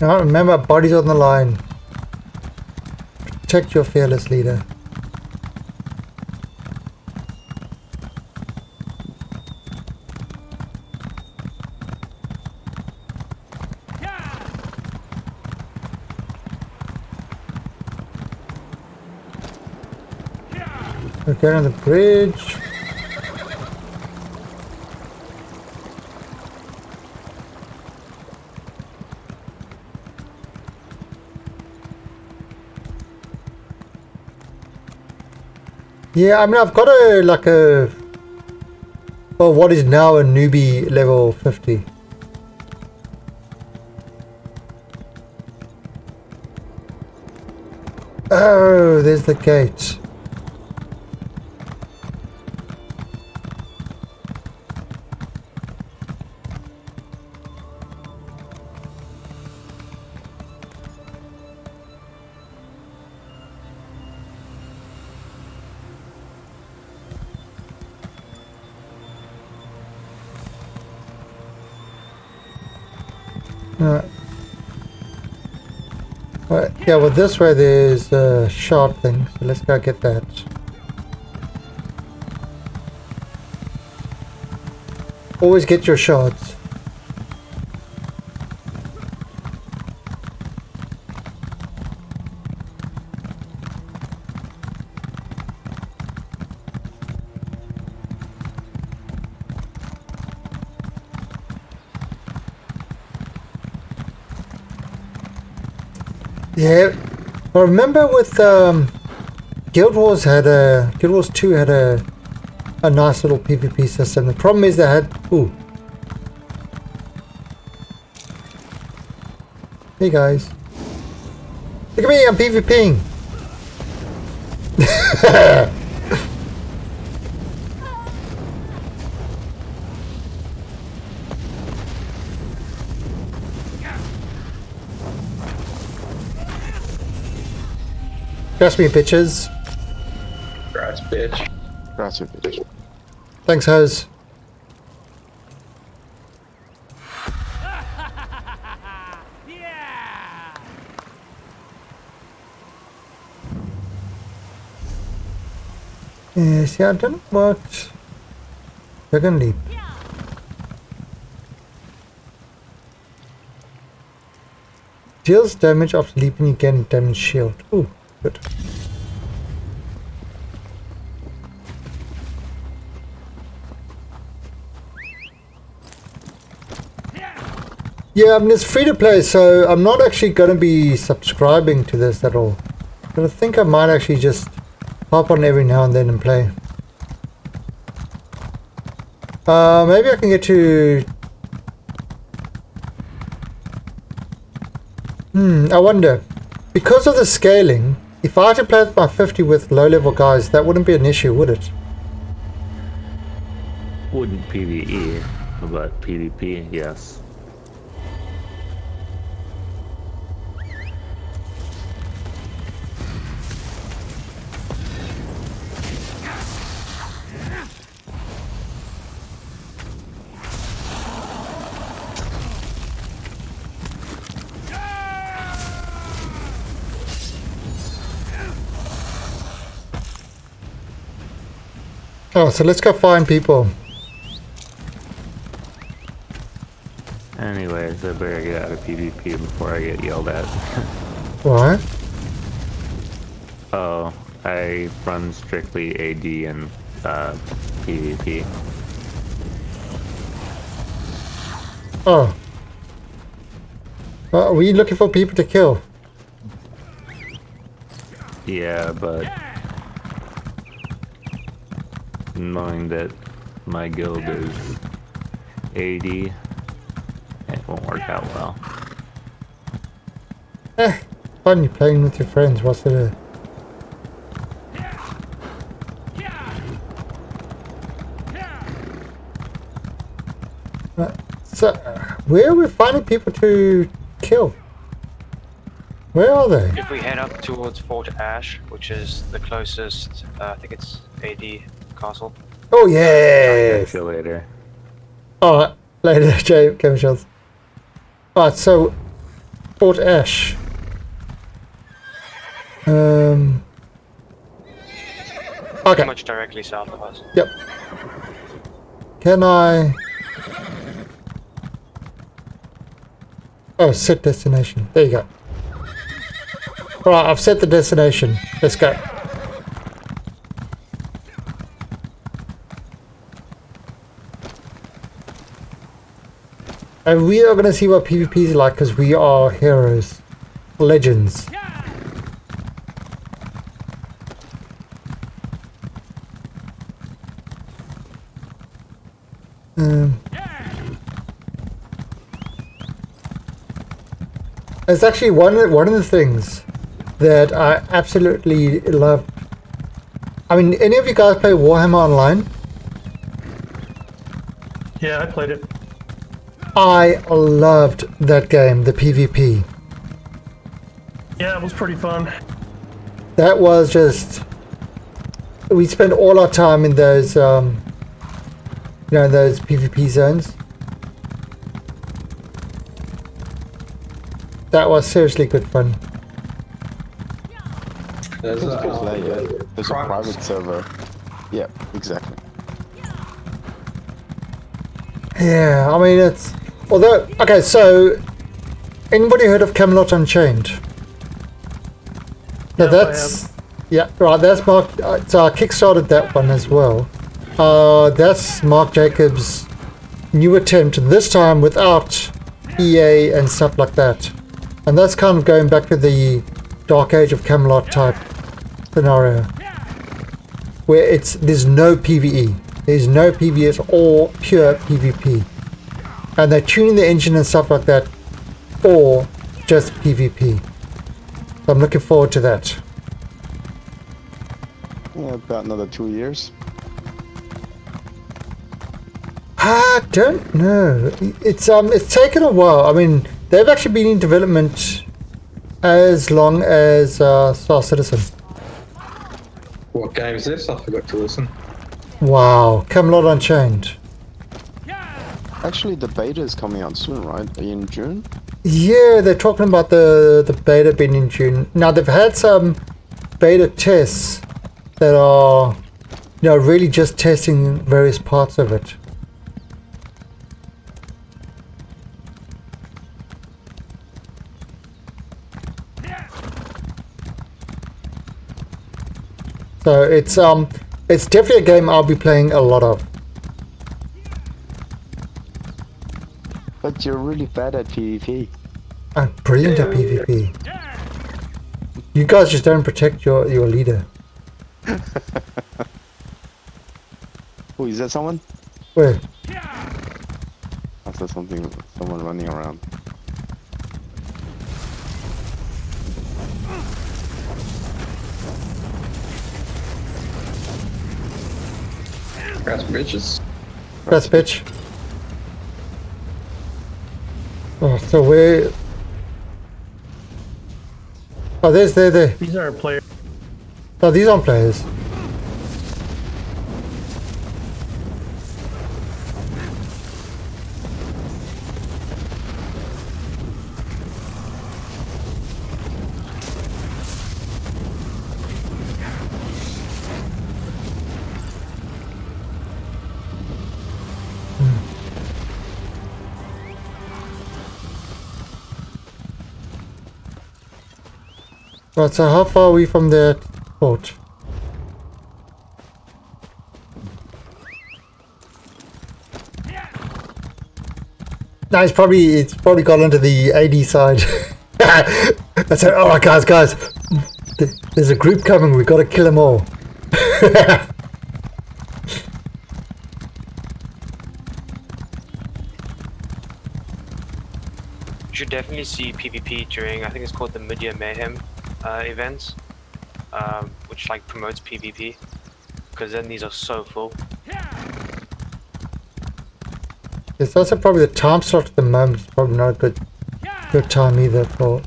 Now remember, bodies on the line. Protect your fearless leader. Okay, on the bridge. Yeah, I mean, I've got a, like a, well, what is now a newbie level 50. Oh, there's the gate. This way there's a shard thing, so let's go get that. Always get your shards. Yeah, I remember with um, Guild Wars had a Guild Wars Two had a a nice little PvP system. The problem is they had ooh. Hey guys, look at me! I'm PvPing. Trust me, bitches. Grass bitch. Grass bitch. Thanks, Hose. Yes, yeah, eh, didn't work. Dragon Leap. Deals damage after leaping, you gain damage shield. Ooh, Yeah, I mean, it's free to play, so I'm not actually going to be subscribing to this at all. But I think I might actually just hop on every now and then and play. Uh, maybe I can get to... Hmm, I wonder. Because of the scaling, if I had to play with my 50 with low-level guys, that wouldn't be an issue, would it? Wouldn't PvE, but PvP, yes. Oh, so let's go find people. Anyways, I better get out of PvP before I get yelled at. Why? oh, I run strictly AD and uh, PvP. Oh. Well, are we looking for people to kill? Yeah, but knowing that my guild is 80, it won't work out well. Eh, fun you playing with your friends, what's it? A... Uh, so, where are we finding people to kill? Where are they? If we head up towards Fort Ash, which is the closest, uh, I think it's AD castle. Oh yeah. See you later. Alright, later, Jay, Kevin Shields. Alright, so Fort Ash. Um Okay. Pretty much directly south of us. Yep. Can I Oh, set destination. There you go. Alright, I've set the destination. Let's go. And we are going to see what PvP is like because we are heroes. Legends. Um, it's actually one of, one of the things that I absolutely love. I mean, any of you guys play Warhammer Online? Yeah, I played it. I loved that game, the PvP. Yeah, it was pretty fun. That was just. We spent all our time in those, um, you know, those PvP zones. That was seriously good fun. There's, It's uh, good, like, uh, there's a private server. Yeah, exactly. Yeah, I mean it's. Although, okay, so anybody heard of Camelot Unchained? Yeah, I that's yeah, right. That's Mark. Uh, so I kickstarted that one as well. Uh, that's Mark Jacobs' new attempt. This time without EA and stuff like that, and that's kind of going back to the Dark Age of Camelot type scenario, where it's there's no PVE. There's no PvE. It's all pure PvP, and they're tuning the engine and stuff like that for just PvP. So I'm looking forward to that. Yeah, about another two years. I don't know. It's um, it's taken a while. I mean, they've actually been in development as long as uh, Star Citizen. What game is this? I forgot to listen. Wow, Camelot Unchained. Actually, the beta is coming out soon, right? In June? Yeah, they're talking about the the beta being in June. Now they've had some beta tests that are, you know, really just testing various parts of it. So it's um, it's definitely a game I'll be playing a lot of. But you're really bad at PvP. I'm brilliant at PvP. You guys just don't protect your your leader. Oh, is that someone? Where? I saw something, someone running around. That's bitches. Press pitch. Oh, so where? Oh, there's there there. These are players. Oh, these aren't players. So uh, how far are we from the port? No, it's probably it's probably got onto the AD side. I said, "All right, guys, guys, there's a group coming. We've got to kill them all." You should definitely see PvP during, I think it's called the Mid-Year Mayhem uh, events, um, which like promotes PvP, because then these are so full. It's also probably the time slot at the moment. It's probably not a good good time either for.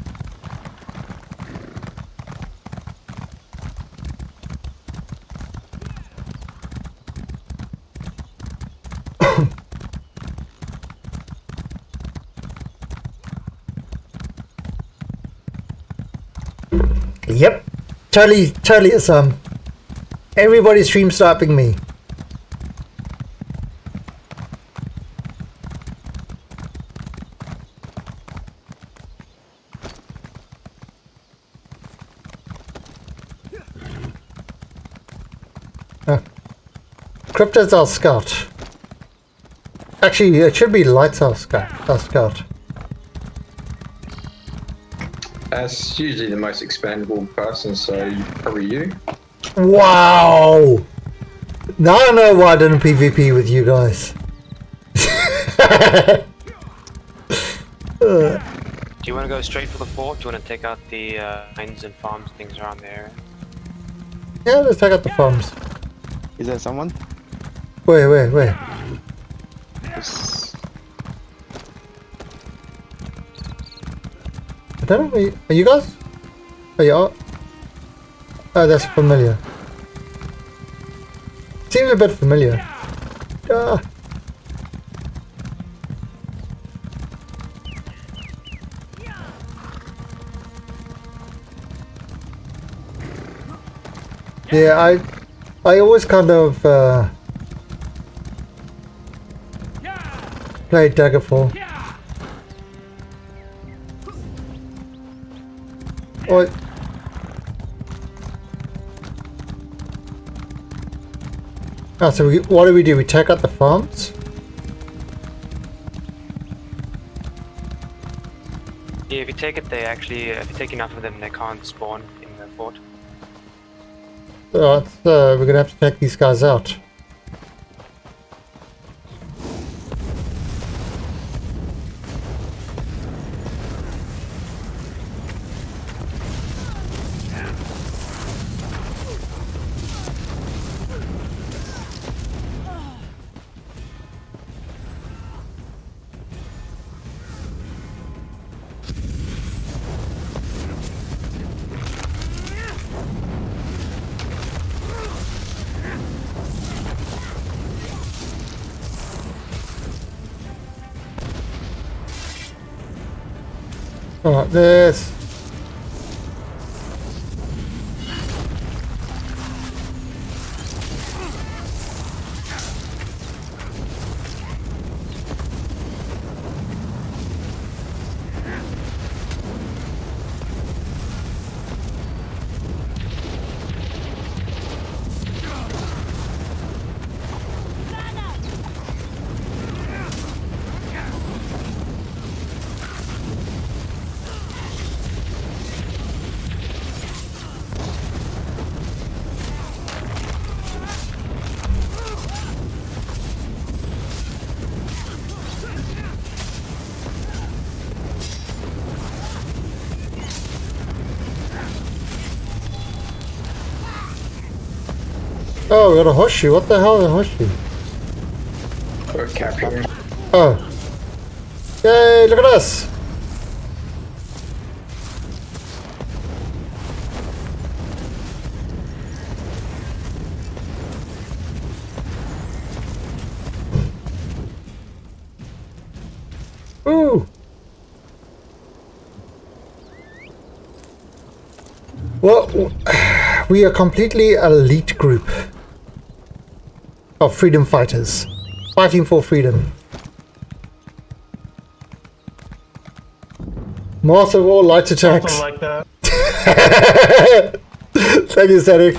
Totally, totally is um. Everybody's stream stopping me. Uh, Crypto's our scout. Actually, it should be Lights scout. Our scout. That's usually the most expandable person, so probably you. Wow! Now I know why I didn't PvP with you guys. Uh, Do you want to go straight for the fort? Do you want to take out the uh, mines and farms, things around there? yeah, let's take out the farms. Is that someone? Wait, wait, wait. Yes. Don't know. Are you, are you guys? Are you? Oh, that's familiar. Seems a bit familiar. Ah. Yeah, I, I always kind of uh, played Daggerfall. What? Oh, so we, what do we do? We take out the farms? Yeah, if you take it, they actually, if you take enough of them, they can't spawn in the fort. Alright, So uh, we're gonna have to take these guys out. Alright, this. Oh, we got a Hoshi. What the hell is a Hoshi? We're capturing. Oh. Yay, look at us! Ooh! Well, we are completely elite group of freedom fighters, fighting for freedom. Master of all light attacks. Something like that. Thank you, Static.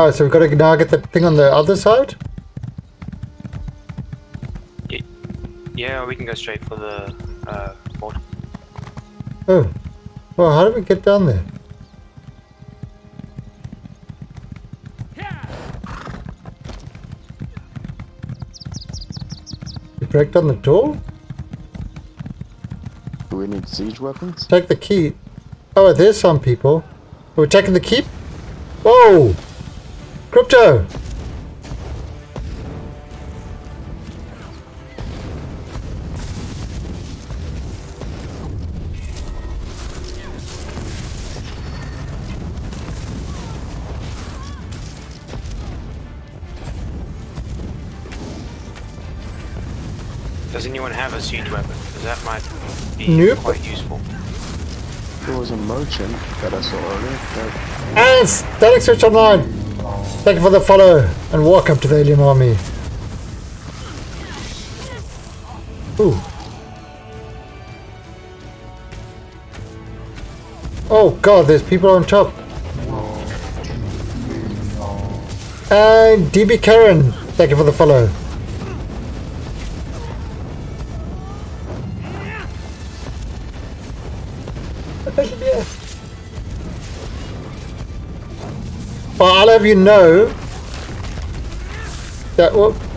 Oh, so we've got to now get the thing on the other side? Yeah, we can go straight for the uh, port. Oh. Well, how do we get down there? You break down the door? Do we need siege weapons? Take the key. Oh, there's some people. Are we taking the keep? Whoa! Crypto! Does anyone have a siege weapon? Because that might be Nope. quite useful. There was a merchant that I saw earlier. That And Static Switch Online! Thank you for the follow and welcome to the Alien Army. Ooh. Oh god, there's people on top. And DB Karen, thank you for the follow. Have you know that whoop.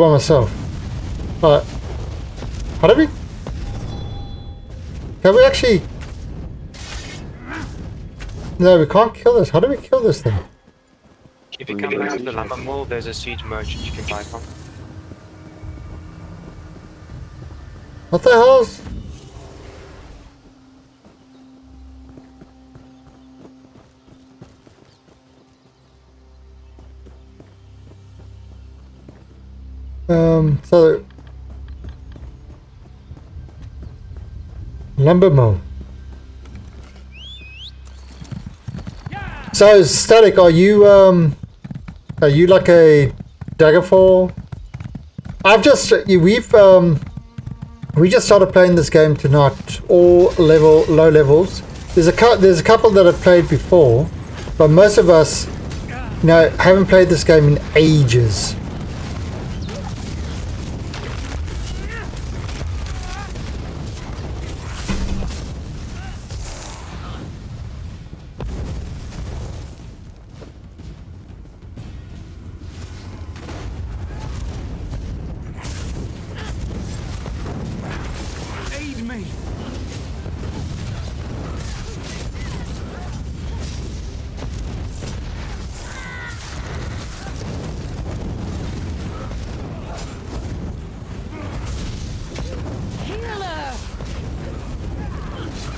All by myself. But how do we? Can we actually? No, we can't kill this. How do we kill this thing? If you come to the lumber mill, there's a siege merchant you can buy from. What the hell's? So lumber mill. So static, are you um, are you like a Daggerfall? I've just we've um, we just started playing this game tonight. All level low levels. There's a there's a couple that have played before, but most of us You know, haven't played this game in ages.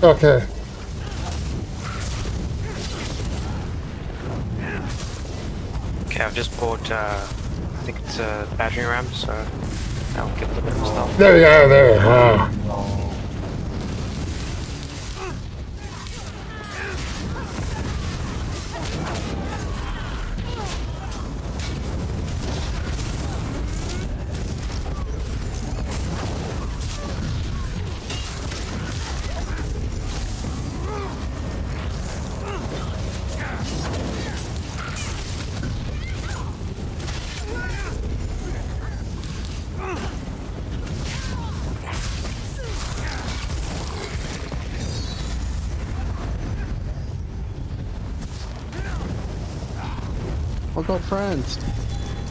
Okay. Okay, I've just bought, uh, I think it's a battery ram, so I'll get the bit of stuff. There we go, there we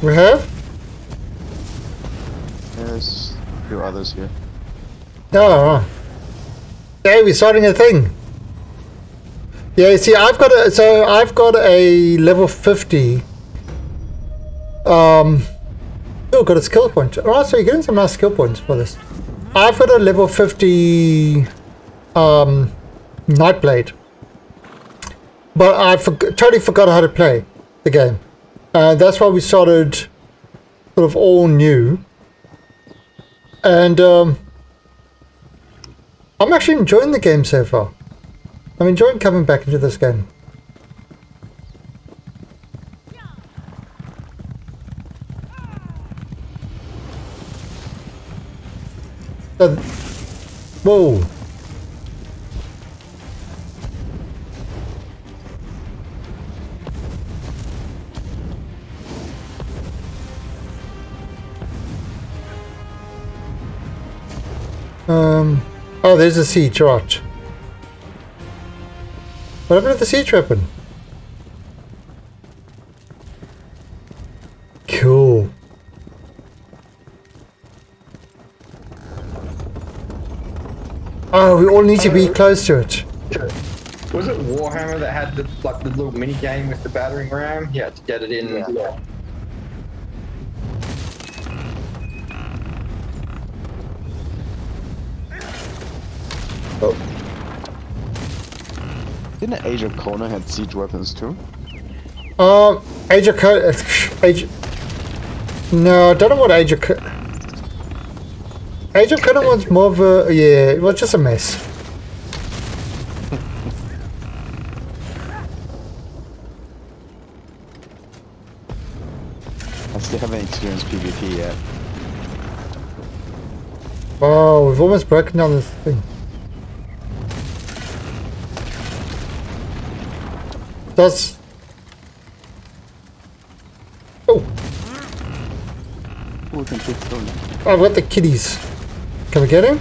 We have? There's a few others here. Oh. Yeah, we're starting a thing. Yeah, see, I've got a so I've got a level fifty. Um, oh, got a skill point. Oh, so you're getting some nice skill points for this. I've got a level fifty. Um, Nightblade. But I forg totally forgot how to play the game. Uh, that's why we started sort of all new. And um, I'm actually enjoying the game so far. I'm enjoying coming back into this game. Uh, whoa. Oh, there's a siege, right. What happened to the siege weapon? Cool. Oh, we all need to be close to it. Was it Warhammer that had the like the little mini game with the battering ram? Yeah, to get it in. Yeah. Didn't Age of Conan had siege weapons too? Um, Age of Co- Age. No, I don't know what Age of Age of Conan was more of a yeah. It was just a mess. I still haven't experienced PvP yet. Wow, we've almost broken down this thing. That's. Oh, can. Oh, I've got the kitties. Can we get him?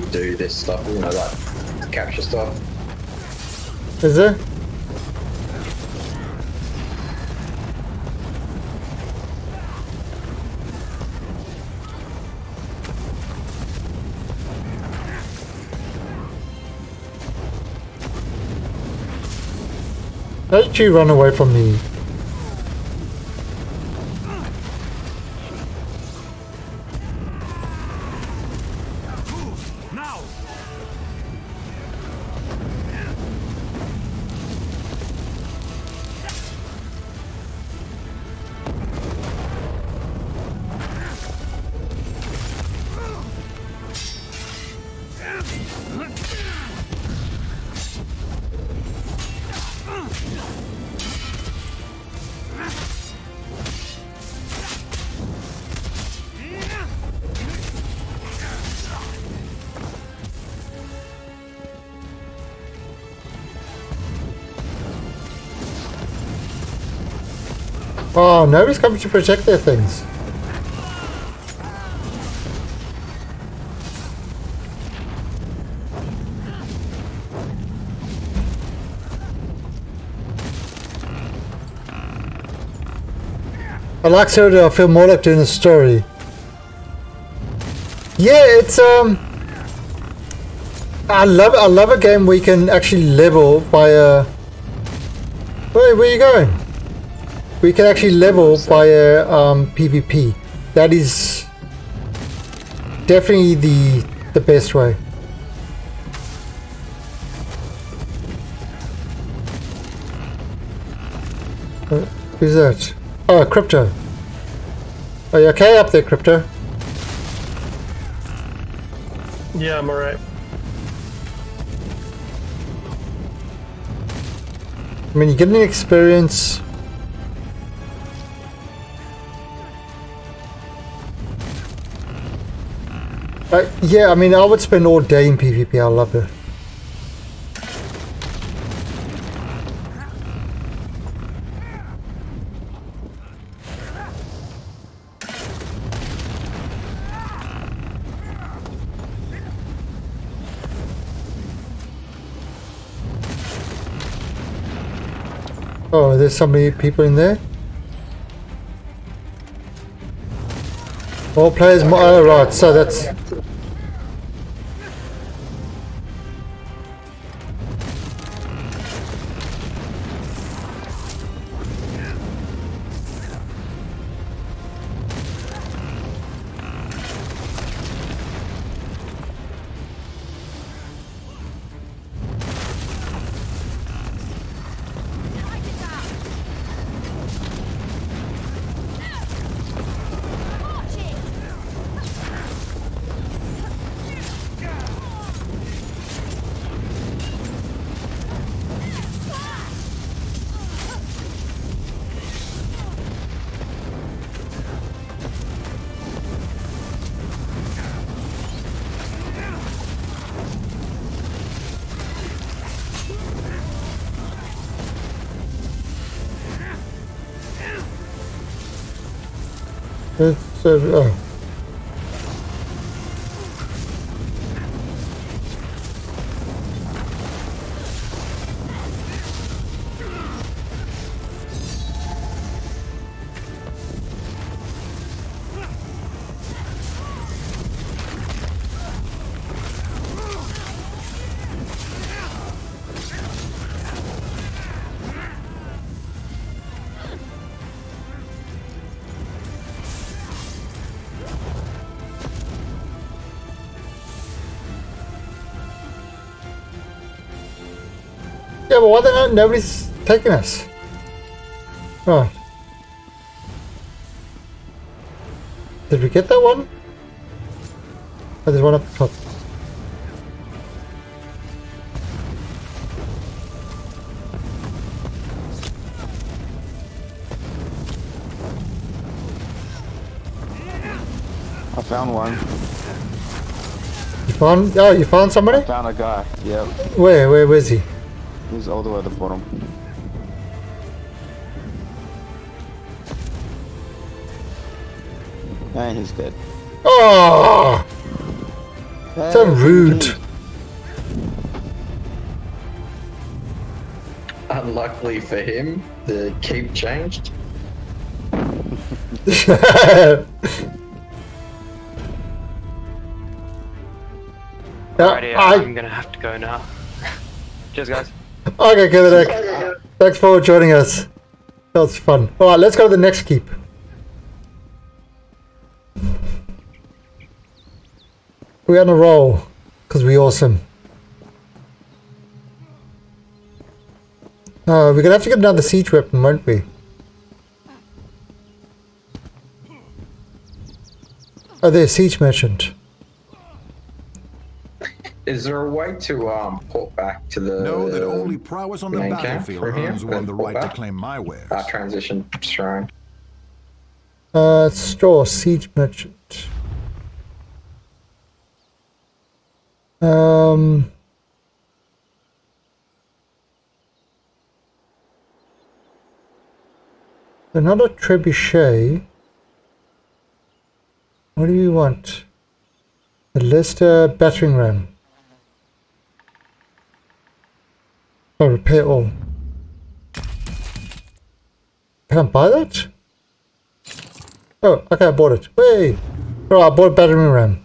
To do this stuff, you know, like capture stuff. Is there? How did you run away from me? Oh, nobody's coming to protect their things. I like Soda, I feel more like doing a story. Yeah, it's um I love I love a game where you can actually level via Where where are you going? We can actually level via um PvP. That is definitely the the best way. Uh, who's that? Oh, Crypto. Are you okay up there, Crypto? Yeah, I'm alright. I mean, you get any experience. Uh, yeah, I mean, I would spend all day in PvP. I love it. Oh, there's so many people in there. All players, mo- oh right, so that's it's uh, nobody's taking us? Oh. Did we get that one? Oh, there's one up top. I found one. You found? Oh, you found somebody? I found a guy. Yep. Where? Where? Where's he? He's all the way at the bottom. And he's dead. Oh! So rude. Unluckily for him, the keep changed. Alrighty, I- I'm gonna have to go now. Cheers, guys. Okay, Kevin. Thanks for joining us. That was fun. Alright, let's go to the next keep. We're on a roll. Because we're awesome. Uh, we're gonna have to get another siege weapon, won't we? Oh, there's siege merchant. Is there a way to um port back to the Know that only prowess on the main camp battlefield from here? earns one the port right to claim my wares. Uh, transition shrine. Uh, store siege merchant. Um. Another trebuchet. What do you want? The Lister battering ram. Oh, repair all. Can I buy that? Oh, okay, I bought it. Wait. Oh, I bought battering ram.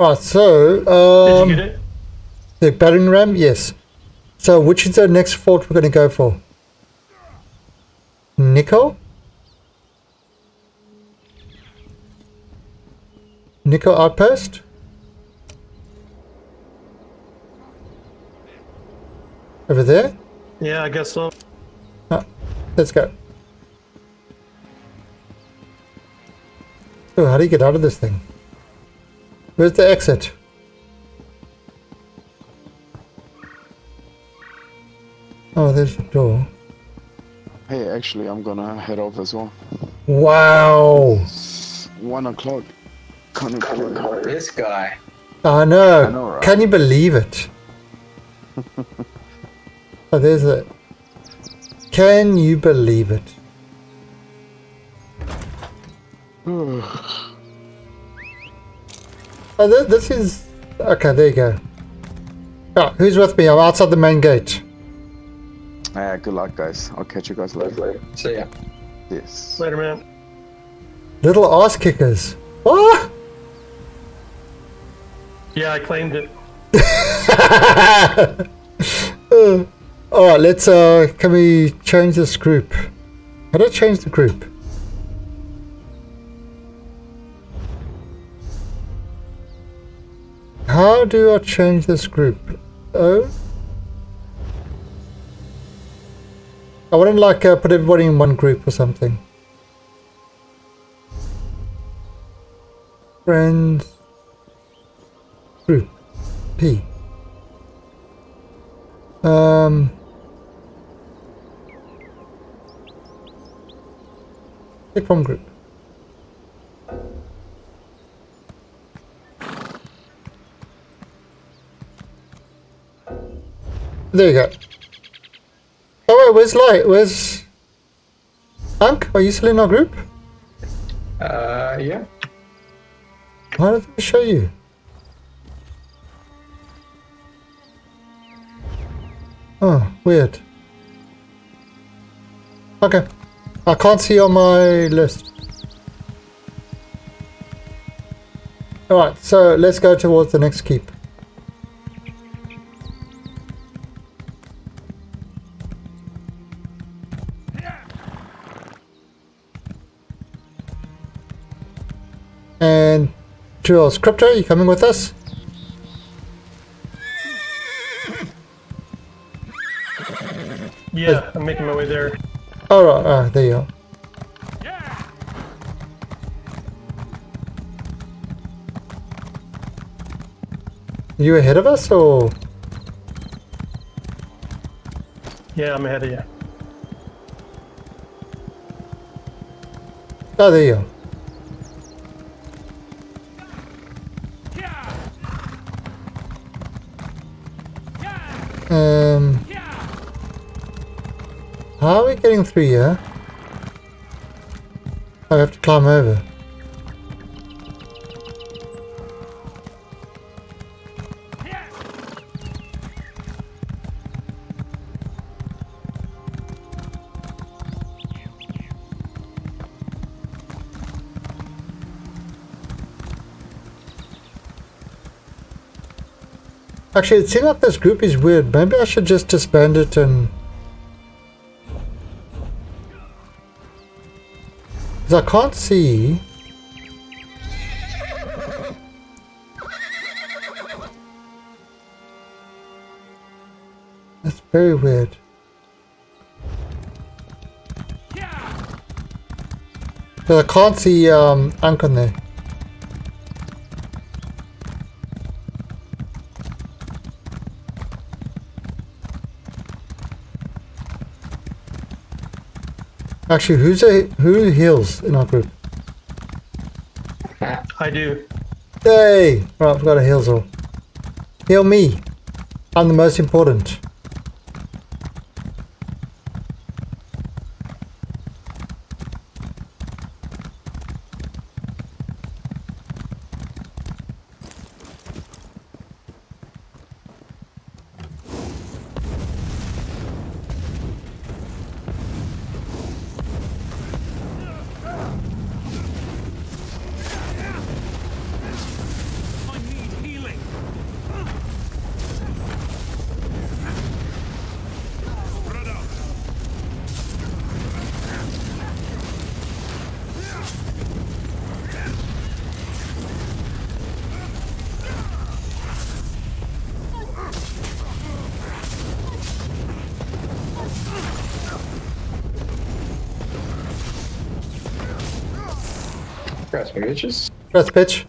Alright, so, um... Did you get it? The battering ram? Yes. So, which is the next fort we're going to go for? Nikel? Nikel Outpost? Over there? Yeah, I guess so. Ah, let's go. Oh, how do you get out of this thing? Where's the exit? Oh, there's the door. Hey, actually, I'm gonna head off as well. Wow! One o'clock. Can't call This guy. I know. I know, right? Can you believe it? oh, there's it. Can you believe it? Oh, this, this is... Okay, there you go. Oh, who's with me? I'm outside the main gate. Yeah, good luck, guys. I'll catch you guys later. See ya. Yes. Later, man. Little ass kickers. What? Yeah, I claimed it. Uh, Alright, let's, uh, can we change this group? How do I change the group? How do I change this group? Oh? I wouldn't like uh, put everybody in one group or something. Friends. Group. P. Um. Pick from group. There you go. Oh wait, where's Light? Where's Unk? Are you still in our group? Uh, yeah. Why did they show you? Oh, weird. Okay. I can't see on my list. Alright, so let's go towards the next keep. And Jules, Crypto, you coming with us? Yeah, I'm making my way there. Alright, ah, there you are. Yeah. You ahead of us or? Yeah, I'm ahead of you. Oh, there you are. Um, how are we getting through here? I have to climb over. Actually, it seems like this group is weird. Maybe I should just disband it and... I can't see... That's very weird. Because I can't see um, Ankh on there. Actually, who's a who heals in our group? I do. Yay! Right, I've got a heal Zor. Heal me. I'm the most important. I need healing. Spread out. Bitches. Press pitch.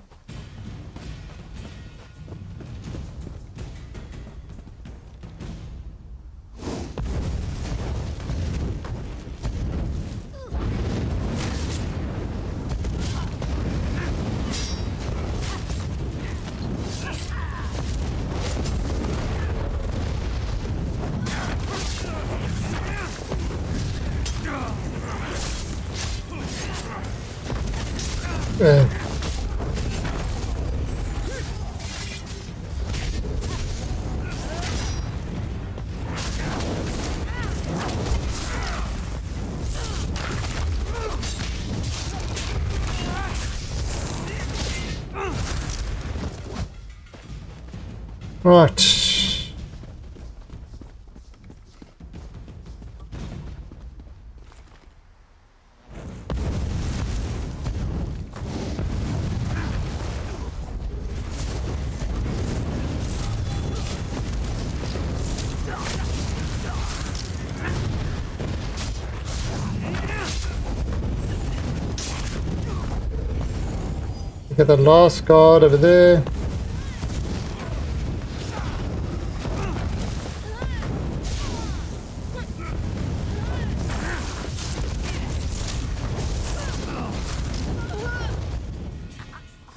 At the last guard over there.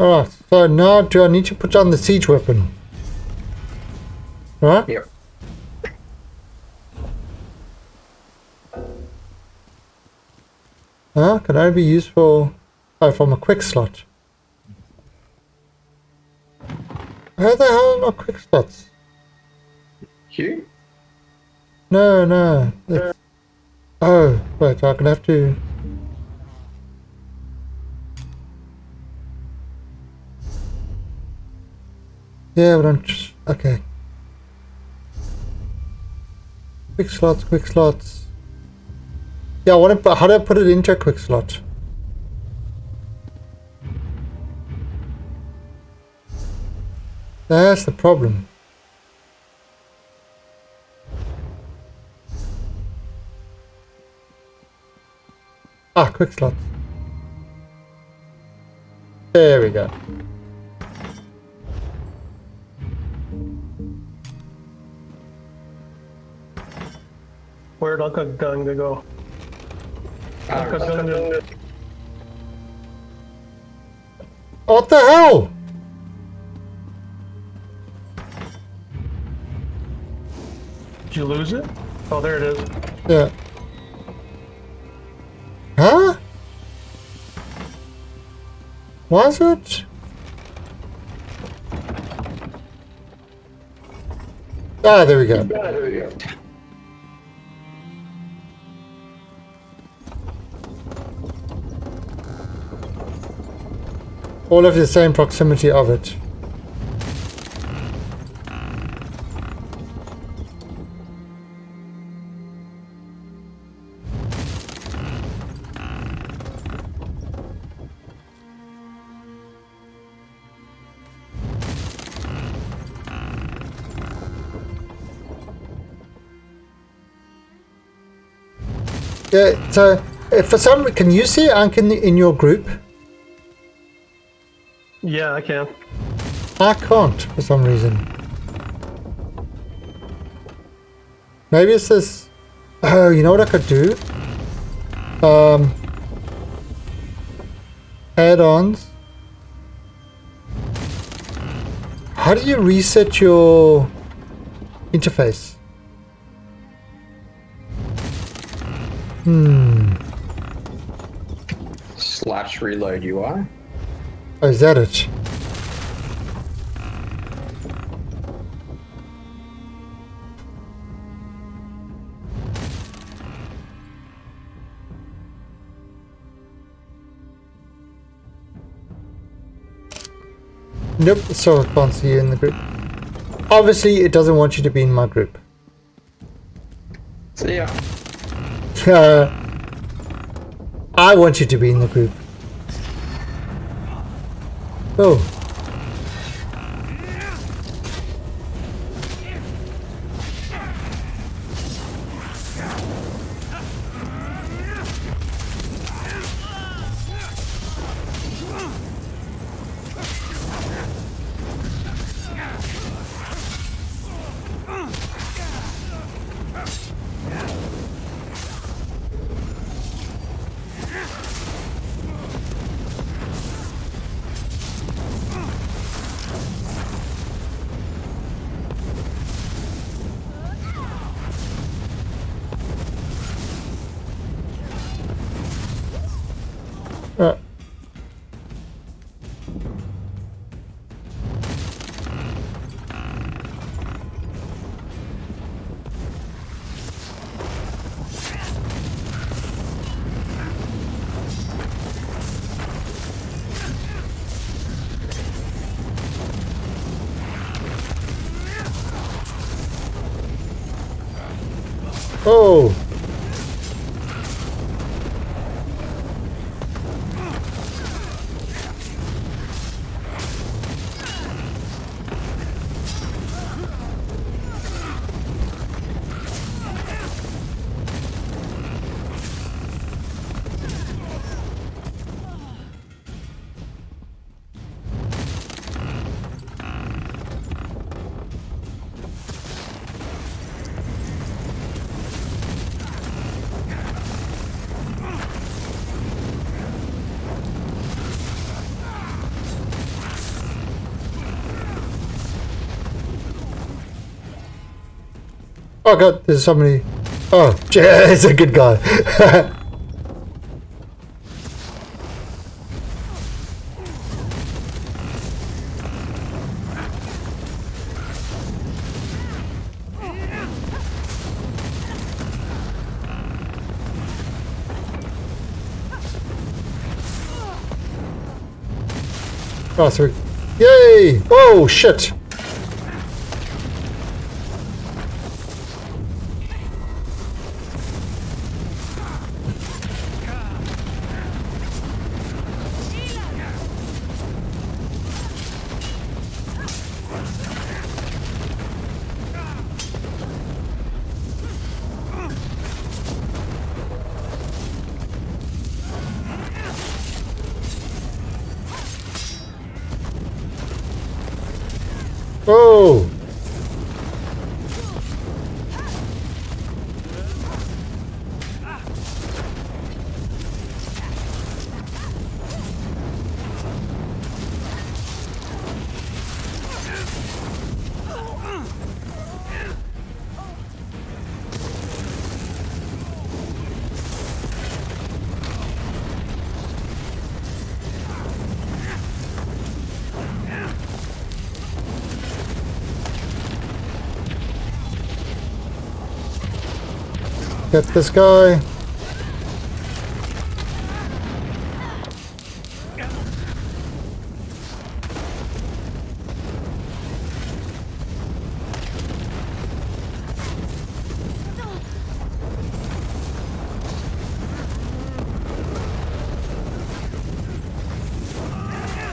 Alright, so now do I need to put down the siege weapon? Right? Yep. Huh? Can I be used for... Oh, from a quick slot. How the hell are quick slots? Q? No, no. It's... Oh, wait, I'm gonna have to... Yeah, but I'm just... Okay. Quick slots, quick slots. Yeah, I want to... How do I put it into a quick slot? That's the problem. Ah, quick slots. There we go. Where'd Uncle Gunga go? Uncle Gunga. You lose it? Oh, there it is. Yeah. Huh? Was it? Ah, there we go. there we go. All of the same proximity of it. So uh, for some, reason, can you see Ankh in, in your group? Yeah, I can. I can't for some reason. Maybe it's this. Oh, you know what I could do? Um, add-ons. How do you reset your interface? Hmm. Slash reload UI. Oh, is that it? Nope, so I can't see you in the group. Obviously, it doesn't want you to be in my group. See ya. Uh, I want you to be in the group. Oh. Oh god, there's somebody. Oh, yeah, it's a good guy. oh, sorry. Yay! Oh, shit! Get this guy.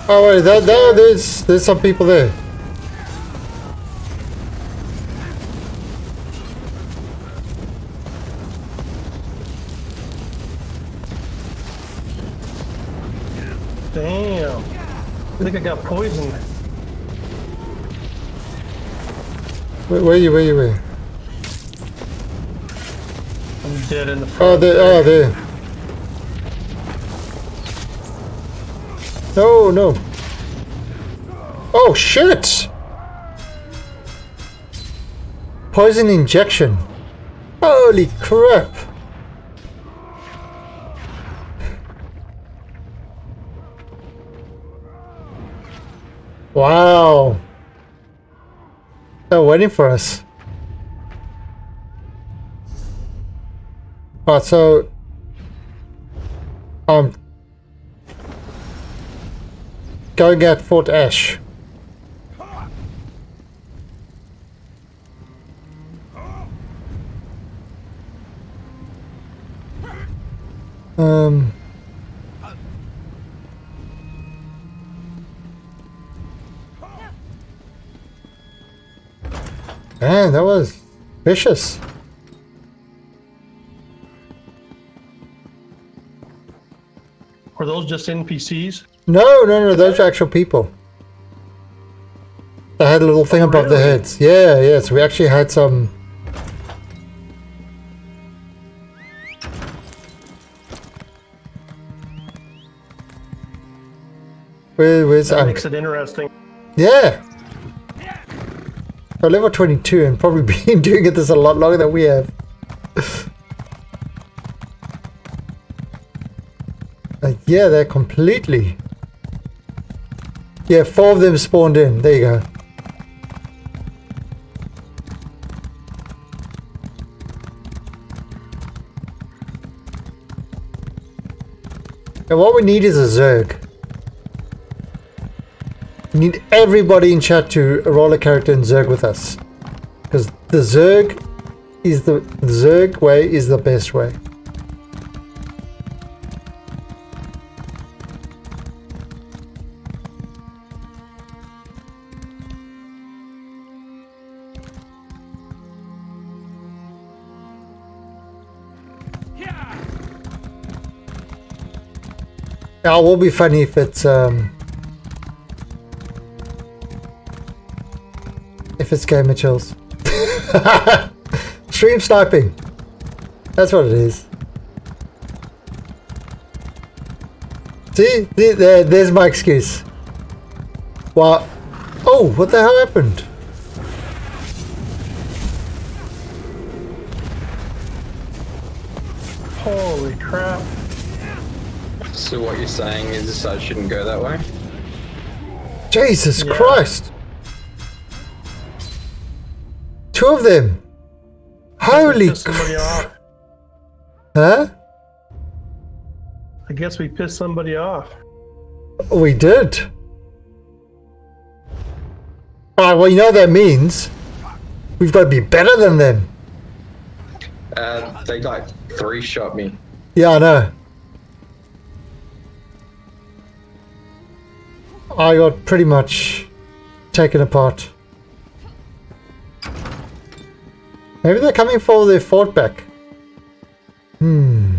Oh wait, that, that there's there's some people there. Wait, where are you? Where are you? Where? I'm dead in the oh, front. Oh, there. Oh, there. No, no. Oh, shit! Poison injection. Holy crap. Waiting for us. Alright, so um go get Fort Ash. Vicious. Were those just NPCs? No, no, no, those are actual people. They had a little thing above their heads. Yeah, yeah, so we actually had some... Where, where's... That Um, makes it interesting. yeah! So level 22 and probably been doing it this a lot longer than we have. Uh, yeah, they're completely... Yeah, four of them spawned in. There you go. And what we need is a Zerg. We need everybody in chat to roll a character in Zerg with us. Because the Zerg is the, the Zerg way is the best way. Yeah, it will be funny if it's um if it's gamer chills. Stream sniping. That's what it is. See, there, there's my excuse. What? Oh, what the hell happened? Holy crap. So what you're saying is I shouldn't go that way? Jesus Christ! Two of them! Holy Pissed somebody off. Huh? I guess we pissed somebody off. We did. Alright, well, you know what that means. We've got to be better than them. Uh, they like three shot me. Yeah, I know. I got pretty much taken apart. Maybe they're coming for the fort back. Hmm.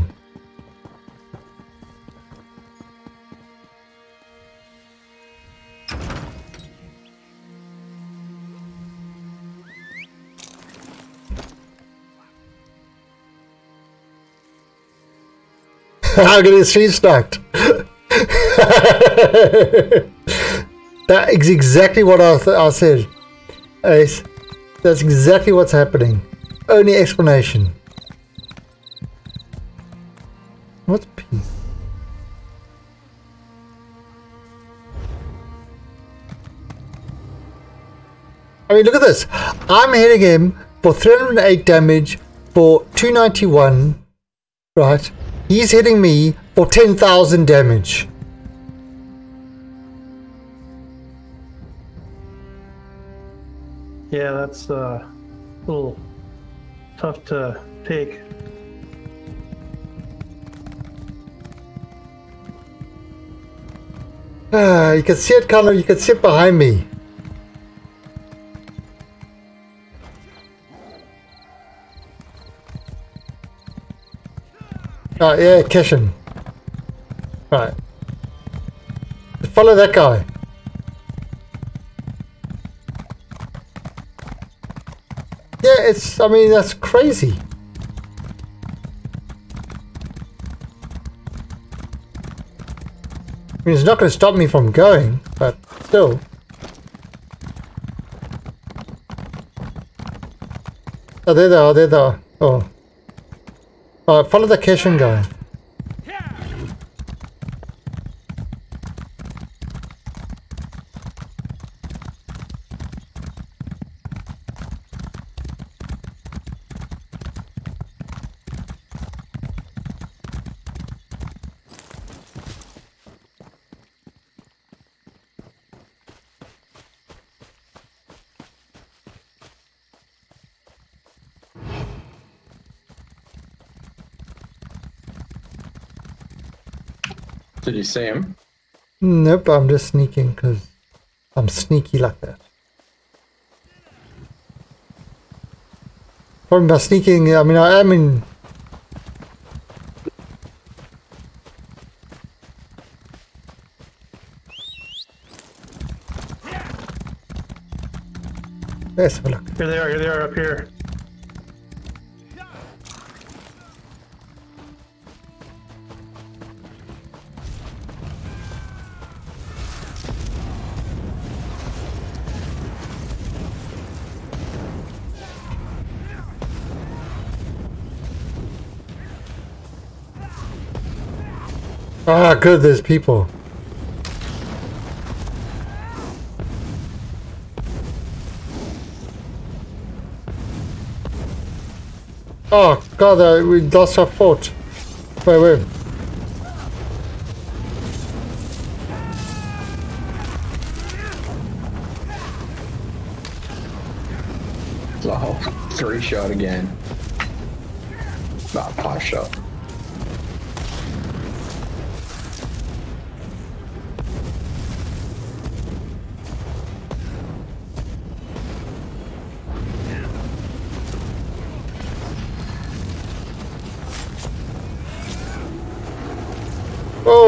I'm gonna stream stacked. that is exactly what I, I said. Ace. That's exactly what's happening. Only explanation. What's P? I mean, look at this. I'm hitting him for 308 damage for 291, right? He's hitting me for 10,000 damage. Yeah, that's uh, a little tough to take. Ah, you can see it of, you can see it behind me. Oh, yeah, Keshin. Right. Follow that guy. Yeah, it's, I mean, that's crazy. I mean, it's not going to stop me from going, but still. Oh, there they are, there they are. Oh. Alright, follow the Keshin guy. Did you see him? Nope, I'm just sneaking because I'm sneaky like that. Problem by sneaking, I mean, I am in. Let's have a look. Here they are, here they are up here. Ah, good, there's people. Oh, God, uh, we lost our fort. Wait, wait. Oh, three shot again. Not five shot.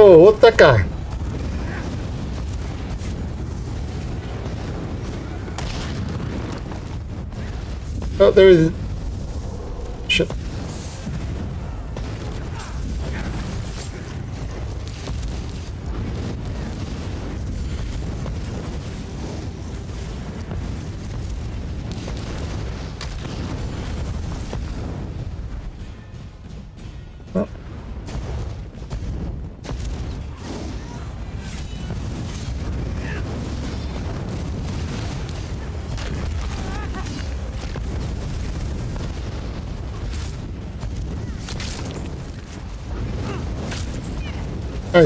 That guy? Oh, there is. Shit.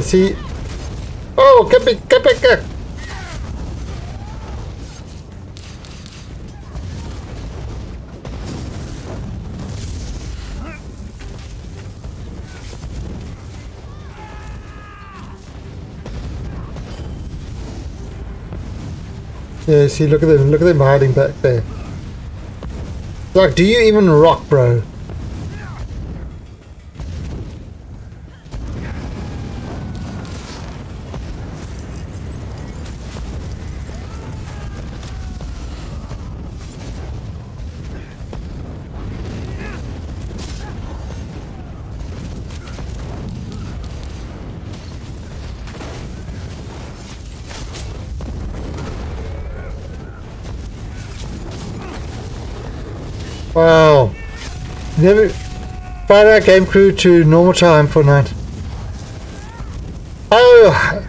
See. Oh, get back, get back, get. Yeah, see, look at them, look at them hiding back there. Like, do you even rock, bro? Never find out game crew to normal time for night. Oh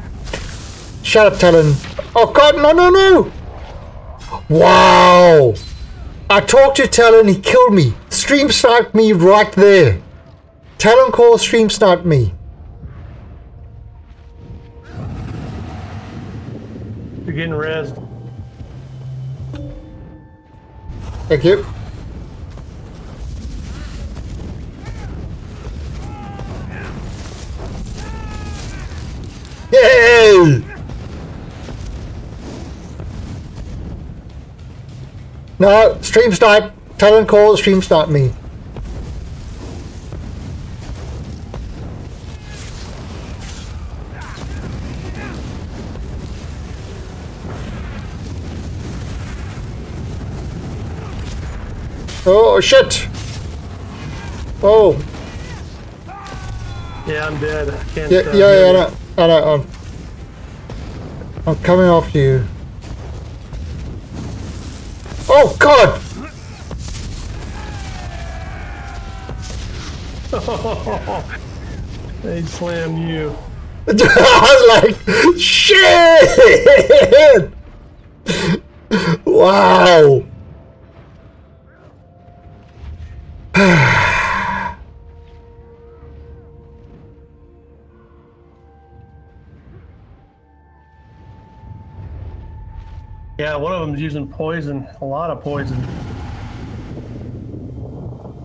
shut up Talon. Oh god no no no Wow I talked to Talon, he killed me. Stream sniped me right there. Talon call stream sniped me. You're getting rezzed. Thank you. No, stream snipe. Talon call, stream snipe me. Oh shit! Oh, Yeah, I'm dead. I can't. yeah, yeah, yeah, I know, I know, I'm, I'm coming after you. Oh god! they slammed you. I was like, shit! wow! Yeah, one of them's using poison. A lot of poison.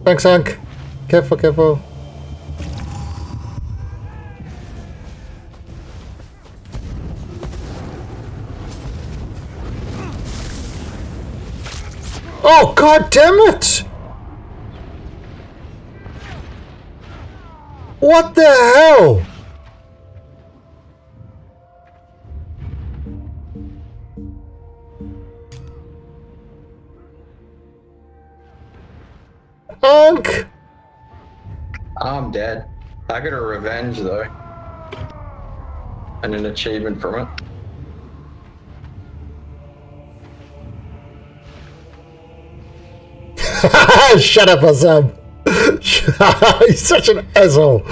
Thanks, Hank. Careful, careful. Oh, god damn it! What the hell? Hank! Ah, I'm dead. I got a revenge though. And an achievement from it. Shut up, Assam. He's such an asshole.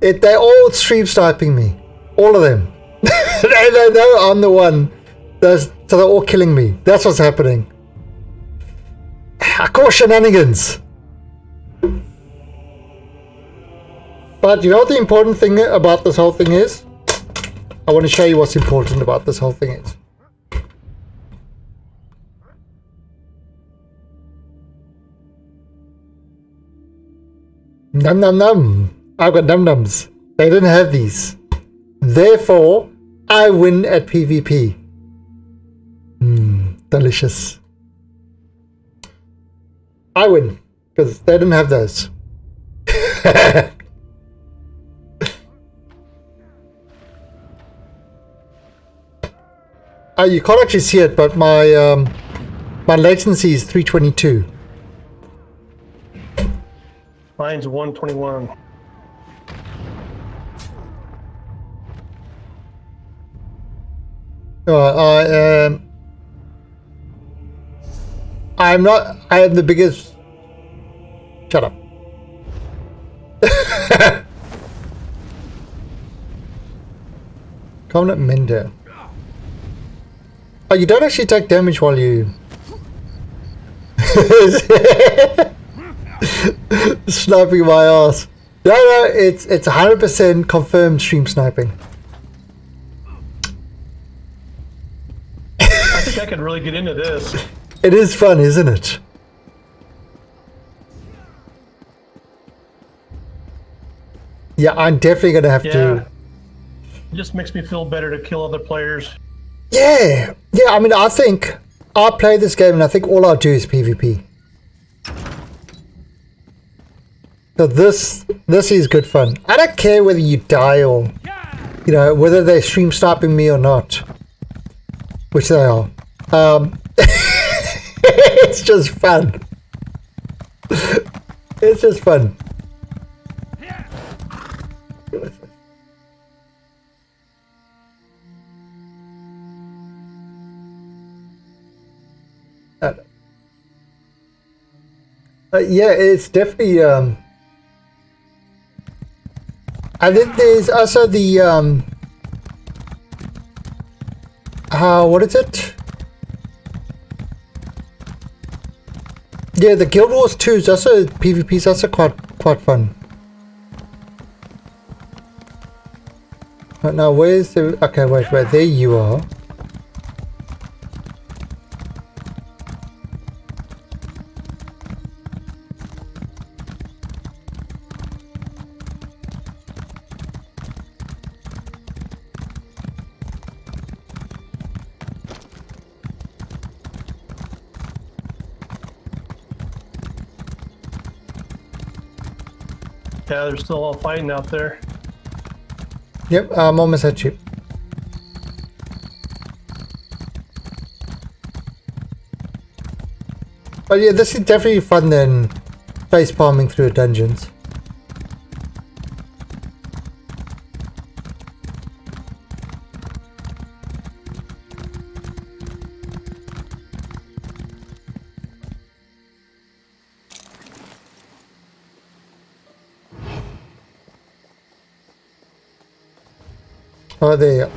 It, they're all stream sniping me. All of them. they, they know I'm the one. That's, so they're all killing me. That's what's happening. I call shenanigans. But you know what the important thing about this whole thing is? I want to show you what's important about this whole thing is. Num num num. I've got num nums. They didn't have these. Therefore, I win at PvP. Mmm, delicious. I win because they didn't have those. uh, you can't actually see it, but my um, my latency is 322. Mine's 121. Uh, I um, I'm not. I am the biggest. Shut up. Covenant Mender. Oh, you don't actually take damage while you. sniping my ass. No, no, it's it's 100% confirmed stream sniping. I think I could really get into this. It is fun, isn't it? Yeah, I'm definitely gonna have Yeah. to. It just makes me feel better to kill other players. Yeah, yeah. I mean, I think I play this game, and I think all I'll do is PvP. So this this is good fun. I don't care whether you die or you know whether they're stream sniping me or not, which they are. Um, it's just fun. it's just fun. Uh, yeah, it's definitely. Um, and then there's also the. Um, uh, what is it? Yeah, the Guild Wars 2 is a PvP that's also quite quite fun. Right now, where's the? Okay, wait, wait. There you are. Yeah, they're still all fighting out there. Yep, I'm almost at you. But yeah, this is definitely fun than face palming through dungeons. Oh, there you go.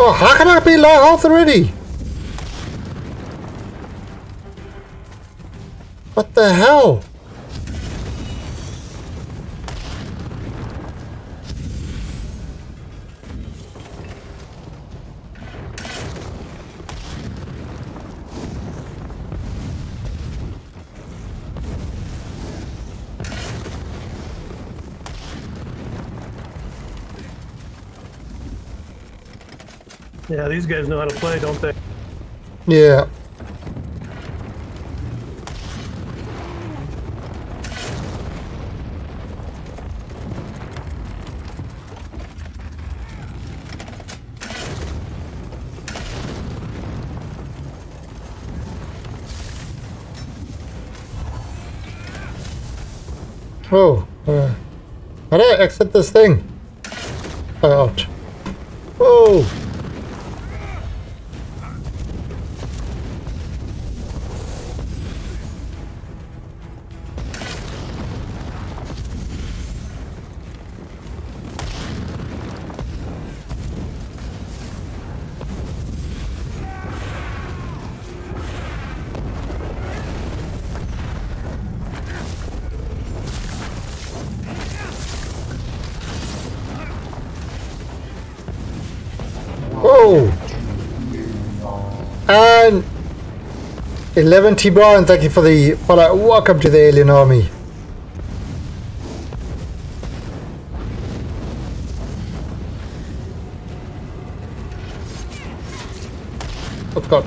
Oh, how can I be low health already? What the hell? Yeah, these guys know how to play, don't they? Yeah. Oh, uh, how do I exit this thing? Out. Whoa! 11 T Brown, thank you for the follow. Welcome to the alien army. Oh god.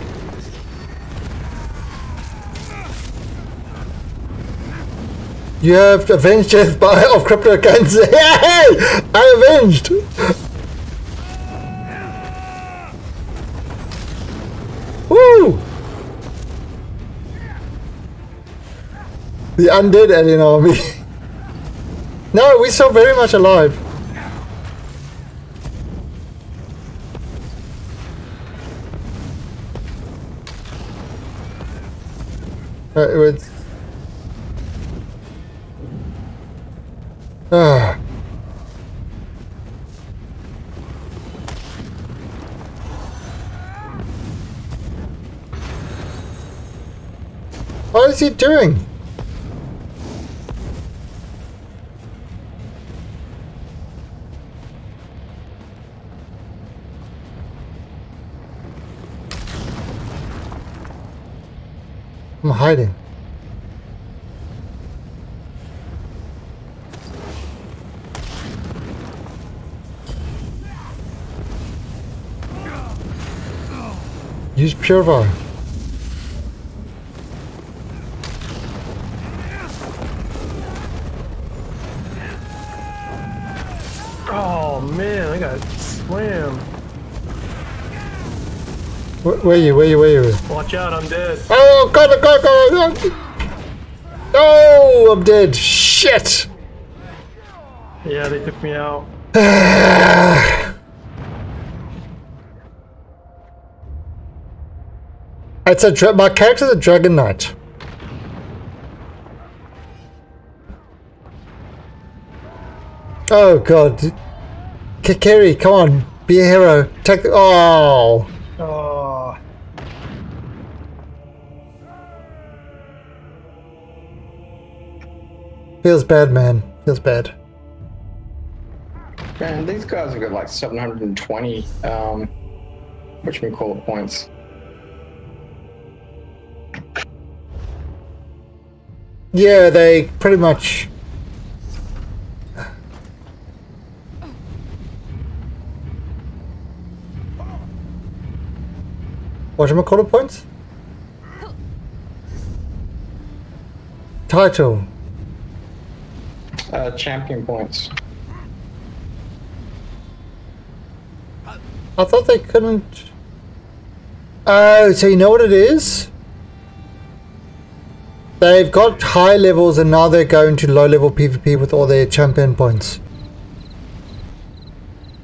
You have avenged death by of crypto cancer. Hey! I avenged! The undead alien army. no, we're still very much alive. Uh, it was... Ah. What is he doing? Use Purify. Oh man, I got slammed. Where, where you? Where you? Where you? Watch out, I'm dead. Oh god! God! God! God! Oh, I'm dead. Shit. Yeah, they took me out. It's a my character's a dragon knight. Oh god, Kikiri, come on, be a hero. Take the oh. Oh. Feels bad, man. Feels bad. Man, these guys have got like 720 um, which we call it points. Yeah, they pretty much. What am I call points? Title. Uh, champion points. I thought they couldn't. Oh, so you know what it is? They've got high levels and now they're going to low level PvP with all their champion points.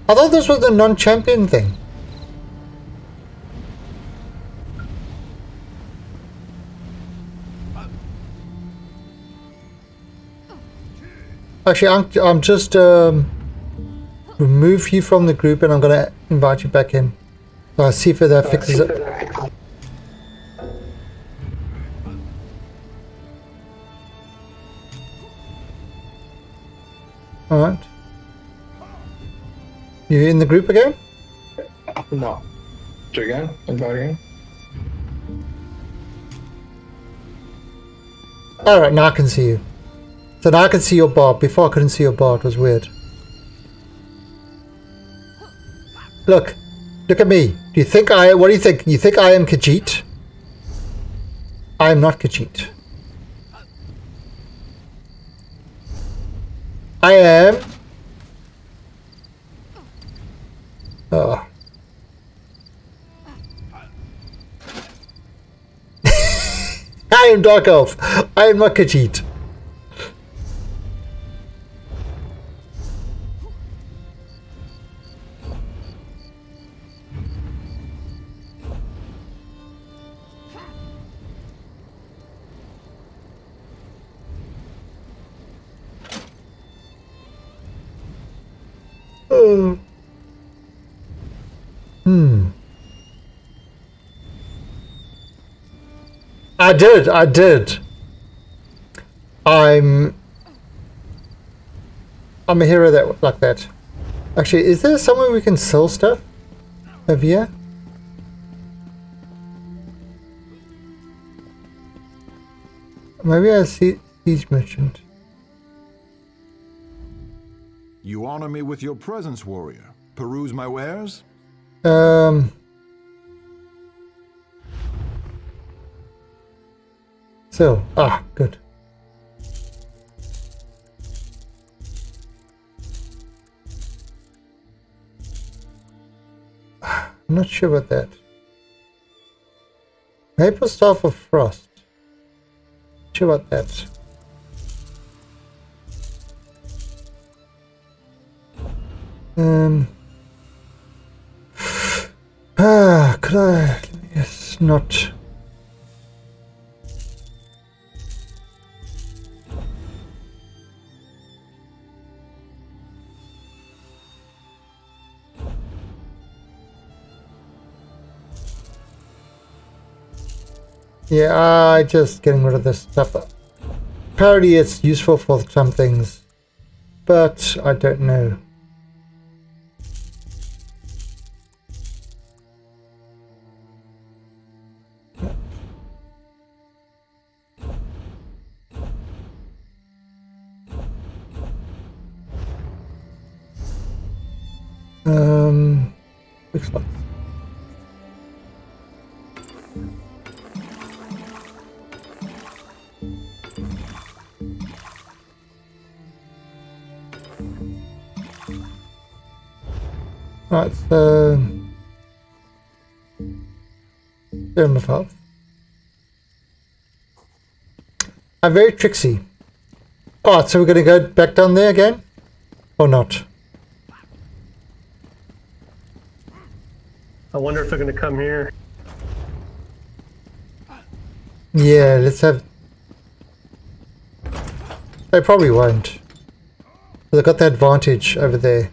I thought this was the non-champion thing. Actually, I'm, I'm just um, remove you from the group and I'm going to invite you back in. I'll see if that fixes it. You in the group again? No. Do again? Invite again? Alright, now I can see you. So now I can see your bar. Before I couldn't see your bar. It was weird. Look. Look at me. Do you think I... What do you think? You think I am Khajiit? I am not Khajiit. I am... Oh. I am Dark Elf. I am I did, I did. I'm I'm a hero that like that. Actually, is there somewhere we can sell stuff? Over here? Maybe I see siege merchant. You honor me with your presence, warrior. Peruse my wares? Um. So, ah, good. I'm not sure about that. Maple Staff of Frost. Not sure about that. Um. Ah, could I? Yes, not. Yeah, I just getting rid of this stuff. Apparently it's useful for some things, but I don't know. I'm very tricksy. Oh, so we're gonna go back down there again? Or not? I wonder if they're gonna come here. Yeah, let's have... They probably won't. They've got the advantage over there.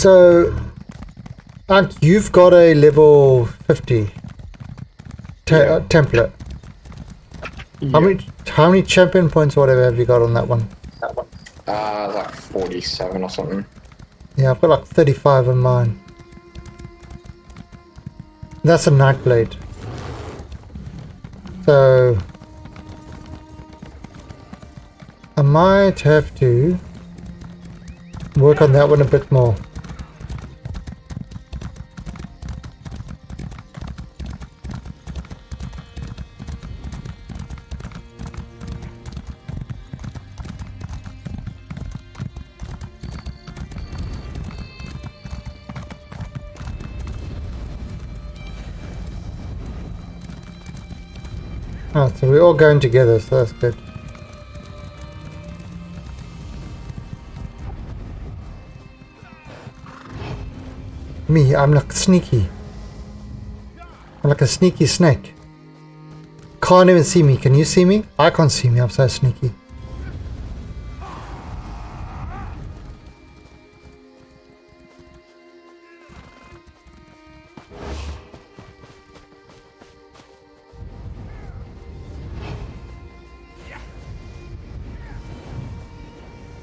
So, Aunt, you've got a level 50 te uh, template. How many how many champion points or whatever have you got on that one? That one. Uh, like 47 or something. Yeah, I've got like 35 in mine. That's a Nightblade. So... I might have to work on that one a bit more. Going together, so that's good. Me, I'm like sneaky. I'm like a sneaky snake. Can't even see me. Can you see me? I can't see me. I'm so sneaky.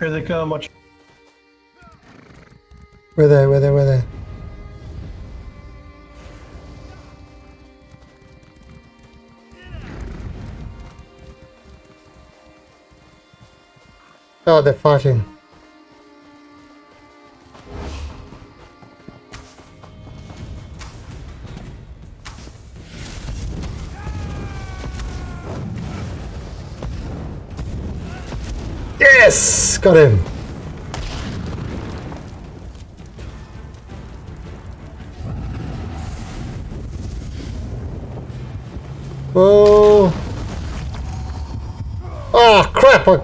Here they come. Watch. Where they? Where they? Where they? Oh, they're fighting. Got him. Oh, ah, crap! I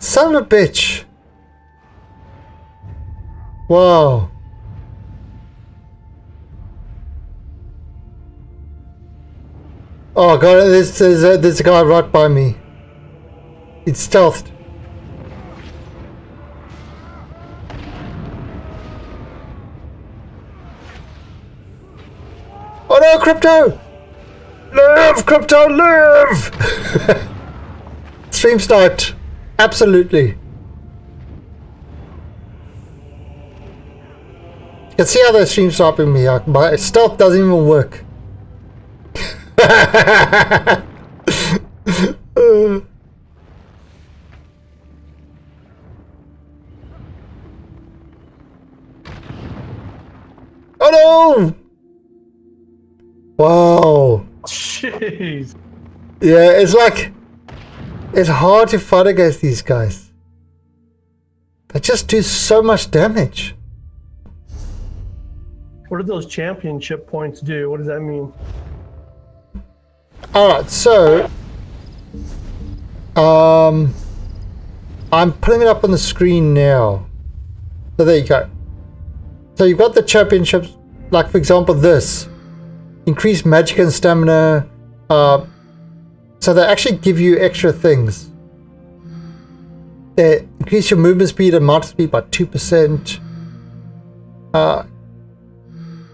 Son of a bitch! Wow. Oh god, there's, a, uh, there's a guy right by me. It's stealthed. Oh no, Crypto! Live, Crypto, live! Stream start. Absolutely. Can see how they're stream stopping me, but stealth doesn't even work. Uh. Oh no! Wow. Jeez. Yeah, it's like it's hard to fight against these guys. They just do so much damage. What do those championship points do? What does that mean? Alright, so um I'm putting it up on the screen now. So there you go. So you've got the championships, like for example this. Increase magic and stamina. Uh, so they actually give you extra things. They increase your movement speed and mountain speed by 2%. Uh,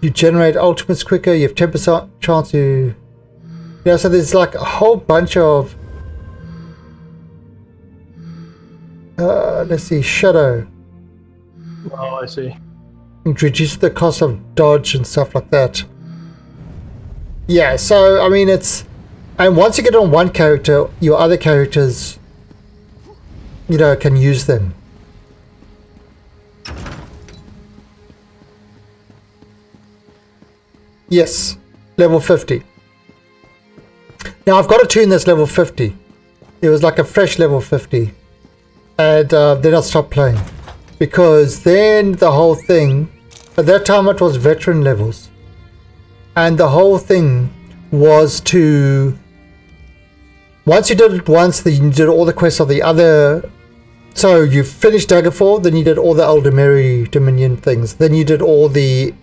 you generate ultimates quicker. You have 10% chance to... Yeah, so there's like a whole bunch of... Uh, let's see, Shadow. Oh, I see. And Reduce the cost of dodge and stuff like that. Yeah, so, I mean, it's... And once you get on one character, your other characters, you know, can use them. Yes, level 50. Now I've got to tune this level 50. It was like a fresh level 50. And uh, then I stopped playing. Because then the whole thing, at that time it was veteran levels. And the whole thing was to once you did it once, then you did all the quests of the other. So you finished Daggerfall, then you did all the Aldmeri Dominion things. Then you did all the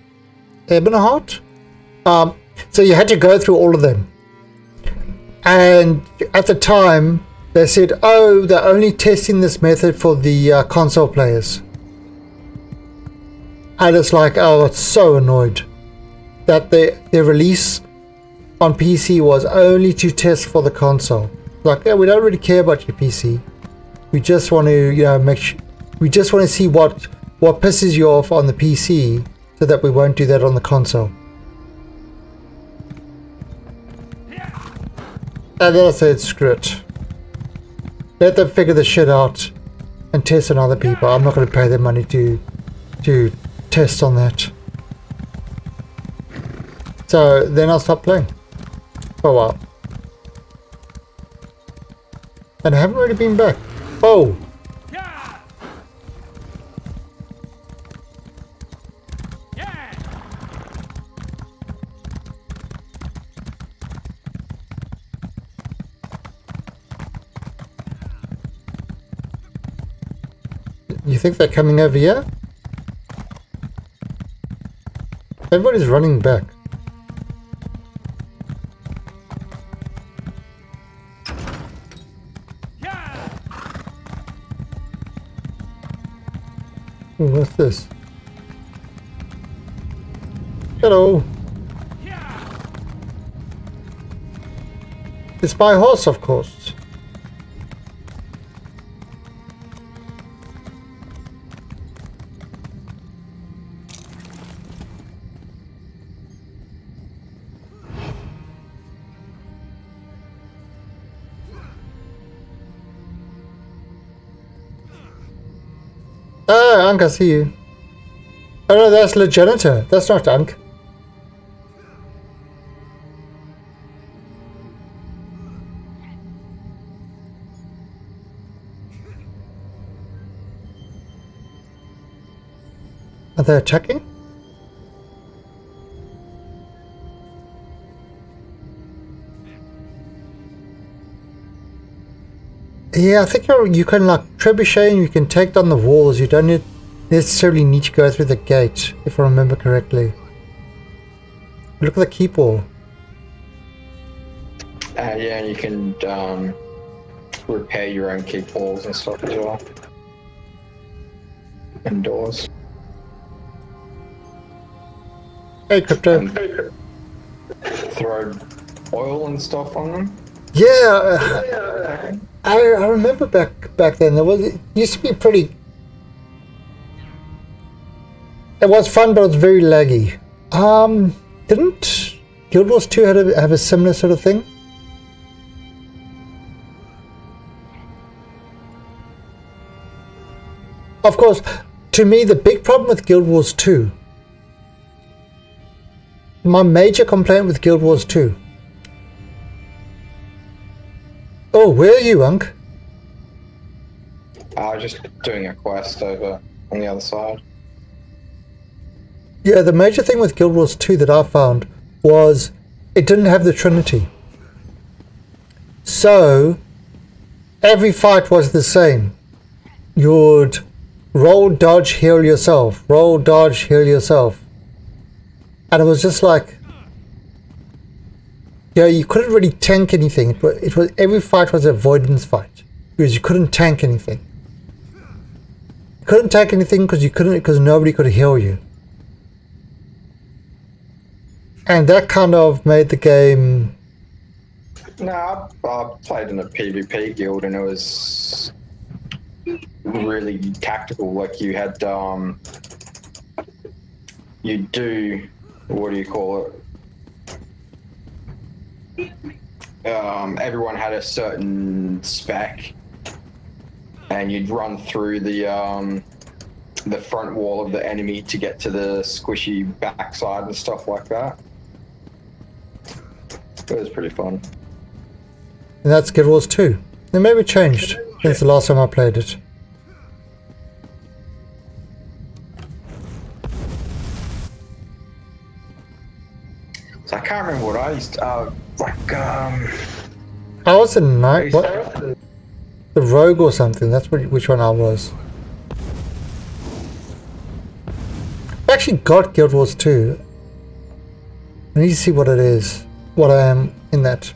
Ebonheart. Um, so you had to go through all of them. And at the time, they said, oh, they're only testing this method for the uh, console players. And it's like, oh, it's so annoyed that the, their release on PC was only to test for the console. Like, yeah, we don't really care about your PC. We just want to, you know, make sure, we just want to see what what pisses you off on the PC, so that we won't do that on the console. And then I said, screw it. Let them figure the shit out and test on other people. I'm not going to pay them money to to test on that. So then I'll stop playing oh, for a while. And I haven't really been back. Oh! Think they're coming over here? Everybody's running back. Oh, what's this? Hello. It's my horse, of course. Ah, Unk, I see you. Oh no, that's Legenitor. That's not Unk. Are they attacking? Yeah, I think you're, you can like trebuchet and you can take down the walls. You don't need, necessarily need to go through the gate, if I remember correctly. Look at the keep wall. Uh, yeah, you can um, repair your own keep walls and stuff as well. And doors. Hey, Crypto. Throw oil and stuff on them. Yeah, I, I remember back back then was it used to be pretty. It was fun, but it was very laggy. Um, didn't Guild Wars Two a, have a similar sort of thing? Of course, to me, the big problem with Guild Wars 2, my major complaint with Guild Wars 2 Oh, where are you, Unk? I was just doing a quest over on the other side. Yeah, the major thing with Guild Wars 2 that I found was it didn't have the Trinity. So, every fight was the same. You'd roll, dodge, heal yourself. Roll, dodge, heal yourself. And it was just like, yeah, you couldn't really tank anything. It was, it was every fight was an avoidance fight because you couldn't tank anything. You couldn't tank anything because you couldn't because nobody could heal you. And that kind of made the game. No, I, I played in a PvP guild and it was really tactical. Like you had, um, you do, what do you call it? Um, everyone had a certain spec, and you'd run through the um, the front wall of the enemy to get to the squishy backside and stuff like that. It was pretty fun. And that's Guild Wars 2. It may maybe changed since the last time I played it. So I can't remember what I used to, uh, like, um... I was a knight. What? The rogue or something. That's what, which one I was. I actually got Guild Wars 2. I need to see what it is. What I am in that.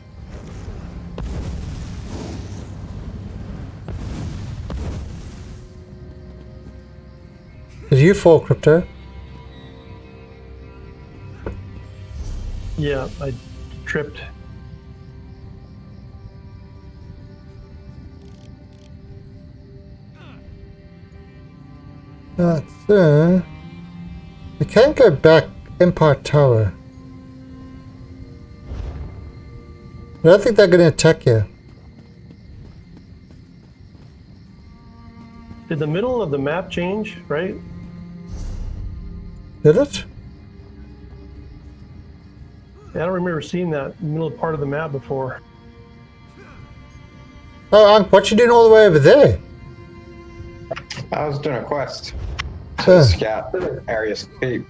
Did you fall, Crypto? Yeah, I tripped. Right, so we can't go back Empire Tower. I don't think they're going to attack you. Did the middle of the map change, right? Did it? I don't remember seeing that middle part of the map before. Oh, Unc, what you doing all the way over there? I was doing a quest to Huh. scout Arrius Keep.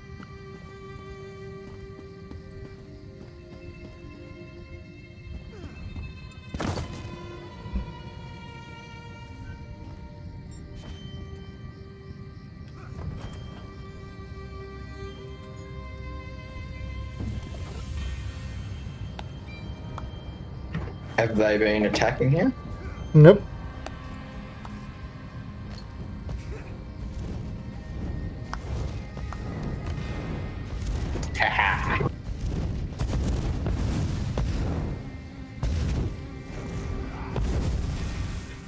Have they been attacking here? Nope.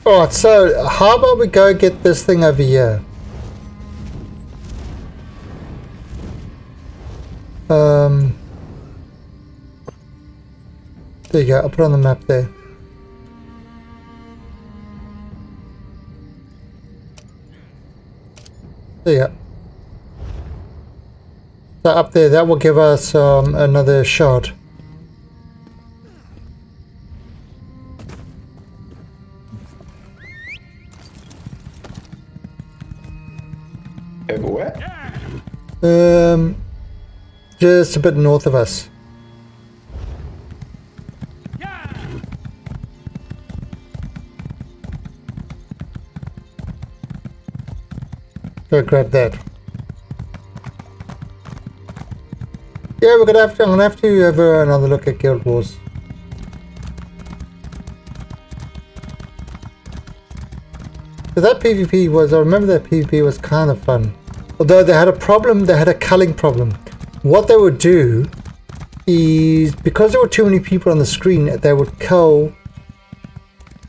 Alright, so how about we go get this thing over here? Um, there you go, I'll put on the map there. There you go. So up there, that will give us um, another shot. Where? Um, just a bit north of us. Go grab that. Yeah, we're gonna have to. I'm gonna have to have another look at Guild Wars. That PvP was. I remember that PvP was kind of fun. Although they had a problem, they had a culling problem. What they would do is because there were too many people on the screen, they would cull.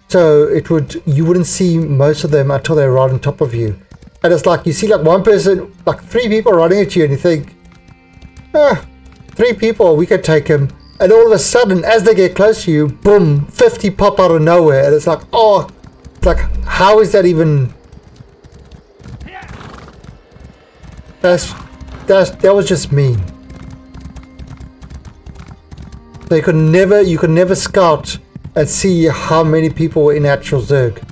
So it would you wouldn't see most of them until they're right on top of you. And it's like you see like one person, like three people running at you, and you think, ah, three people, we could take him. And all of a sudden, as they get close to you, boom, 50 pop out of nowhere. And it's like, oh, it's like, how is that even? That's, that's, that was just mean. So you could never, you could never scout and see how many people were in actual Zerg.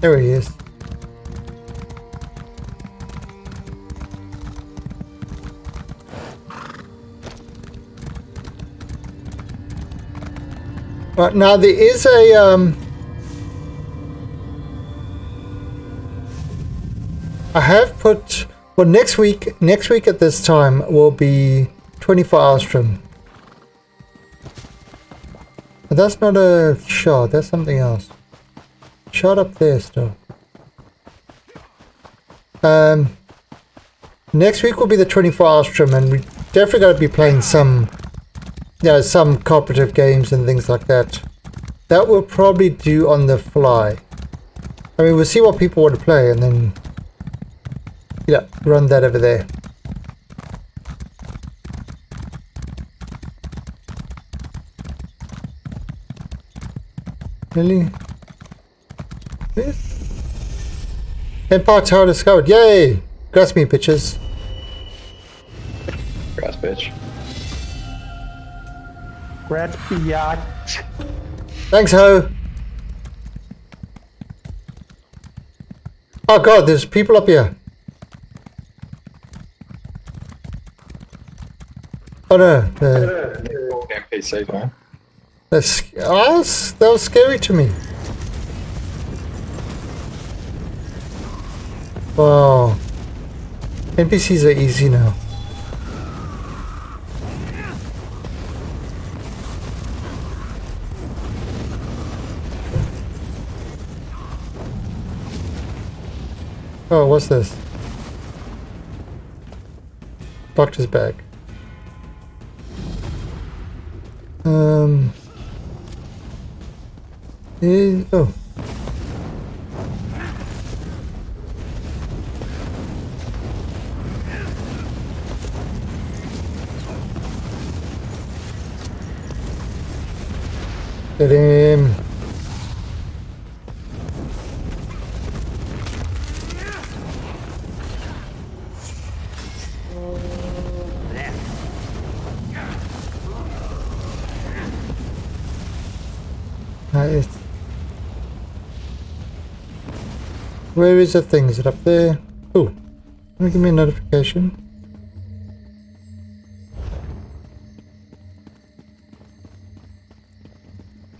There he is. But now there is a um I have put well next week next week at this time will be 24 hour stream. But that's not a shot, that's something else. Shot up there still. Um next week will be the 24 hour stream and we definitely gotta be playing some yeah, some cooperative games and things like that. That we'll probably do on the fly. I mean, we'll see what people want to play and then, yeah, run that over there. Really? Yes. Empire Tower discovered. Yay! Grass me, bitches. Grass bitch. Rat yacht. Thanks, Ho. Oh god, there's people up here. Oh no, man. Oh, that's, oh, that was scary to me. Wow. NPCs are easy now. Oh, what's this? Doctor's bag. Um. oh. Get him. Where is the thing? Is it up there? Oh, give me a notification.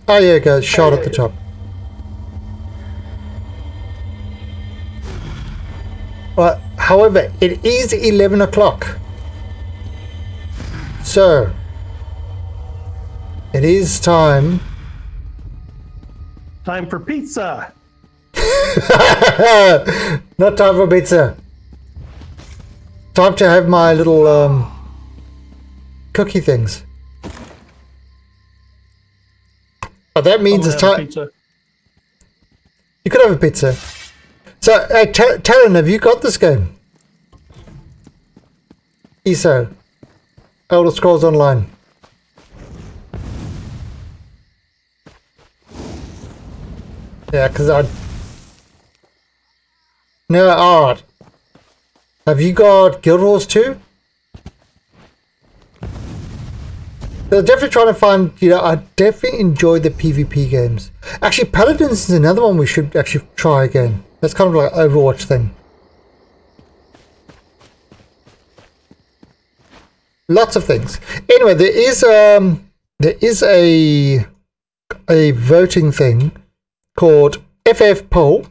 Oh yeah, goes shot at the top. But however, it is 11 o'clock. So, it is time. Time for pizza. Not time for pizza. Time to have my little um, cookie things. Oh, that means it's time. Pizza. You could have a pizza. So, hey, Talung, have you got this game? ESO. Elder Scrolls Online. Yeah, because I... No, alright. Have you got Guild Wars 2? They're definitely trying to find, you know, I definitely enjoy the PvP games. Actually, Paladins is another one we should actually try again. That's kind of like Overwatch thing. Lots of things. Anyway, there is um there is a a voting thing called FF Poll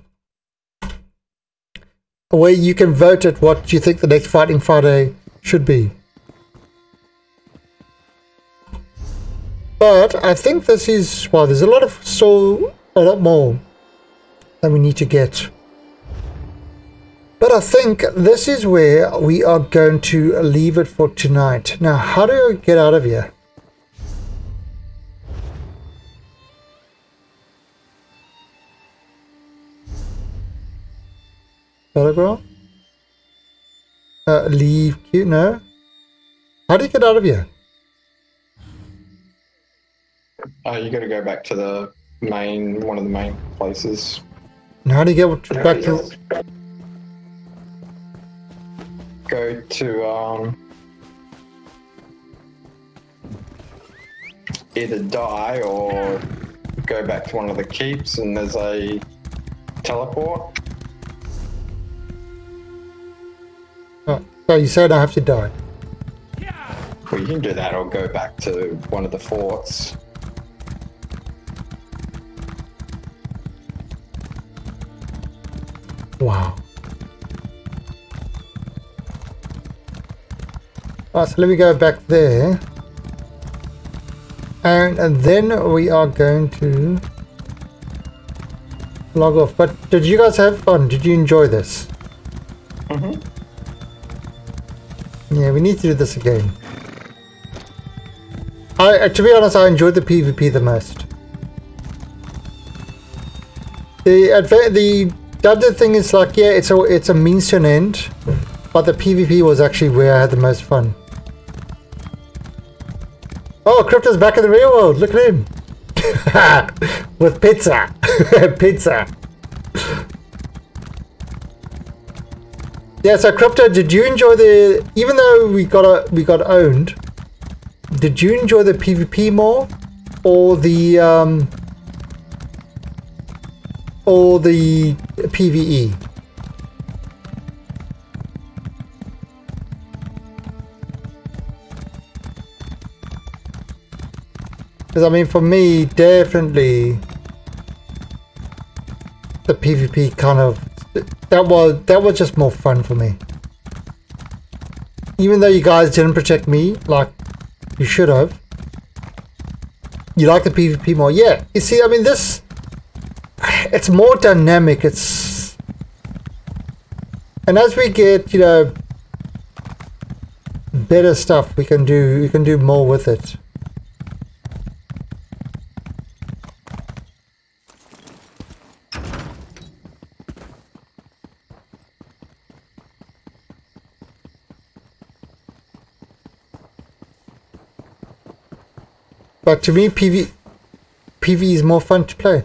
where you can vote at what you think the next Fighting Friday should be. But I think this is well. There's a lot of so a lot more that we need to get. But I think this is where we are going to leave it for tonight. Now, how do I get out of here? Telegram? Uh, leave queue? No. How do you get out of here? Uh, you got to go back to the main, one of the main places. And how do you get back to? Go to um, either die or go back to one of the keeps, and there's a teleport. So you said I have to die. Well, you can do that, or go back to one of the forts. Wow. Alright, so let me go back there. And, and then we are going to log off. But did you guys have fun? Did you enjoy this? Mm-hmm. Yeah, we need to do this again. I, uh, to be honest, I enjoyed the PvP the most. The the other thing is like, yeah, it's a it's a means to an end, but the PvP was actually where I had the most fun. Oh, Crypto's back in the real world. Look at him with pizza, pizza. Yeah, so Crypto, did you enjoy the? Even though we got a, we got owned, did you enjoy the PvP more, or the um, or the PVE? Because I mean, for me, definitely the PvP kind of that was that was just more fun for me. Even though you guys didn't protect me like you should have, you like the PvP more. Yeah, you see, I mean, this it's more dynamic. It's And as we get, you know, better stuff, we can do we can do more with it. But to me, PV, PV is more fun to play.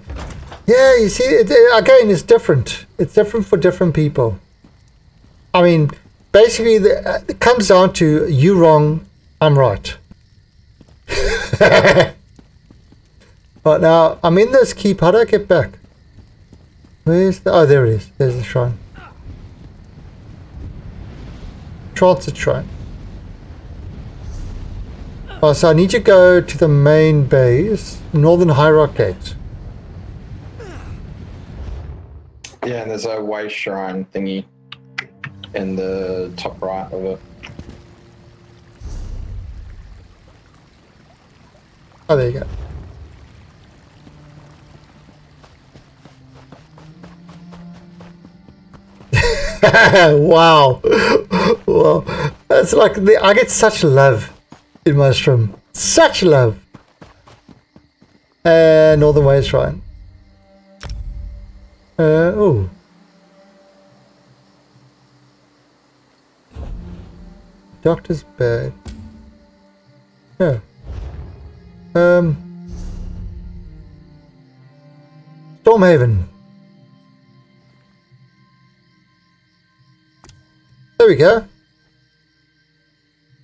Yeah, you see, it, again, it's different. It's different for different people. I mean, basically, the, uh, it comes down to you wrong, I'm right. but now, I'm in this keep. How do I get back? Where's the... Oh, there it is. There's the shrine. Transitus shrine. Oh, so I need to go to the main base, Northern High Rock Gate. Yeah, and there's a way shrine thingy in the top right of it. Oh, there you go. wow. wow. That's like, the, I get such love in Mushroom. Such love. Uh, Northern Way Shrine. Uh, oh. Doctor's bed. Yeah. Um. Stormhaven. There we go.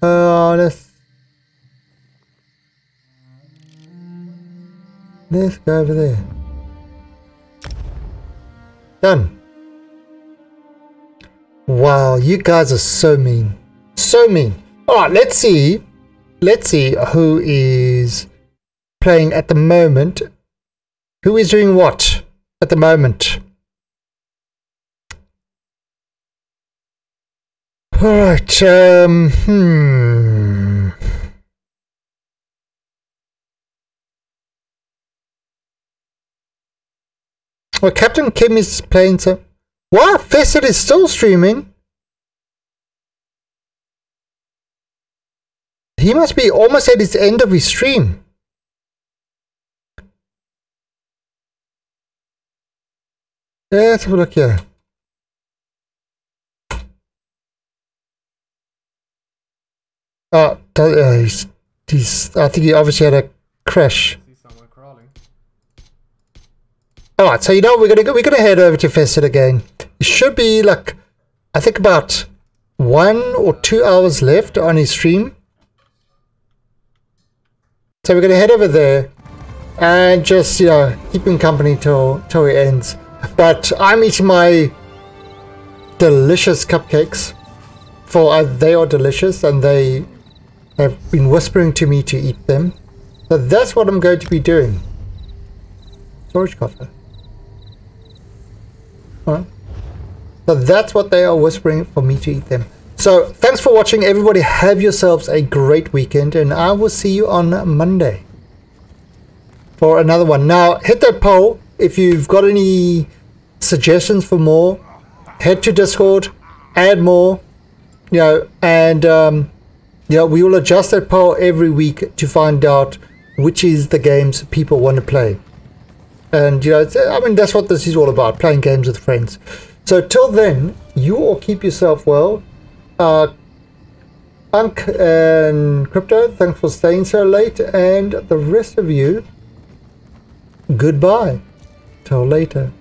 Uh, let's Let's go over there. Done. Wow, you guys are so mean. So mean. Alright, let's see. Let's see who is playing at the moment. Who is doing what at the moment? Alright, um, hmm. Well, Captain Kim is playing some. What? Facet is still streaming? He must be almost at his end of his stream. Let's have a look here. Oh, uh, he's, he's, I think he obviously had a crash. Alright, so you know we're gonna go, we're gonna head over to Facet again. It should be like I think about one or two hours left on his stream. So we're gonna head over there and just you know keep him company till till it ends. But I'm eating my delicious cupcakes for uh, they are delicious and they have been whispering to me to eat them. So that's what I'm going to be doing. Storage coffer. Alright. So that's what they are whispering for me to eat them. So thanks for watching everybody. Have yourselves a great weekend and I will see you on Monday for another one. Now hit that poll if you've got any suggestions for more. Head to Discord, add more, you know, and um, you know, we will adjust that poll every week to find out which is the games people want to play. And, you know, I mean, that's what this is all about, playing games with friends. So till then, you all keep yourself well. Uh, Unk and Crypto, thanks for staying so late. And the rest of you, goodbye. Till later.